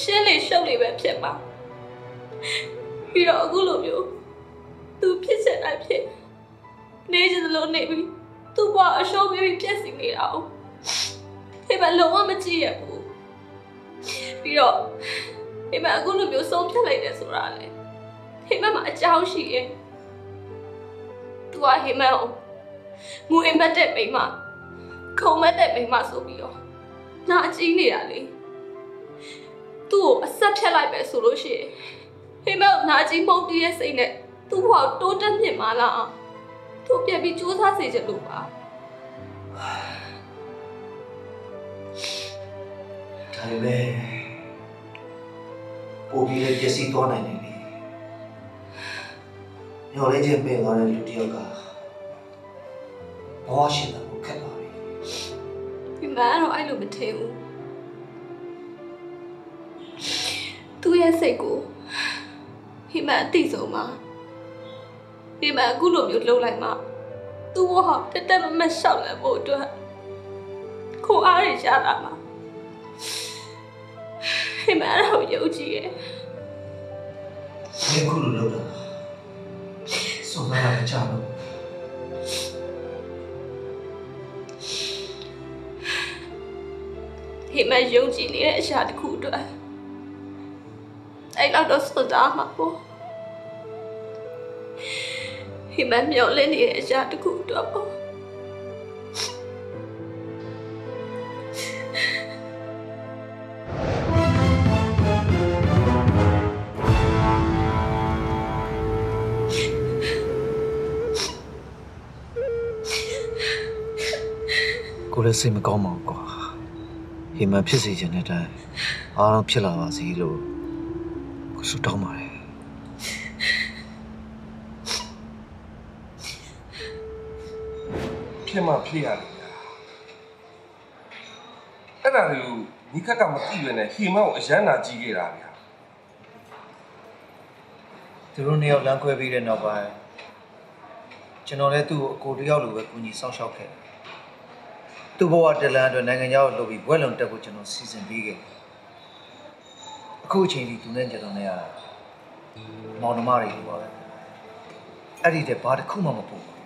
S11: ရှင်းလေရှုပ်လေပဲဖြစ်မှာပြီးတော့အခုလိုမျိုးသူဖြစ်စင်တိုင်းဖြစ်နေချင်သလိုနေပြီးသူ့ဘဝအရှုံးပေးပြီးပြက်စီနေတာ哦ဟဲ့မလုံးဝမကြည့်ရဘူးပြီးတော့ဟဲ့မအခုလိုမျိုးဆုံးဖြတ်လိုက်တယ်ဆိုတာလေဟဲ့မမအကြောင်းရှိရဲ့ သူကဟိမန်ကိုငွေမတ်တဲ့မိန်းမခုံမတ်တဲ့မိန်းမဆိုပြီးတော့နာအကြီးနေတာလေသူ့ကိုအဆက်ဖြတ်လိုက်ပဲဆိုလို့ရှိရင်ဟိမန်ကိုနာကြီးမုန်းတီးရဲ့စိတ်နဲ့သူ့ဘဝကိုတိုးတက်မြင့်မာလာအောင်သူပြန်ပြီးစူးစမ်းစေချင်လို့ပါ
S10: ဒါပေမဲ့ပိုပြီးလည်းပျက်စီးသွားနိုင်တယ် လေညော်လေးချင်းပင်သွားတဲ့လူတစ်ယောက်ကဘဝရှင်တာကိုခက်ပါပြီ
S11: ဟိမန်ကတော့အဲ့လိုမထင်ဘူးသူ့ရဲ့စိတ်ကိုဟိမန်အသိဆုံးပါဟိမန်အခုလိုမျိုးလှုပ်လိုက်မှသူ့ဘဝတက်တက်မမတ်ရှောက်လည်ဖို့အတွက်ခိုးအားရရတာမှာဟိမန်ကတော့ယုံကြည်ရဲ့
S10: ဒီခုလိုလုပ်တာစုံစမ်းရမ ကြဘူး
S11: ဟိမန်ယုံကြည်နေတဲ့အရာတစ်ခုအတွက်အဲ့တော့တော့စွတ်သားမှာပေါ့ဟိမန်မျောလင်းနေတဲ့အရာတစ်ခုအတွက်ပေါ့
S2: လည်းစိတ်မကောင်းပါဘူးကွာဟိမန်ဖြစ်စေချင်တဲ့အတိုင်းအားလုံးဖြစ်လာပါစေလို့ကိုဆုတောင်းပါတယ်
S10: ဖြစ်
S2: ဖြစ်မှဖြစ်ရတယ်ဗျာအဲ့ဒါတွေကိုညီခက်ကမသိပဲနဲ့ဟီမန်ကိုအရန်နာကြီးခဲ့တာဗျာ
S10: သူတို့နှစ်ယောက်လမ်းခွဲပြီးတဲ့နောက်ပိုင်းကျွန်တော်လည်းသူ့ကိုအကိုတစ်ယောက်လိုပဲကူညီဆောင်ရှောက်ခဲ့တယ် သူ့ဘဝတလန်အတွက်နိုင်ငံခြားကိုလုပ်ပြီးဘွဲလုံတက်ဖို့ကျွန်တော်စီစဉ်ပေးခဲ့တယ်အခုအချိန်ဒီသူနဲ့ကျွန်တော်နဲ့ကမောင်နှမတွေလိုပါပဲအဲ့ဒီတဲ့ဘာတစ်ခုမှမပို့ဘူး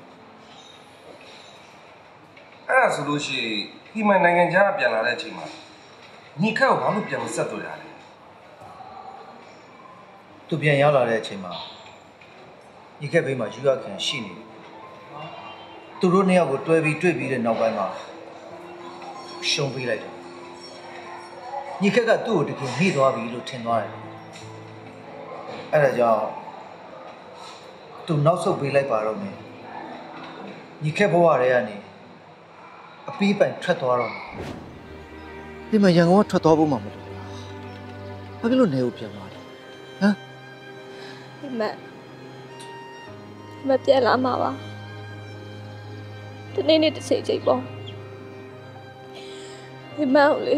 S2: အဲ့ဒါဆိုလို့ရှိရင်ဟီမန်နိုင်ငံခြားကပြန်လာတဲ့အချိန်မှာညီခက်ကိုဘာလို့ပြန်မဆက်သွယ်ရလဲ
S10: သူပြန်ရောက်လာတဲ့အချိန်မှာညီခက်ဘေးမှာယူရခင်ရှိနေတယ်သူတို့နှစ်ယောက်ကိုတွဲပြီးတွေ့ပြီးတဲ့နောက်ပိုင်းမှာ ရှုံးပေးလိုက်တယ်ညီခက်ကသူ့ကိုတကယ်မိသွားပြီလို့ထင်သွားတယ်အဲ့ဒါကြောင့်သူနောက်ဆုတ်ပေးလိုက်ပါတော့မယ်ညီခက်ဘဝတွေကနေအပီးပိုင်ထွက်သွားတော့မယ်ဒီမှာရန်ကုန်ကထွက်သွားဖို့မှမလိုဘူးဘာဖြစ်လို့နေကိုပြန်သွားလဲ
S11: ဒီမဲ့မပြန်လာမှာပါဒီနေ့နေ့တစ်ချိန်ချိန်ပေါ့ ဒီမောင်လေ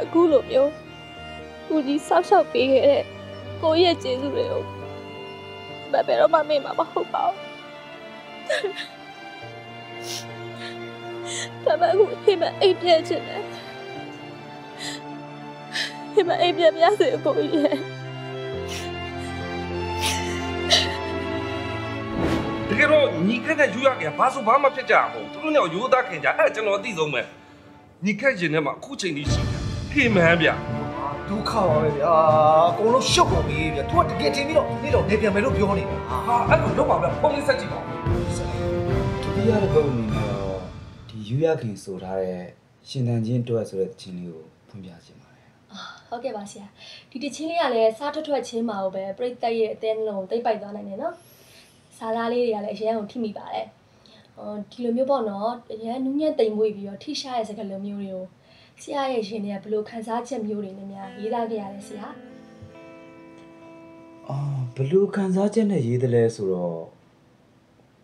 S11: အခုလိုမျိုးကိုကြီးဆောက်ရှောက်ပေးခဲ့တဲ့ကိုယ့်ရဲ့ကျေးဇူးတွေကိုမဘယ်တော့မှမေ့မှာမဟုတ်ပါဘူးဒါပေမဲ့အခုဟိမအိပ်ပြည့်ချင်တယ်ဟိမအိပ်ပြည့်မရစေကိုကြီးရဲ့
S2: တကယ်တော့ညီခက်နဲ့ယူရခင်ဘာဆိုဘာမှဖြစ်ကြမှာမဟုတ်ဘူးသူတို့နဲ့ရိုးသားခင်ကြအဲ့ဒါကျွန်တော်အသိဆုံးပဲ ညီခက်ရင်ထဲမှာအခုချိန်ကြီးရှိတယ်ဟီမန်ဗျာ
S10: ဒုက္ခပါပဲဗျာအကုန်လုံးရှုပ်ကုန်ပြီဗျာ तू ကတကယ်တင်ပြီးတော့နေ့တော့နေပြန်မယ်လို့ပြောနေတာ
S2: ဟာအဲ့လိုလုပ်ပါဗျာပုံလေးဆက်ကြည့်ပါဦး
S6: ဒုတိယတစ်ပုတ်အနေနဲ့တော့ဒီယူရခင်ဆိုထားတဲ့ရှင်တန်ချင်းတွက်ဆိုတဲ့ချင်းလေးကိုဖွင့်ပြခြင်းပါတယ်
S21: ဟုတ်ကဲ့ပါဆရာဒီတချင်းလေးကလည်းစားထွက်ထွက်ချင်းမှာပဲပြိတ္တရဲ့အသေးနှလုံးကိုသိပ်ပိုက်သွားနိုင်တယ်နော်စားသားလေးတွေကလည်းအရန်ကိုထိမိပါတယ်ဟော ဒီလိုမျိုးပေါ့နော်အရန်နူးညံ့တိမ်မွေ့ပြီးတော့ထိရှားရဲ့စကားလုံးမျိုးတွေကိုဆရာရဲ့ရှင်တွေကဘယ်လိုခံစားချက်မျိုးတွေနဲ့များရေးသားခဲ့ရလဲဆရာ
S6: အော်ဘယ်လို့ခံစားချက်နဲ့ရေးတယ်လဲဆိုတော့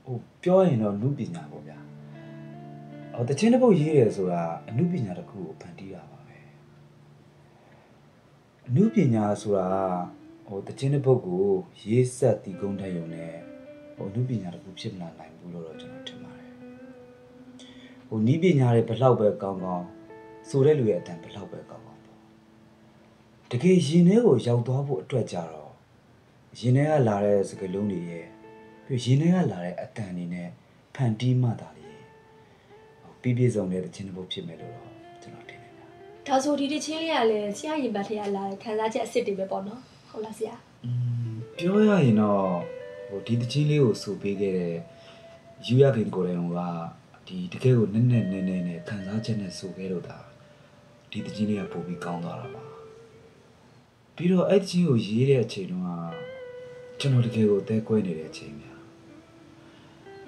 S6: ဟိုပြောရင်တော့နုပညာပေါ့ဗျာဟိုတချင်းတစ်ပုတ်ရေးတယ်ဆိုတာအနုပညာတစ်ခုကိုဖန်တီးတာပါပဲအနုပညာဆိုတာဟိုတချင်းတစ်ပုတ်ကိုရေးဆက်တည်ကုန်းတတ်ရုံနဲ့ဟိုအနုပညာတစ်ခုဖြစ်မလာနိုင်ဘူးလို့တော့ကျွန်တော်ထင်ပါတယ် ဟိုနီးပညာတွေဘလောက်ပဲကောင်းကောင်းဆိုတဲ့လူရဲ့အတန်ဘလောက်ပဲကောင်းကောင်းပေါ့တကယ်ရင်ထဲကိုရောက်သွားဖို့အတွက်ကြတော့ရင်ထဲကလာတဲ့စကားလုံးတွေရဲ့ပြီးရင်ထဲကလာတဲ့အတန်တွေနဲ့ဖန်တီးမှသာလေဟိုပြီးပြည့်စုံတဲ့ခြင်းတစ်ပုတ်ဖြစ်မယ်လို့တော့ကျွန်တော်ထင်တယ်
S21: ဒါဆိုဒီတချင်းလေးကလည်းဆရာရင်ဘတ်ထဲကလာတဲ့ခံစားချက်အစ်စ်တွေပဲပေါ့နော်ဟုတ်လားဆရာ
S6: ပြောရရင်တော့ဟိုဒီတခြင်းလေးကိုဆိုပေးခဲ့တဲ့ယူရခင်ကိုယ်တိုင်က ဒီတကယ်ကိုနက်နက်နဲနဲနဲ့ခံစားချက်နဲ့ဆိုခဲ့လို့ဒါဒီတခြင်းလေးကပို့ပြီးကောင်းသွားတာပါပြီးတော့အဲ့တခြင်းကိုရေးတဲ့အချိန်တုန်းကကျွန်တော်တကယ်ကိုအသေးကွဲနေတဲ့အချိန်များ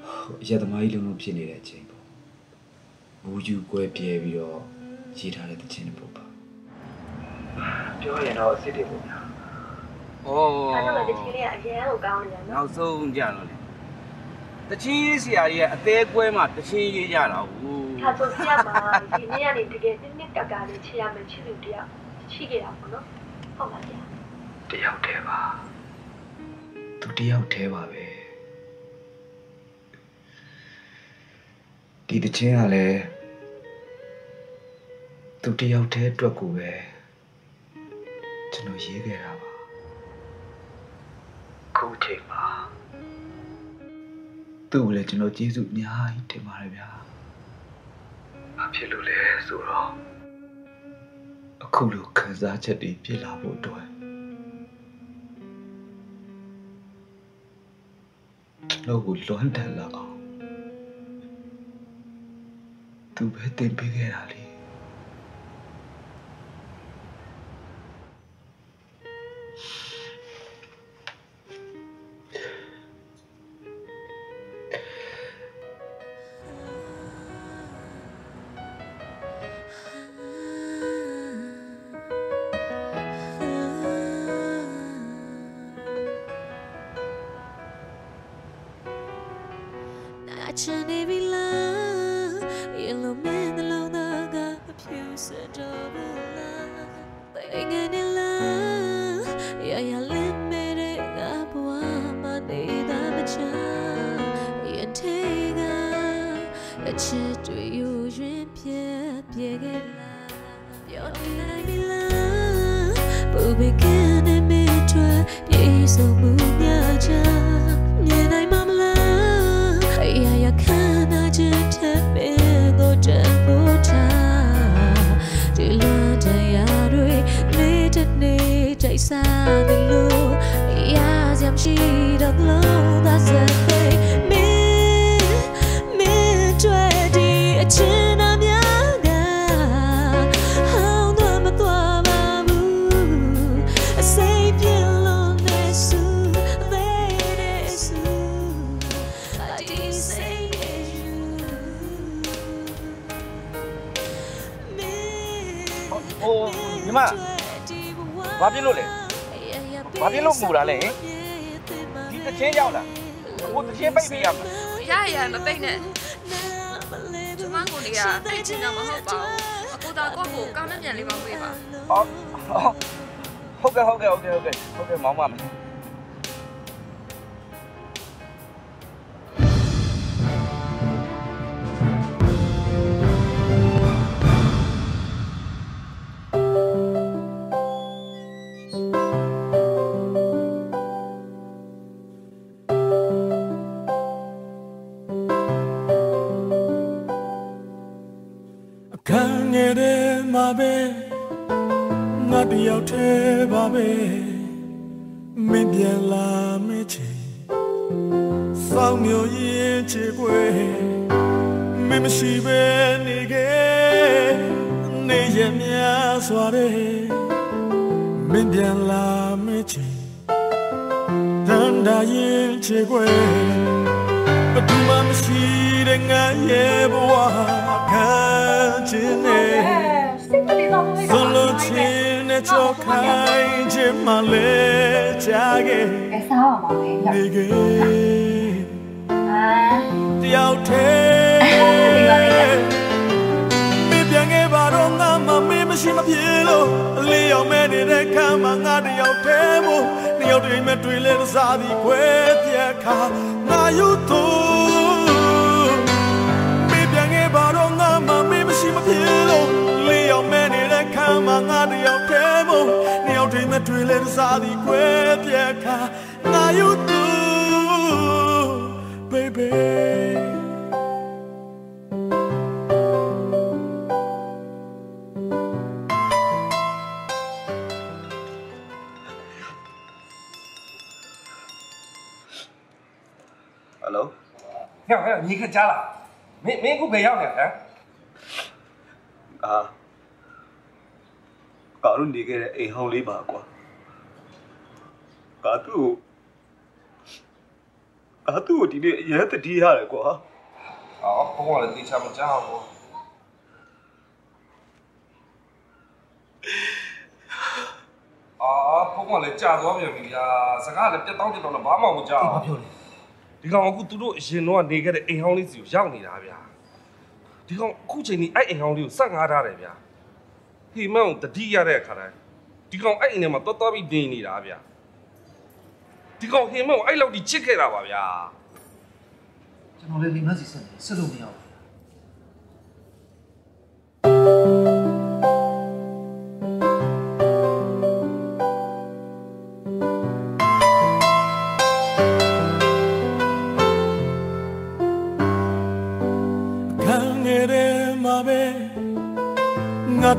S6: ဟိုအရသမားကြီးလုံးလုံးဖြစ်နေတဲ့အချိန်ပေါ့ဘူးယူကွဲပြဲပြီးတော့ရေးထားတဲ့တခြင်းတွေပေါ့ပါပြောရင်တော့အစ်စ်တွေပေါ့ဗျာ။
S23: ဩ
S21: အဲ့တော့တချင်းလေးကအရန်ကိုကောင်းနေတာနော်
S23: နောက်ဆုံးကြတော့လေ။ တချင်းရေးဆရာကြီးကအသေးကွဲမှတချင်းရေးကြတာဟုတ်
S21: ဒါဆိုဆရာမဒီနေ့ကနေတကယ်နှစ်နှစ်ကကလေးချစ်ရမယ်ချစ်လူတယောက်ရှိခဲ့တာပေါ့နော်ဟုတ်ပါဗျာ
S6: တယောက်တည်းပါသူတယောက်တည်းပါပဲဒီတခြင်းကလည်းသူတယောက်တည်းအတွက်ကိုပဲကျွန်တော်ရေးခဲ့တာပါခုချိန်မှာ သူ့ကိုလည်းကျွန်တော်ကျေးဇူးအများကြီးတင်ပါတယ်ဗျာဘာဖြစ်လို့လဲဆိုတော့အခုလိုခံစားချက်တွေဖြစ်လာဖို့အတွက်ကျွန်တော်ကိုလွမ်းတန်လာအောင်သူပဲတင်ပေးခဲ့တာလေ
S4: နာချင်နေပြီလား ဟုတ်
S23: ကဲ့ဟုတ်
S5: ကဲ့မောင်း
S24: ရင်ချေကွယ်ဘယ်သူမှမရှိတဲ့ငါရဲ့ဘဝခံခြင်းနဲ့ Solo ချင်းနဲ့ကြောက်ခိုင်းခြင်းမလဲချာခဲ့အဲစားပါမောင်လေးနေခဲ့အာတယောက်တည်း မမေးမရှိမပြေလို့အလေးရောက်မဲ့နေတဲ့ခံမှာငါတယောက်တည်းမို့တယောက်တည်းမဲ့တွေ့လဲစားပြီးခွဲပြက်ခါငါယူသူမိပြန်ခဲ့ပါတော့ငါမမေးမရှိမပြေလို့လေးရောက်မဲ့နေတဲ့ခံမှာငါတယောက်တည်းမို့တယောက်တည်းမဲ့တွေ့လဲစားပြီးခွဲပြက်ခါငါယူသူ baby
S2: ဟဲ့ဟဲ့ညီခကြားလားမင်းမင်းအခုဘယ်ရောက်နေလဲ
S14: အာကာရုနေခဲ့တဲ့အိမ်ဟောင်းလေးပါကွာကာသူ့ကိုကာသူ့ကိုဒီနေ့အရင်တတိရတယ်ကွာ
S2: အော်ဘုံကလည်းတေချာမကြောက်ဘူးအာဘုံကလည်းကြာသွားပြန်ပြီဗျာစကားလည်းပြတ်တောင်းပြတ်တော့လည်းဘာမှမကြောက်ဘာပြောလဲ ဒီကောင်အခုသူတို့အရင်တော့နေခဲ့တဲ့အိမ်ဟောင်းလေးစီကိုရောက်နေတာဗျာဒီကောင်အခုချိန်นี้အဲ့အိမ်ဟောင်းလေးကိုစက်ငားထားတယ်ဗျာဟီမန်ကိုတတိရတဲ့အခါတိုင်းဒီကောင်အဲ့အိမ်ထဲမှာတော်တော်ပြီးနေနေတာဗျာဒီကောင်ဟီမန်ကိုအဲ့လောက်ထိချစ်ခဲ့တာပါဗျာ
S13: ကျွန်တော်လည်းလိမ္မာစီဆက်နေဆက်လို့မရဘူး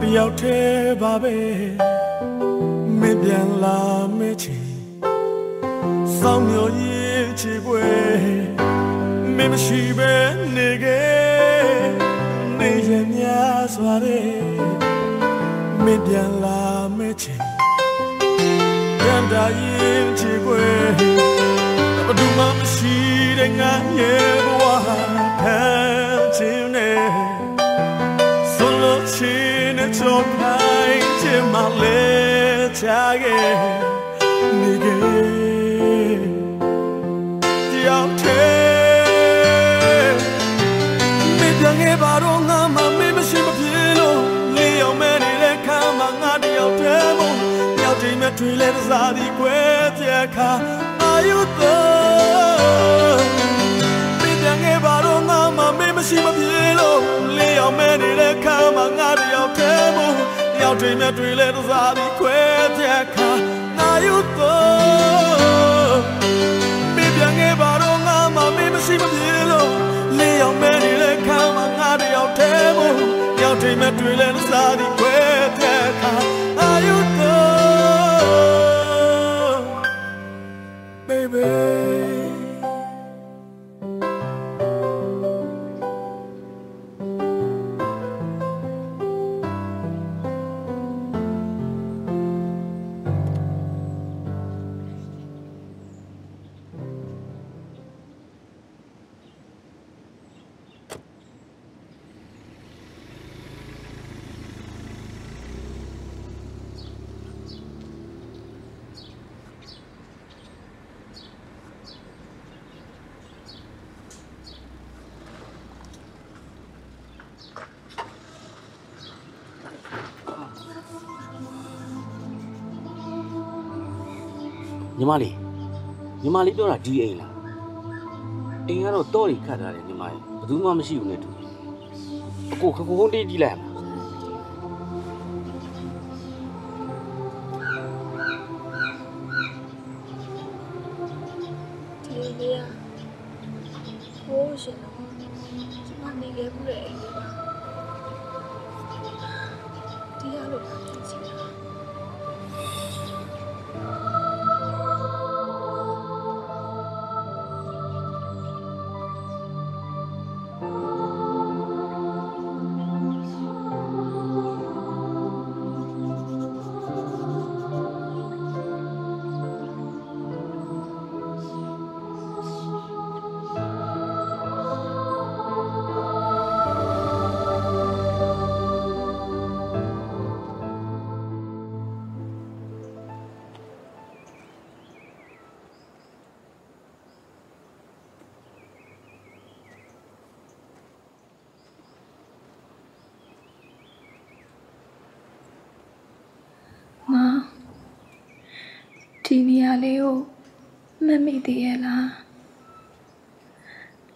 S24: တယောက်တည်းပါပဲမင်းပြန်လာမချင်စောင်းမျိုးရေးချေပွဲမင်းမရှိပဲနေခဲ့နေရမြစွာတဲ့မင်းပြန်လာမချင်တန်တာရင်ချေပွဲဘယ်သူမှမရှိတဲ့ငါရဲ့ ချင်းနဲ့ကြောက်ခိုင်းခြင်းမလဲချာခဲ့နေခဲ့တယောက်တည်းမင်းပြန်ခဲ့ပါတော့ငါမှမင်းမရှိမပြေလို့လေးအောင်မဲ့နေတဲ့ခါမှာငါတယောက်တည်းမို့တွေလဲတစားဒီခွဲတဲ့ခါအာယုတော်ပြပြန်ငယ်ပါတော့ငါ တယောက်တွေမြတ်တွေလဲတစားဒီခွဲတဲ့ခါအာယုတော်ပြပြန်ငယ်ပါတော့ငါမမေးမရှိမပြေလို့လေးအောင်မဲနေတဲ့ခါမှာငါတယောက်တည်းမို့တယောက်တွေမြတ်တွေလဲတစားဒီခွဲတဲ့ခါအာယုတော် baby.
S23: ညီမလေးညီမလေးပြောတာဒီအိမ်လားအိမ်ကတော့တော့ရီခတ်ထားတယ်ညီမလေးဘယ်သူမှမရှိဘူးနဲ့တူတယ်အကိုခခုခုံးတေးကြည့်လိုက်
S11: ဒီနေရာလေးကိုမတ်မိသေးရဲ့လား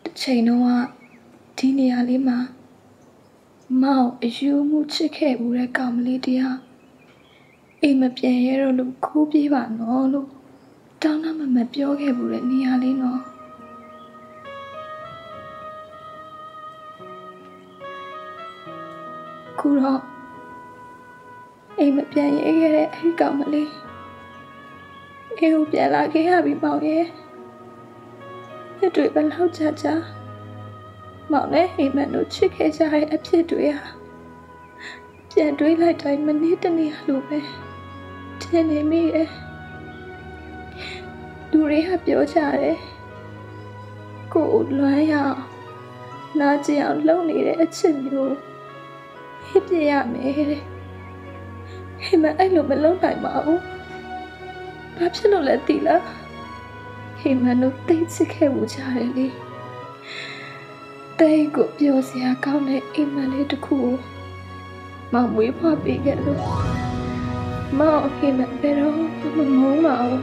S11: တစ်ချိန်တော့ကဒီနေရာလေးမှာမောင်အယူမှုချစ်ခဲ့ဘူးတဲ့ကောင်မလေးတရားအိမ်မပြန်ရဲတော့လို့ခိုးပြေးပါနော်လို့တောင်းတမမပြောခဲ့ဘူးတဲ့နေရာလေးနော်ခုတော့အိမ်မပြန်ရဲခဲ့တဲ့အဲ့ဒီကောင်မလေး အိမ်ကိုပြန်လာခဲ့ရပြီမောင်ရဲ့နှစ်တွေဘယ်လောက်ကြာကြာမောင်နဲ့အိမ်မန်တို့ချစ်ခဲ့ကြတဲ့အဖြစ်တွေဟာပြန်တွေးလိုက်တိုင်းမနေ့တနေ့လိုပဲထင်နေမိရဲ့လူတွေကပြောကြတယ်ကိုယ်လွမ်းရအောင်နာကျင်အောင်လုပ်နေတဲ့အချစ်မျိုးဟစ်ပြရမယ်တဲ့ဟိမအဲ့လိုမလုပ်နိုင်ပါဘူး။ ဘာဖြစ်လို့လဲသိလား။ဟိမတို့တိတ်ချစ်ခဲ့မှုကြတယ်လေ။တိတ်ကိုပြောစရာကောင်းတဲ့အိမ်မက်လေးတစ်ခုကိုမောင်မွေးဖွားပေးခဲ့လို့မောင်ဟိမဘယ်တော့မှမမုန်းပါဘူး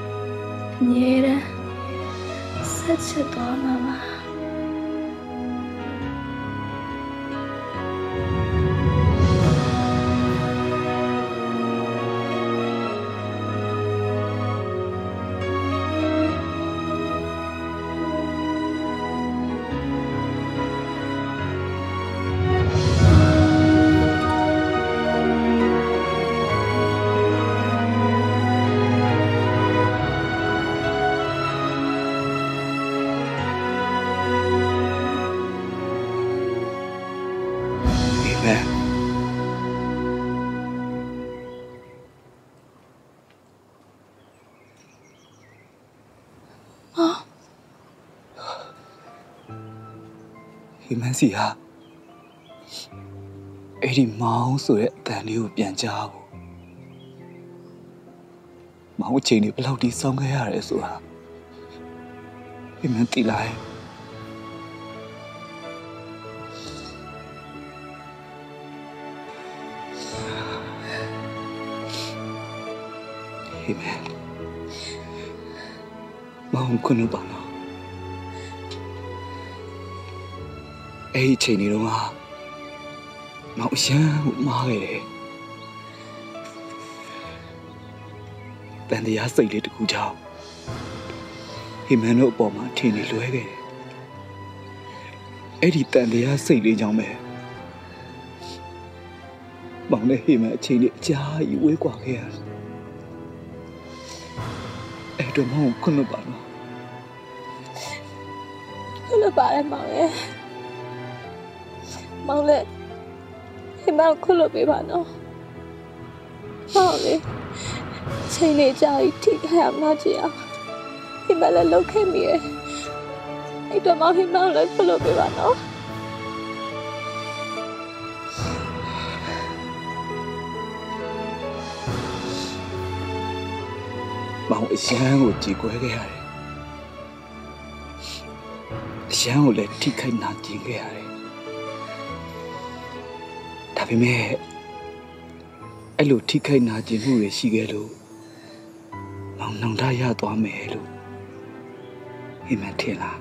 S11: ။အမြဲတမ်းဆက်ချစ်သွားမှာပါ။
S6: ဟိမန်စီဟာအဲ့ဒီမောင်ဆိုတဲ့အတန်လေးကိုပြန်ကြားဖို့မောင်အချိန်တွေဘယ်လောက်ထိစောင်းခဲ့ရတယ်ဆိုတာဟိမန်တီလာရဲ့
S11: မ
S6: ဟေးမယ်မောင်ခွန်းလို့ပါနော် အဲ့ဒီချိန်တွေတော့ကမောင်အရန်မားခဲ့တယ်တန်တရားစိတ်လေးတစ်ခုကြောင့်ဟိမန်တို့အပေါ်မှာထင်နေလွဲခဲ့တယ်အဲ့ဒီတန်တရားစိတ်လေးကြောင့်ပဲမောင်နဲ့ဟိမန်အချိန်လေးအကြာကြီးဝေးကွာခဲ့ရတယ်အဲ့တော့မောင်ခွန်းလို့ပါနော်
S11: ခွလို့ပါတယ်မောင်ရဲ့ မောင်လည်းဟိမခွလို့ပေးပါနော်မောင်လေးချိန်လေးကြာကြီးထိခိုက်အောင်မကြည့်အောင်ဟိမလည်းလုတ်ခဲ့မိရဲ့အဲ့တော့မောင်ဟိမလည်းခွလို့ပေးပါနော်
S6: မောင်အရန်ကိုကြည်ကွဲခဲ့ရတယ်အရန်ကိုလည်းထိခိုက်နာကျင်ခဲ့ရတယ်ဒါ ပေမဲ့အဲ့လိုထိခိုက်နာကျင်မှုတွေရှိခဲ့လို့မောင်နှောင်တရသွားမယ်လို့ဟိမန်ထင်လား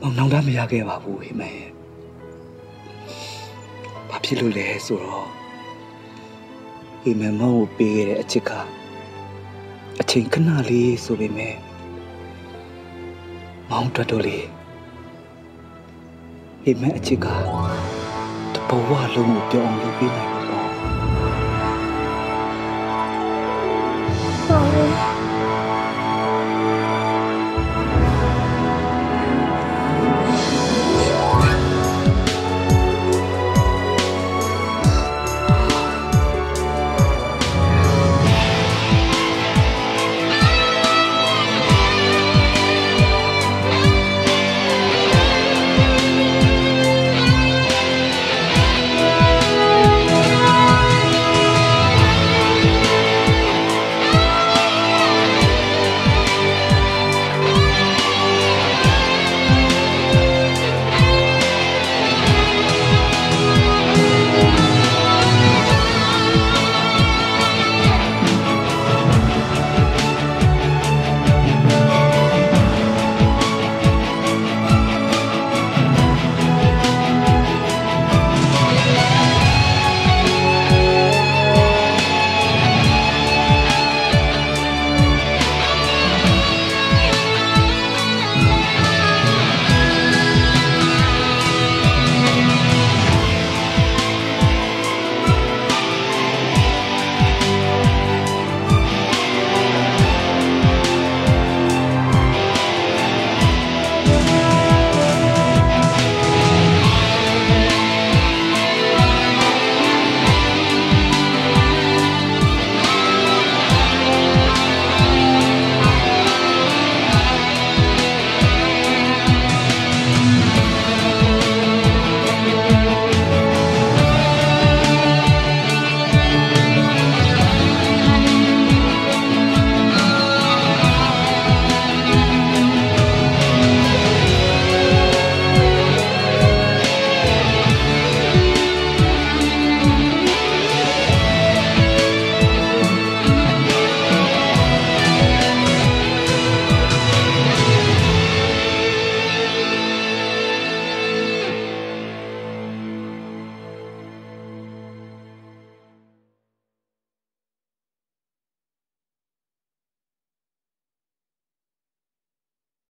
S6: မောင်နှောင်တမရခဲ့ပါဘူးဟိမန်ရဲ့ဘာဖြစ်လို့လဲဆိုတော့ဟိမန်မောင်ကိုပေးခဲ့တဲ့အချစ်ကအချိန်ခဏလေးဆိုပေမဲ့မောင်တော်တော်လေးဟိမန်အချစ်က တဘဝလုံးကိုပြောင်း